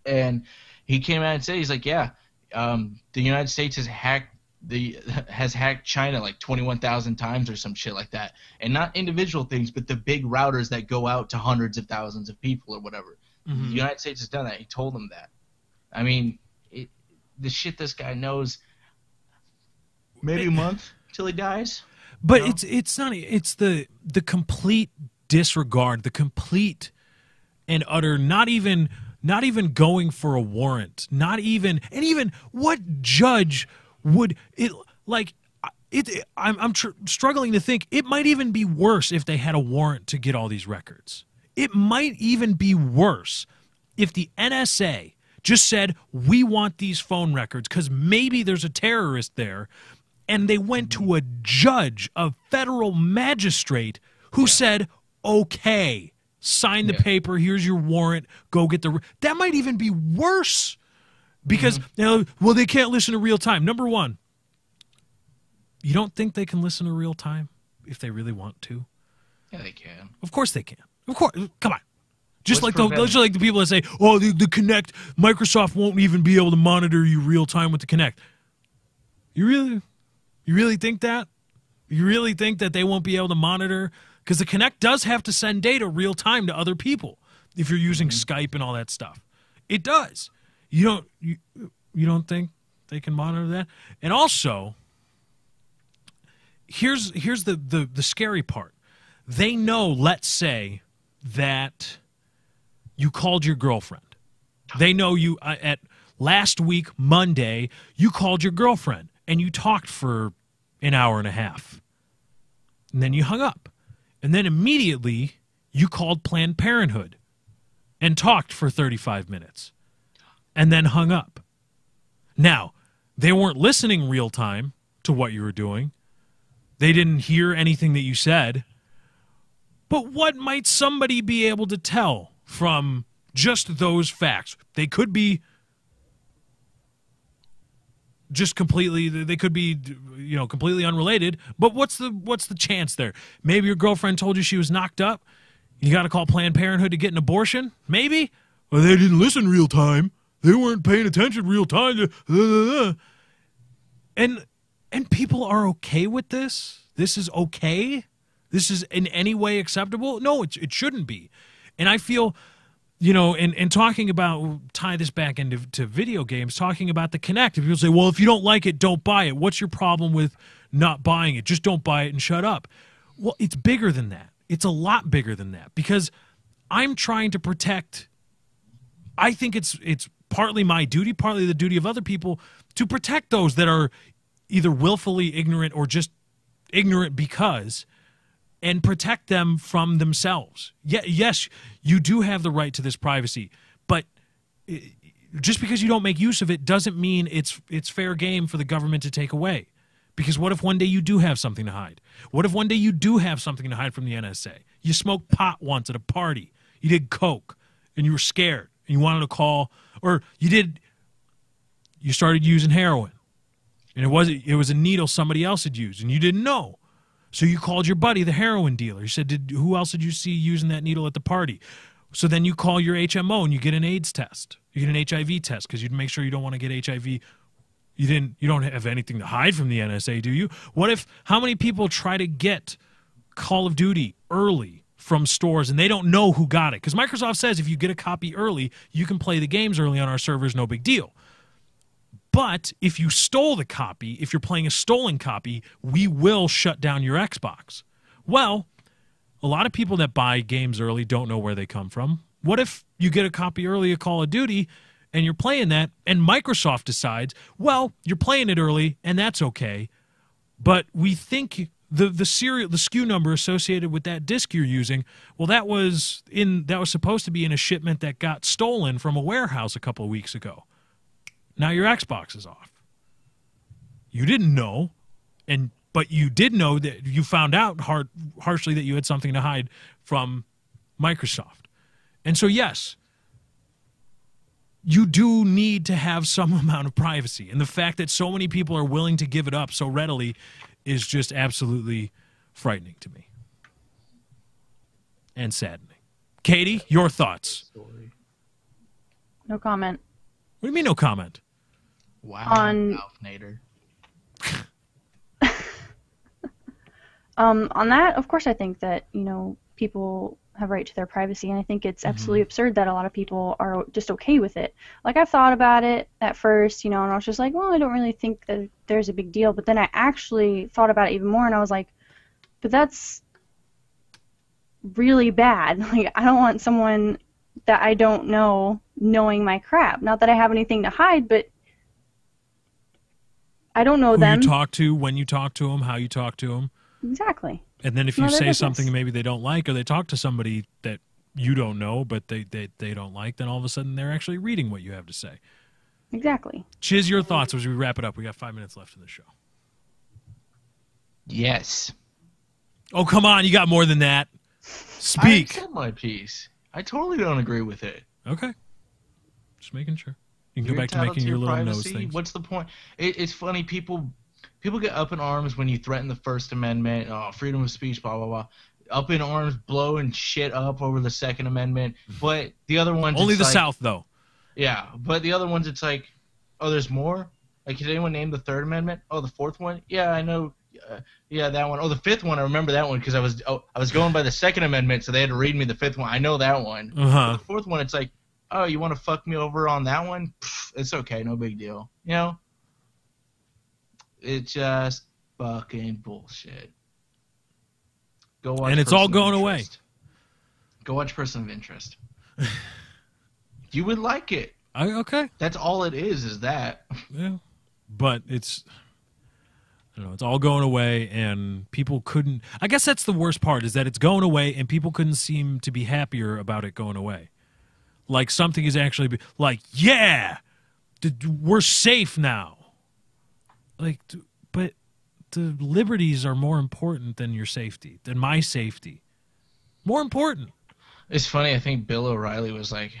F: And he came out and said, he's like, yeah, um, the United States has hacked the [LAUGHS] has hacked China like 21,000 times or some shit like that, and not individual things, but the big routers that go out to hundreds of thousands of people or whatever.
E: Mhm.
F: The United States has done that. He told them that. I mean, it, the shit this guy knows. Maybe a month [LAUGHS] till he dies.
E: But
F: No?
E: it's it's not it's the the complete disregard, the complete and utter not even not even going for a warrant, not even and even what judge would it like it, it- I'm I'm tr- struggling to think it might even be worse if they had a warrant to get all these records. It might even be worse if the NSA just said we want these phone records cuz maybe there's a terrorist there and they went to a judge, a federal magistrate, who said, "Okay, sign the
F: Yeah.
E: paper. Here's your warrant. Go get the." re-" That might even be worse because mm-hmm. you know, well, they can't listen to real time. Number one, you don't think they can listen to real time if they really want to?
F: Yeah, they can.
E: Of course they can. Of course, come on. Just
F: What's
E: like the, just like the people that say, "Oh, the, the Kinect, Microsoft won't even be able to monitor you real time with the Kinect." You really, you really think that? You really think that they won't be able to monitor? Because the Kinect does have to send data real time to other people if you're using mm-hmm. Skype and all that stuff. It does. You don't you you don't think they can monitor that? And also, here's here's the the, the scary part. They know, let's say, that you called your girlfriend. They know you uh, at last week Monday you called your girlfriend and you talked for an hour and a half. And then you hung up. And then immediately you called Planned Parenthood and talked for 35 minutes and then hung up. Now, they weren't listening real time to what you were doing. They didn't hear anything that you said. But what might somebody be able to tell from just those facts? They could be just completely they could be you know completely unrelated but what's the what's the chance there? Maybe your girlfriend told you she was knocked up. You got to call planned parenthood to get an abortion? Maybe? Well they didn't listen real time. They weren't paying attention real time. And and people are okay with this? This is okay this is in any way acceptable? No it, it shouldn't be. And i feel you know and, and talking about tie this back into to video games talking about the Kinect if people say well if you don't like it don't buy it. What's your problem with not buying it? Just don't buy it and shut up. Well it's bigger than that. It's a lot bigger than that because i'm trying to protect I think it's it's partly my duty, partly the duty of other people to protect those that are either willfully ignorant or just ignorant because and protect them from themselves. Yes, you do have the right to this privacy, but eh, just because you don't make use of it doesn't mean it's it's fair game for the government to take away. Because what if one day you do have something to hide? What if one day you do have something to hide from the NSA? You smoked pot once at a party. You did coke and you were scared and you wanted to call or you did you started using heroin. And it was it was a needle somebody else had used and you didn't know. So you called your buddy, the heroin dealer. You said, "Did who else did you see using that needle at the party?" So then you call your HMO and you get an AIDS test. You get an HIV test because you'd make sure you don't want to get HIV. You didn't. You don't have anything to hide from the NSA, do you? What if? How many people try to get Call of Duty early from stores and they don't know who got it? Because Microsoft says if you get a copy early, you can play the games early on our servers, no big deal. But if you stole the copy, if you're playing a stolen copy, we will shut down your Xbox. Well, a lot of people that buy games early don't know where they come from. What if you get a copy early of Call of Duty and you're playing that, and Microsoft decides, well, you're playing it early, and that's okay, but we think the the serial the SKU number associated with that disc you're using, well, that was in that was supposed to be in a shipment that got stolen from a warehouse a couple of weeks ago. Now your Xbox is off. You didn't know, and but you did know that you found out hard, harshly that you had something to hide from Microsoft, and so yes, you do need to have some [LAUGHS] amount of privacy. And the fact that so many people are willing to give it up so readily is just absolutely frightening to me and saddening. Katie, your thoughts?
G: No comment.
E: What do you mean, no comment?
F: Wow.
G: On-. [LAUGHS] Um, on that, of course, I think that you know people have right to their privacy, and I think it's absolutely absurd that a lot of people are just okay with it. Like I've thought about it at first, you know, and I was just like, well, I don't really think that there's a big deal. But then I actually thought about it even more, and I was like, but that's really bad. [LAUGHS] Like I don't want someone that I don't know knowing my crap. Not that I have anything to hide, but I don't know
E: Who
G: them
E: you talk to, when you talk to them, how you talk to them.
G: exactly.
E: And then if you say
G: business.
E: something maybe they don't like, or they talk to somebody that you don't know but they, they, they don't like, then all of a sudden they're actually reading what you have to say.
G: Exactly.
E: Chiz, your thoughts as we wrap it up. We got five minutes left in the show.
F: Yes.
E: Oh, come on. You got more than that.
F: I
E: Speak.
F: said my piece. I totally don't agree with it.
E: Okay. Just making sure. You can
F: You're
E: go back to making your little nose things.
F: What's the point? It, it's funny. People people get up in arms when you threaten the First Amendment, oh, freedom of speech, blah blah blah. Up in arms, blowing shit up over the Second Amendment. But the other ones,
E: Only the
F: like-
E: South, though.
F: Yeah, but the other ones, it's like, oh, there's more. Like, can anyone name the Third Amendment? Oh, the fourth one? Yeah, I know. Uh, yeah, that one. Oh, the fifth one. I remember that one because I was oh, I was going by the Second Amendment, so they had to read me the fifth one. I know that one.
E: Uh huh.
F: The fourth one, it's like, oh, you want to fuck me over on that one? Pff, it's okay, no big deal. You know? It's just fucking bullshit. Go watch.
E: And it's all
F: Person of
E: going away.
F: Go watch Person of Interest. [SIGHS] you would like it.
E: I, okay.
F: That's all it is. Is that?
E: Yeah. But it's I don't know, it's all going away and people couldn't I guess that's the worst part is that it's going away and people couldn't seem to be happier about it going away. Like something is actually be, like, yeah, we're safe now. Like but the liberties are more important than your safety, than my safety. More important.
F: It's funny. I think Bill O'Reilly was like,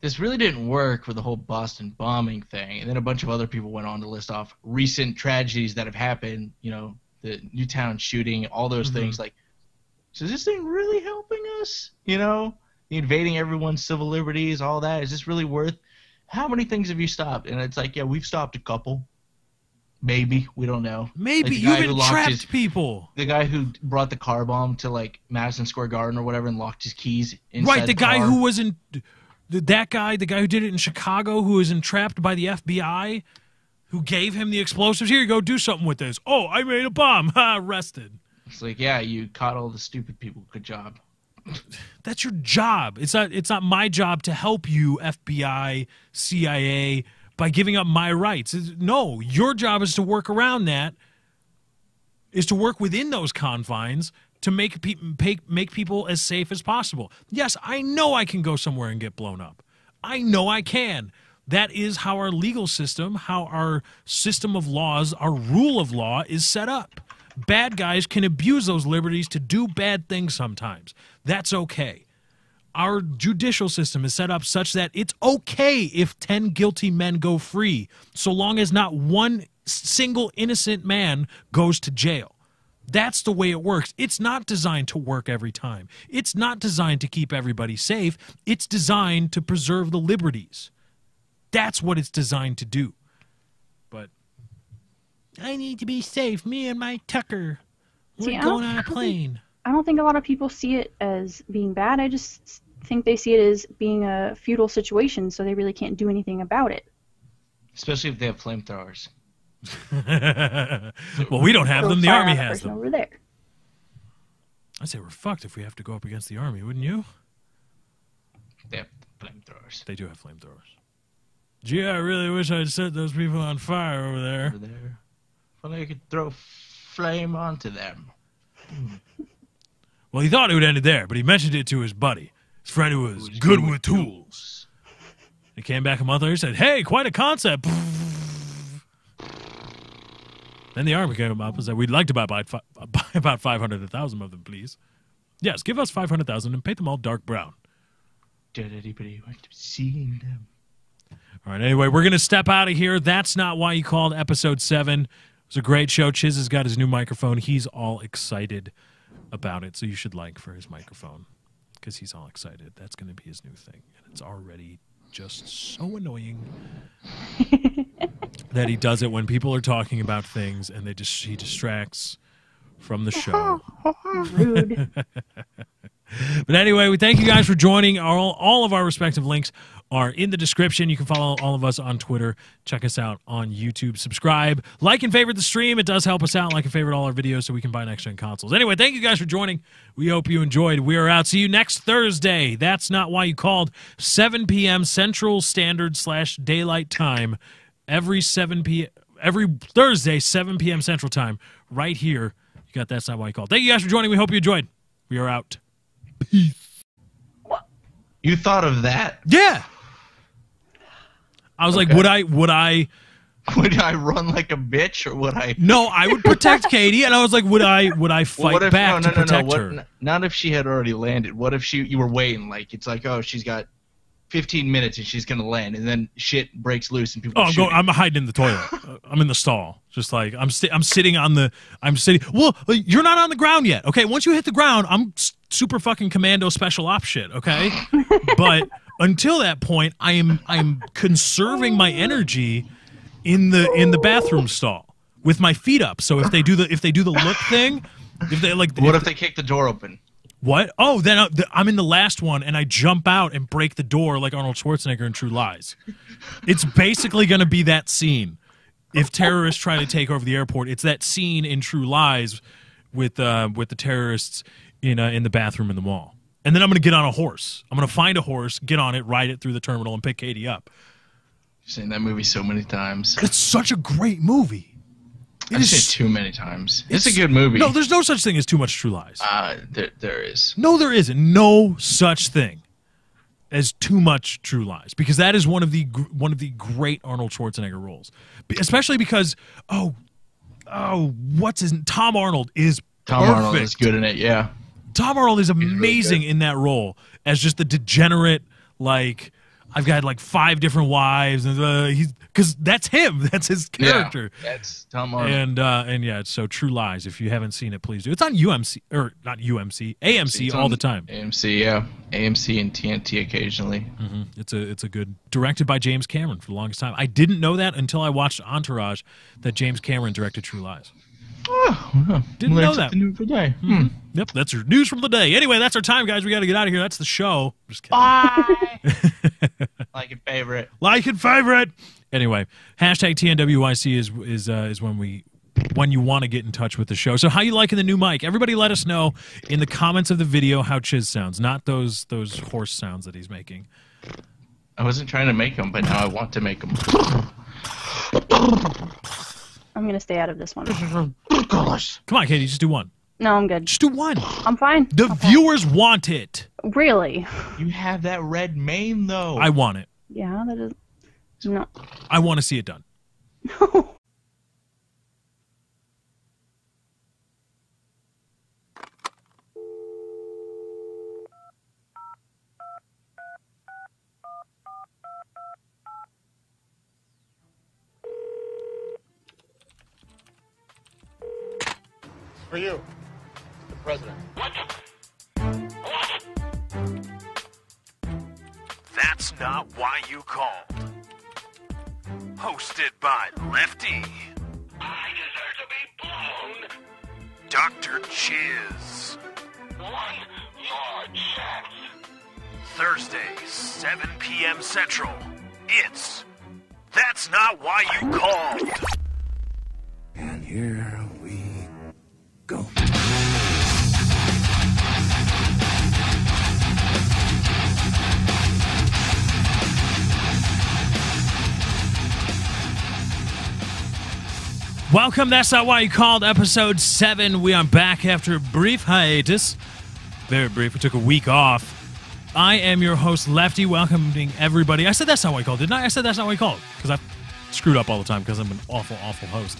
F: "This really didn't work for the whole Boston bombing thing," and then a bunch of other people went on to list off recent tragedies that have happened. You know, the Newtown shooting, all those mm-hmm. things. Like, so is this thing really helping us? You know, invading everyone's civil liberties, all that. Is this really worth? How many things have you stopped? And it's like, yeah, we've stopped a couple. Maybe we don't know.
E: Maybe
F: Like
E: you've entrapped
F: his-
E: people.
F: The guy who brought the car bomb to like Madison Square Garden or whatever and locked his keys inside
E: Right, the guy
F: car.
E: who was in that guy, the guy who did it in Chicago, who was entrapped by the FBI, who gave him the explosives. Here you go, do something with this. Oh, I made a bomb. [LAUGHS] Ha, arrested.
F: It's like, yeah, you caught all the stupid people. Good job.
E: That's your job. It's not. It's not my job to help you, FBI, CIA, by giving up my rights. No, your job is to work around that. Is to work within those confines to make pe- make people as safe as possible. Yes, I know I can go somewhere and get blown up. I know I can. That is how our legal system, how our system of laws, our rule of law is set up. Bad guys can abuse those liberties to do bad things sometimes. That's okay. Our judicial system is set up such that it's okay if 10 guilty men go free, so long as not one single innocent man goes to jail. That's the way it works. It's not designed to work every time. It's not designed to keep everybody safe. It's designed to preserve the liberties. That's what it's designed to do. But I need to be safe. Me and my Tucker. We're going on a plane.
G: I don't think a lot of people see it as being bad. I just think they see it as being a feudal situation, so they really can't do anything about it.
F: Especially if they have flamethrowers. [LAUGHS]
E: well, we don't have
G: Throw
E: them. The army has them.
G: over there.
E: I'd say we're fucked if we have to go up against the army, wouldn't you?
F: They have flamethrowers
E: They do have flamethrowers. Gee, I really wish I'd set those people on fire over there.
F: over there. If only I could throw flame onto them. [LAUGHS]
E: Well, he thought it would end it there, but he mentioned it to his buddy, his friend who was good with tools. He came back a month later and said, Hey, quite a concept. Then the army came up and said, We'd like to buy about, fi- [LAUGHS] buy about 500,000 of them, please. Yes, give us 500,000 and paint them all dark brown.
F: Did anybody want to see them?
E: All right, anyway, we're going to step out of here. That's not why you called episode seven. It was a great show. Chiz has got his new microphone. He's all excited about it, so you should like for his microphone because he's all excited. That's going to be his new thing. And it's already just so annoying [LAUGHS] that he does it when people are talking about things and they just he distracts from the show. [LAUGHS]
G: Rude. [LAUGHS]
E: But anyway, we thank you guys for joining. All, all of our respective links are in the description. You can follow all of us on Twitter. Check us out on YouTube. Subscribe, like, and favorite the stream. It does help us out. Like and favorite all our videos so we can buy next gen consoles. Anyway, thank you guys for joining. We hope you enjoyed. We are out. See you next Thursday. That's not why you called. 7 p.m. Central Standard slash Daylight Time. Every 7 p. Every Thursday, 7 p.m. Central Time, right here. You got that's not why you called. Thank you guys for joining. We hope you enjoyed. We are out.
F: You thought of that?
E: Yeah. I was like, would I would I [LAUGHS]
F: Would I run like a bitch or would I?
E: no, I would protect [LAUGHS] Katie and I was like, would I would I fight
F: what if
E: back
F: no,
E: to
F: no, no, no.
E: protect
F: What,
E: her?
F: n- not if she had already landed. What if she you were waiting? Like it's like oh she's got 15 minutes and she's gonna land, and then shit breaks loose and people.
E: Oh, I'm, I'm hiding in the toilet. [LAUGHS] Uh, I'm in the stall. Just like I'm, si- I'm sitting on the. I'm sitting. Well, uh, you're not on the ground yet. Okay, once you hit the ground, I'm s- super fucking commando special ops shit. Okay, but until that point, I am I'm conserving my energy in the in the bathroom stall with my feet up. So if they do the if they do the look thing, if they like
F: What if they kick the door open?
E: What? Oh, then I'm in the last one and I jump out and break the door like Arnold Schwarzenegger in True Lies. It's basically going to be that scene. If terrorists try to take over the airport, it's that scene in True Lies with uh, with the terrorists in uh, in the bathroom in the mall. And then I'm going to get on a horse. I'm going to find a horse, get on it, ride it through the terminal, and pick Katie up.
F: I've seen that movie so many times.
E: It's such a great movie. It
F: I've
E: is-
F: seen it too many times. It's, a good movie.
E: No, there's no such thing as too much True Lies.
F: uh, there, there is.
E: No, there isn't. No such thing as too much True Lies because that is one of the one of the great Arnold Schwarzenegger roles, especially because oh oh what's his Tom Arnold is
F: Tom
E: perfect.
F: Arnold is good in it. Yeah.
E: Tom Arnold is amazing
F: good.
E: in that role as just the degenerate like I've got like five different wives and uh, he's because that's him [LAUGHS] that's his character.
F: Yeah, that's Tom Arnold.
E: And uh, and yeah, it's so True Lies. If you haven't seen it, please do. It's on UMC or not UMC, AMC
F: It's
E: all the time.
F: AMC, yeah. AMC and TNT occasionally.
E: It's a it's a good directed by James Cameron for the longest time. I didn't know that until I watched Entourage that James Cameron directed True Lies.
F: Oh,
E: Didn't
F: learned
E: know that.
F: something new every day. Hmm.
E: Yep, that's your news from the day. Anyway, that's our time, guys. We got to get out of here. That's the show. Just kidding.
F: Bye. [LAUGHS] like and favorite.
E: like and favorite. Anyway, hashtag TNWYC is is uh, is when we when you want to get in touch with the show. So how you liking the new mic? Everybody, let us know in the comments of the video how Chiz sounds, not those those horse sounds that he's making.
F: I wasn't trying to make them, but now I want to make them. [LAUGHS]
G: I'm gonna stay out of this one. [LAUGHS]
E: Come on, Katie, just do one.
G: No, I'm good.
E: Just do one.
G: I'm fine.
E: The viewers want it.
G: Really?
F: You have that red mane, though.
E: I want it.
G: Yeah, that is. No.
E: I want to see it done. [LAUGHS]
A: For you, the president.
C: That's not why you called. Hosted by Lefty,
D: I deserve to be blown.
C: Dr. Chiz.
D: One more chance.
C: Thursday, 7 p.m. Central. It's That's Not Why You Called.
H: And here
E: Welcome. That's not why you called episode seven. We are back after a brief hiatus. Very brief. We took a week off. I am your host, Lefty, welcoming everybody. I said that's not why you called, didn't I? I said that's not why you called because I screwed up all the time because I'm an awful, awful host.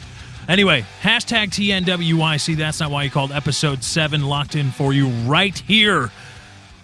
E: Anyway, hashtag TNWYC. That's not why you called episode seven locked in for you right here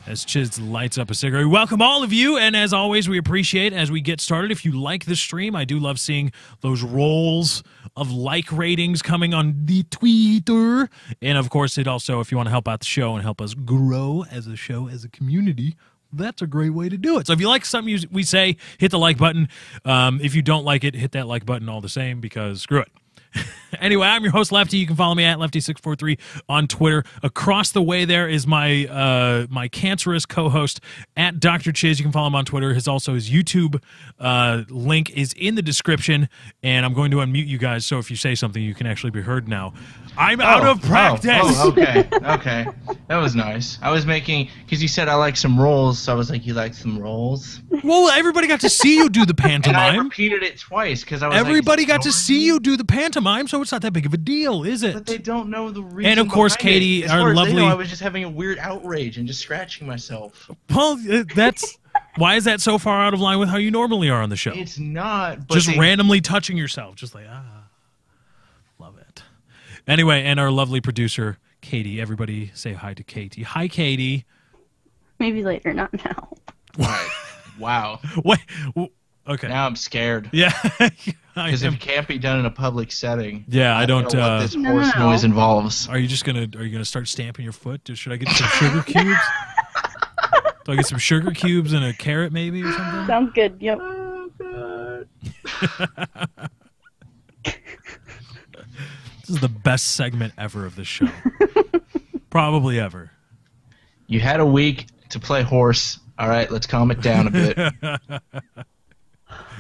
E: as Chiz lights up a cigarette. We welcome all of you, and as always, we appreciate as we get started. If you like the stream, I do love seeing those rolls of like ratings coming on the Twitter. And of course, it also, if you want to help out the show and help us grow as a show, as a community, that's a great way to do it. So if you like something we say, hit the like button. Um, if you don't like it, hit that like button all the same because screw it. [LAUGHS] anyway, I'm your host Lefty. You can follow me at Lefty643 on Twitter. Across the way there is my uh, my cancerous co-host at Dr. Chiz. You can follow him on Twitter. His also his YouTube uh, link is in the description, and I'm going to unmute you guys so if you say something, you can actually be heard now. I'm out
F: Oh,
E: of practice.
F: Oh, oh, okay, [LAUGHS] okay, that was nice. I was making because you said I like some rolls, so I was like, you like some rolls,
E: Well, everybody got to see you do the pantomime. [LAUGHS]
F: and I repeated it twice because I was. like,
E: Everybody
F: "Is it
E: got to see you do the pantomime, so it's not that big of a deal, is it?
F: But they don't know the reason.
E: And of course,
F: behind it.
E: Katie,
F: As
E: our
F: far as they
E: lovely-
F: know, I was just having a weird outrage and just scratching myself.
E: Well, uh, that's why is that so far out of line with how you normally are on the show?
F: It's not. But
E: just
F: they-
E: randomly touching yourself, just like ah. Anyway, and our lovely producer Katie. Everybody say hi to Katie. Hi, Katie.
G: Maybe later, not now.
F: Right. Wow. [LAUGHS]
E: Wait. Okay.
F: Now I'm scared
E: yeah. [LAUGHS]
F: Because if it can't be done in a public setting.
E: Yeah, I don't,
F: know
E: uh,
F: what this
G: No,
F: horse
G: no.
F: noise involves.
E: are you just gonna Are you gonna start stamping your foot? Should I get some sugar [LAUGHS] cubes? Do I get some sugar cubes and a carrot maybe or something?
G: Sounds good. Yep.
E: This is the best segment ever of this show. [LAUGHS] Probably ever.
F: You had a week to play horse. All right, let's calm it down a bit. [LAUGHS]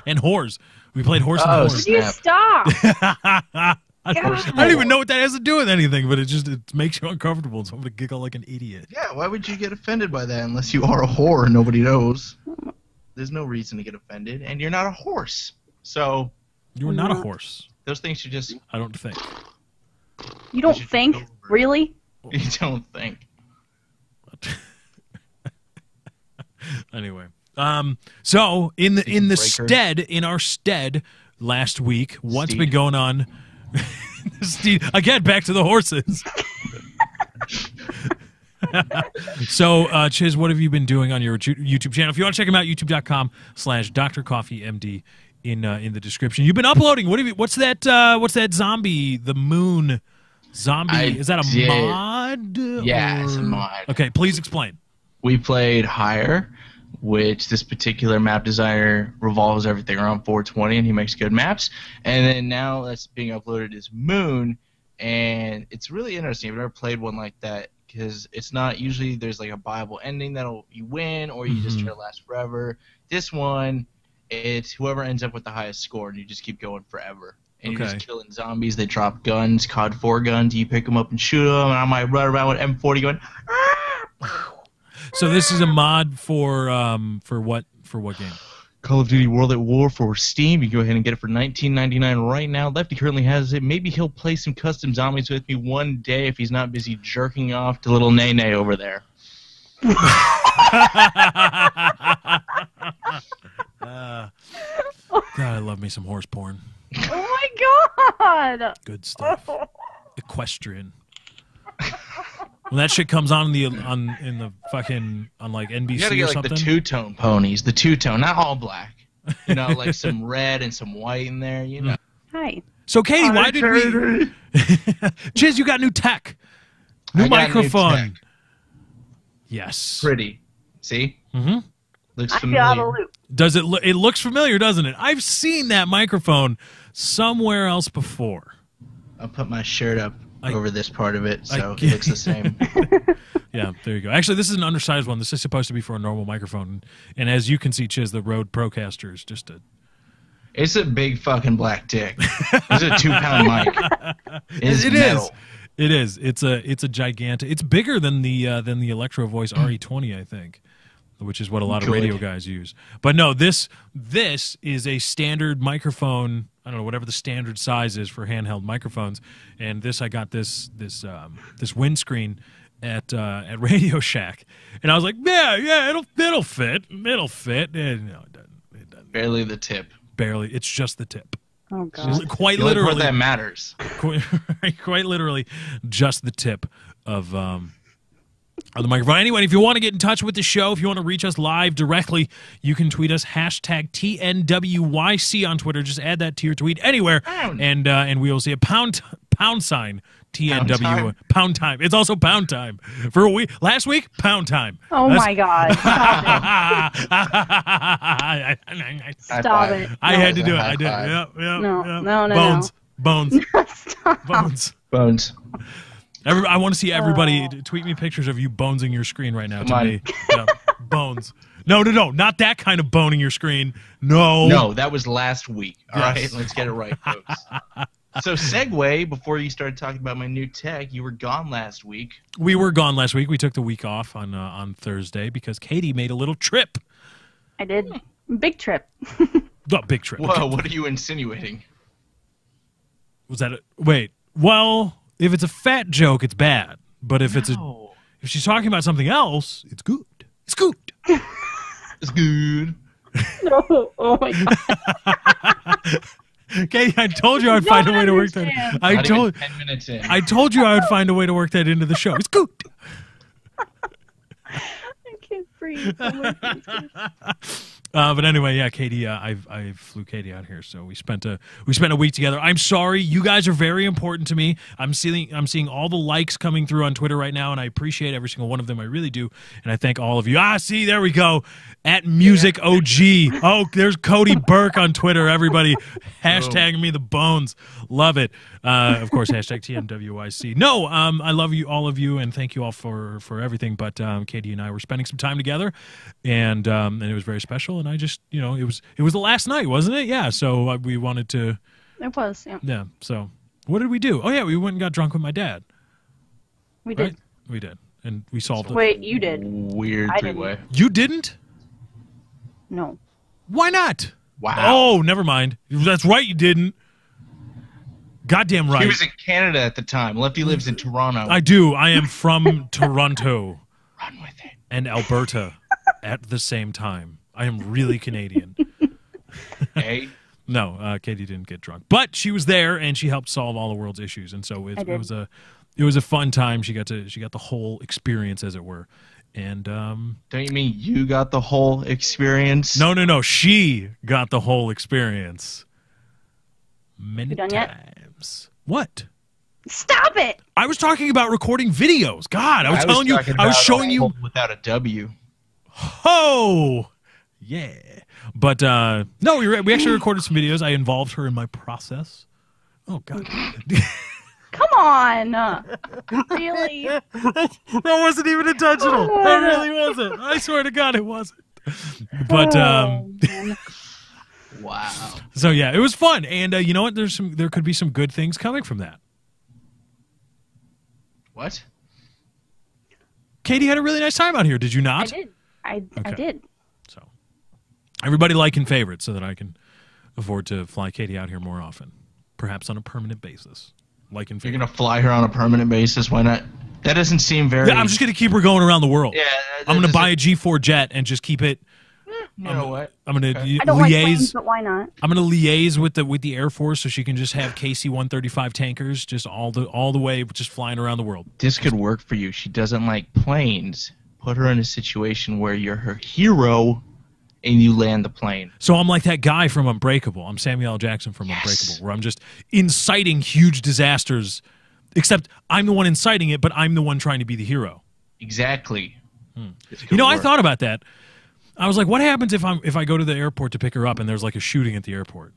E: And whores. We played horse and
F: Oh,
E: horse.
G: You
F: Snap.
G: stop. [LAUGHS]
E: I don't, I don't even know what that has to do with anything, but it just it makes you uncomfortable, so I'm gonna giggle like an idiot.
F: yeah, why would you get offended by that unless you are a whore nobody knows? There's no reason to get offended, and you're not a horse. So
E: You are not a mm-hmm. horse.
F: those things should just
E: I don't think.
G: You don't
F: should
G: think?
F: go over.
G: Really? [LAUGHS]
F: you don't think. [LAUGHS]
E: Anyway, um, so in the in the
F: breaker.
E: stead in our stead last week, what's
F: Steed.
E: been going on? [LAUGHS] Steed, again, back to the horses. so, uh, Chiz, what have you been doing on your YouTube channel? If you want to check them out, youtube.com slash Dr. Coffee MD in uh, in the description. You've been uploading. What have you? What's that? Uh, what's that zombie? The moon zombie?
F: I
E: Is that a
F: did.
E: mod?
F: Yeah, it's a mod.
E: Okay, please explain.
F: we played higher which this particular map designer revolves everything around 420 and he makes good maps and then now that's being uploaded is moon and it's really interesting i've never played one like that because it's not usually there's like a viable ending that'll you win or you just
E: Mhm.
F: try to last forever this one it's whoever ends up with the highest score and you just keep going forever and you're just killing zombies they drop guns cod 4 guns you pick them up and shoot them and i might run around with m40 going
E: So this is a mod for um for what for what game?
F: Call of Duty World at War for Steam. You can go ahead and get it for $19.99 right now. Lefty currently has it. Maybe he'll play some custom zombies with me one day if he's not busy jerking off to little Nene over there. [LAUGHS] [LAUGHS]
E: Uh, God, I love me some horse porn.
G: Oh my god!
E: Good stuff. Equestrian. When that shit comes on in the on in the fucking on like NBC
F: You gotta
E: or
F: get like the two tone ponies, the two tone, not all black. You know, like [LAUGHS] some red and some white in there. You know,
G: Hi.
E: so Katie, why did we? Chiz, [LAUGHS] you got new tech, new
F: I got new
E: microphone.
F: tech.
E: yes.
F: pretty. See,
E: Mm-hmm.
F: looks familiar.
G: I feel out of
F: familiar.
G: loop.
E: Does it? Lo- it looks familiar, doesn't it? I've seen that microphone somewhere else before.
F: I'll put my shirt up
E: I-
F: over this part of it, so it looks the [LAUGHS] same.
E: Yeah, there you go. Actually, this is an undersized one. This is supposed to be for a normal microphone, and as you can see, Chiz, the Rode Procaster is just a.
F: it's a big fucking black dick. It's a two pound [LAUGHS] mic.
E: It
F: metal.
E: is. It is. It's a. It's a gigantic. It's bigger than the uh, than the Electro Voice [CLEARS THROAT] RE20, I think, which is what a lot of
F: Good.
E: radio guys use. But no, this this is a standard microphone I don't know whatever the standard size is for handheld microphones, and this I got this this um, this windscreen at uh, at [LAUGHS] Radio Shack, and I was like, yeah, yeah, it'll it'll fit, it'll fit, and no, it doesn't. It doesn't.
F: Barely the tip.
E: Barely, it's just the tip.
G: Oh god.
E: Quite
F: The only part
E: literally,
F: that matters. [LAUGHS]
E: quite, [LAUGHS] quite literally just the tip of um of the microphone. Anyway, if you want to get in touch with the show, if you want to reach us live directly, you can tweet us hashtag TNWYC on Twitter. Just add that to your tweet anywhere,
F: Pound.
E: and uh, and we will see a pound pound sign TNW
F: time?
E: pound time. It's also pound time for a week. Last week, pound time.
G: Oh
E: That's-
G: my god. [LAUGHS] Stop it.
E: I
G: Stop
F: five.
G: it.
E: had to do it. I did. Yep, yep,
G: No,
E: yep.
G: no, no,
E: Bones, bones, [LAUGHS] bones.
F: Bones.
E: Every, I want to see everybody
G: Oh.
E: tweet me pictures of you bonesing your screen right now
F: Come
E: to me. [LAUGHS] Yeah, bones. No, no, no, not that kind of boning your screen. No.
F: No, that was last week. All right,
E: Yes.
F: let's get it right, folks. so, segue before you started talking about my new tech, you were gone last week.
E: We were gone last week. We took the week off on uh, on Thursday because Katie made a little trip.
G: I did. Big trip. [LAUGHS]
E: Oh, big trip.
F: Whoa, what are you insinuating?
E: Was that a, wait? Well, if it's a fat joke, it's bad. But if it's a if she's talking about something else, it's good. It's good. [LAUGHS]
F: It's good. [LAUGHS]
G: No. Oh my god. [LAUGHS]
E: Katie, I told you I'd find a way to work that.
G: understand.
E: I
F: Not
E: told
F: 10 minutes in.
E: I told you I would find a way to work that into the show. It's good.
G: I can't breathe.
E: Uh, but anyway, yeah, Katie, uh, I I flew Katie out here, so we spent a we spent a week together. I'm sorry, you guys are very important to me. I'm seeing I'm seeing all the likes coming through on Twitter right now, and I appreciate every single one of them. I really do, and I thank all of you. Ah, see, there we go. At Music OG. Oh, there's Cody Burke on Twitter. Everybody [LAUGHS] hashtagging me the bones. Love it. Uh, of course, hashtag TNWYC. No, um, I love you, all of you, and thank you all for for everything. But um, Katie and I were spending some time together, and um, and it was very special. And I just, you know, it was it was the last night, wasn't it? Yeah. So uh, we wanted to,
G: It was. Yeah.
E: yeah. So what did we do? Oh yeah, we went and got drunk with my dad.
G: We
E: Right?
G: did.
E: We did, and we solved it.
G: Wait, you did.
F: Weird
G: I
F: three
G: didn't.
F: way.
E: You didn't?
G: No.
E: Why not?
F: Wow.
E: Oh, never mind. That's right, you didn't. Goddamn right.
F: He was in Canada at the time. Lefty lives in Toronto.
E: I do. I am from [LAUGHS] Toronto
F: Run with it.
E: and Alberta at the same time. I am really Canadian. [LAUGHS]
F: Hey,
E: No, uh, Katie didn't get drunk, but she was there and she helped solve all the world's issues, and so it, it was a it was a fun time. She got to she got the whole experience, as it were. And um,
F: don't you mean you got the whole experience?
E: no, no, no, she got the whole experience many
G: You done yet?
E: times. What?
G: Stop it.
E: I was talking about recording videos. God, I was telling you, I was showing you.
F: without a W.
E: Oh, yeah. But uh, no, we, re- we actually recorded some videos. I involved her in my process. Oh God, [LAUGHS]
G: Come on. Really? [LAUGHS]
E: that wasn't even intentional. That really wasn't. [LAUGHS] I swear to God, it wasn't. But um,
G: Oh, man.
F: Wow.
E: so yeah, it was fun, and uh, you know what? There's some. There could be some good things coming from that.
F: What?
E: Katie had a really nice time out here. Did you not?
G: I did. I, I did.
E: So everybody like and favorite, so that I can afford to fly Katie out here more often, perhaps on a permanent basis. Like and
F: You're gonna fly her on a permanent basis? Why not? That doesn't seem very.
E: Yeah, I'm just gonna keep her going around the world.
F: Yeah,
E: I'm gonna buy a G4 jet and just keep it.
F: Eh, you know what?
E: I'm gonna
F: Okay.
G: I don't like planes,
E: liaise.
G: but why not?
E: I'm gonna liaise with the with the Air Force so she can just have KC-135 tankers just all the all the way, just flying around the world.
F: This could work for you. She doesn't like planes. Put her in a situation where you're her hero, and you land the plane.
E: So I'm like that guy from Unbreakable. I'm Samuel L. Jackson from
F: Yes.
E: Unbreakable, where I'm just inciting huge disasters. Except I'm the one inciting it, but I'm the one trying to be the hero.
F: Exactly.
E: Hmm. You know, I thought about that. I was like, what happens if I'm if I go to the airport to pick her up and there's like a shooting at the airport?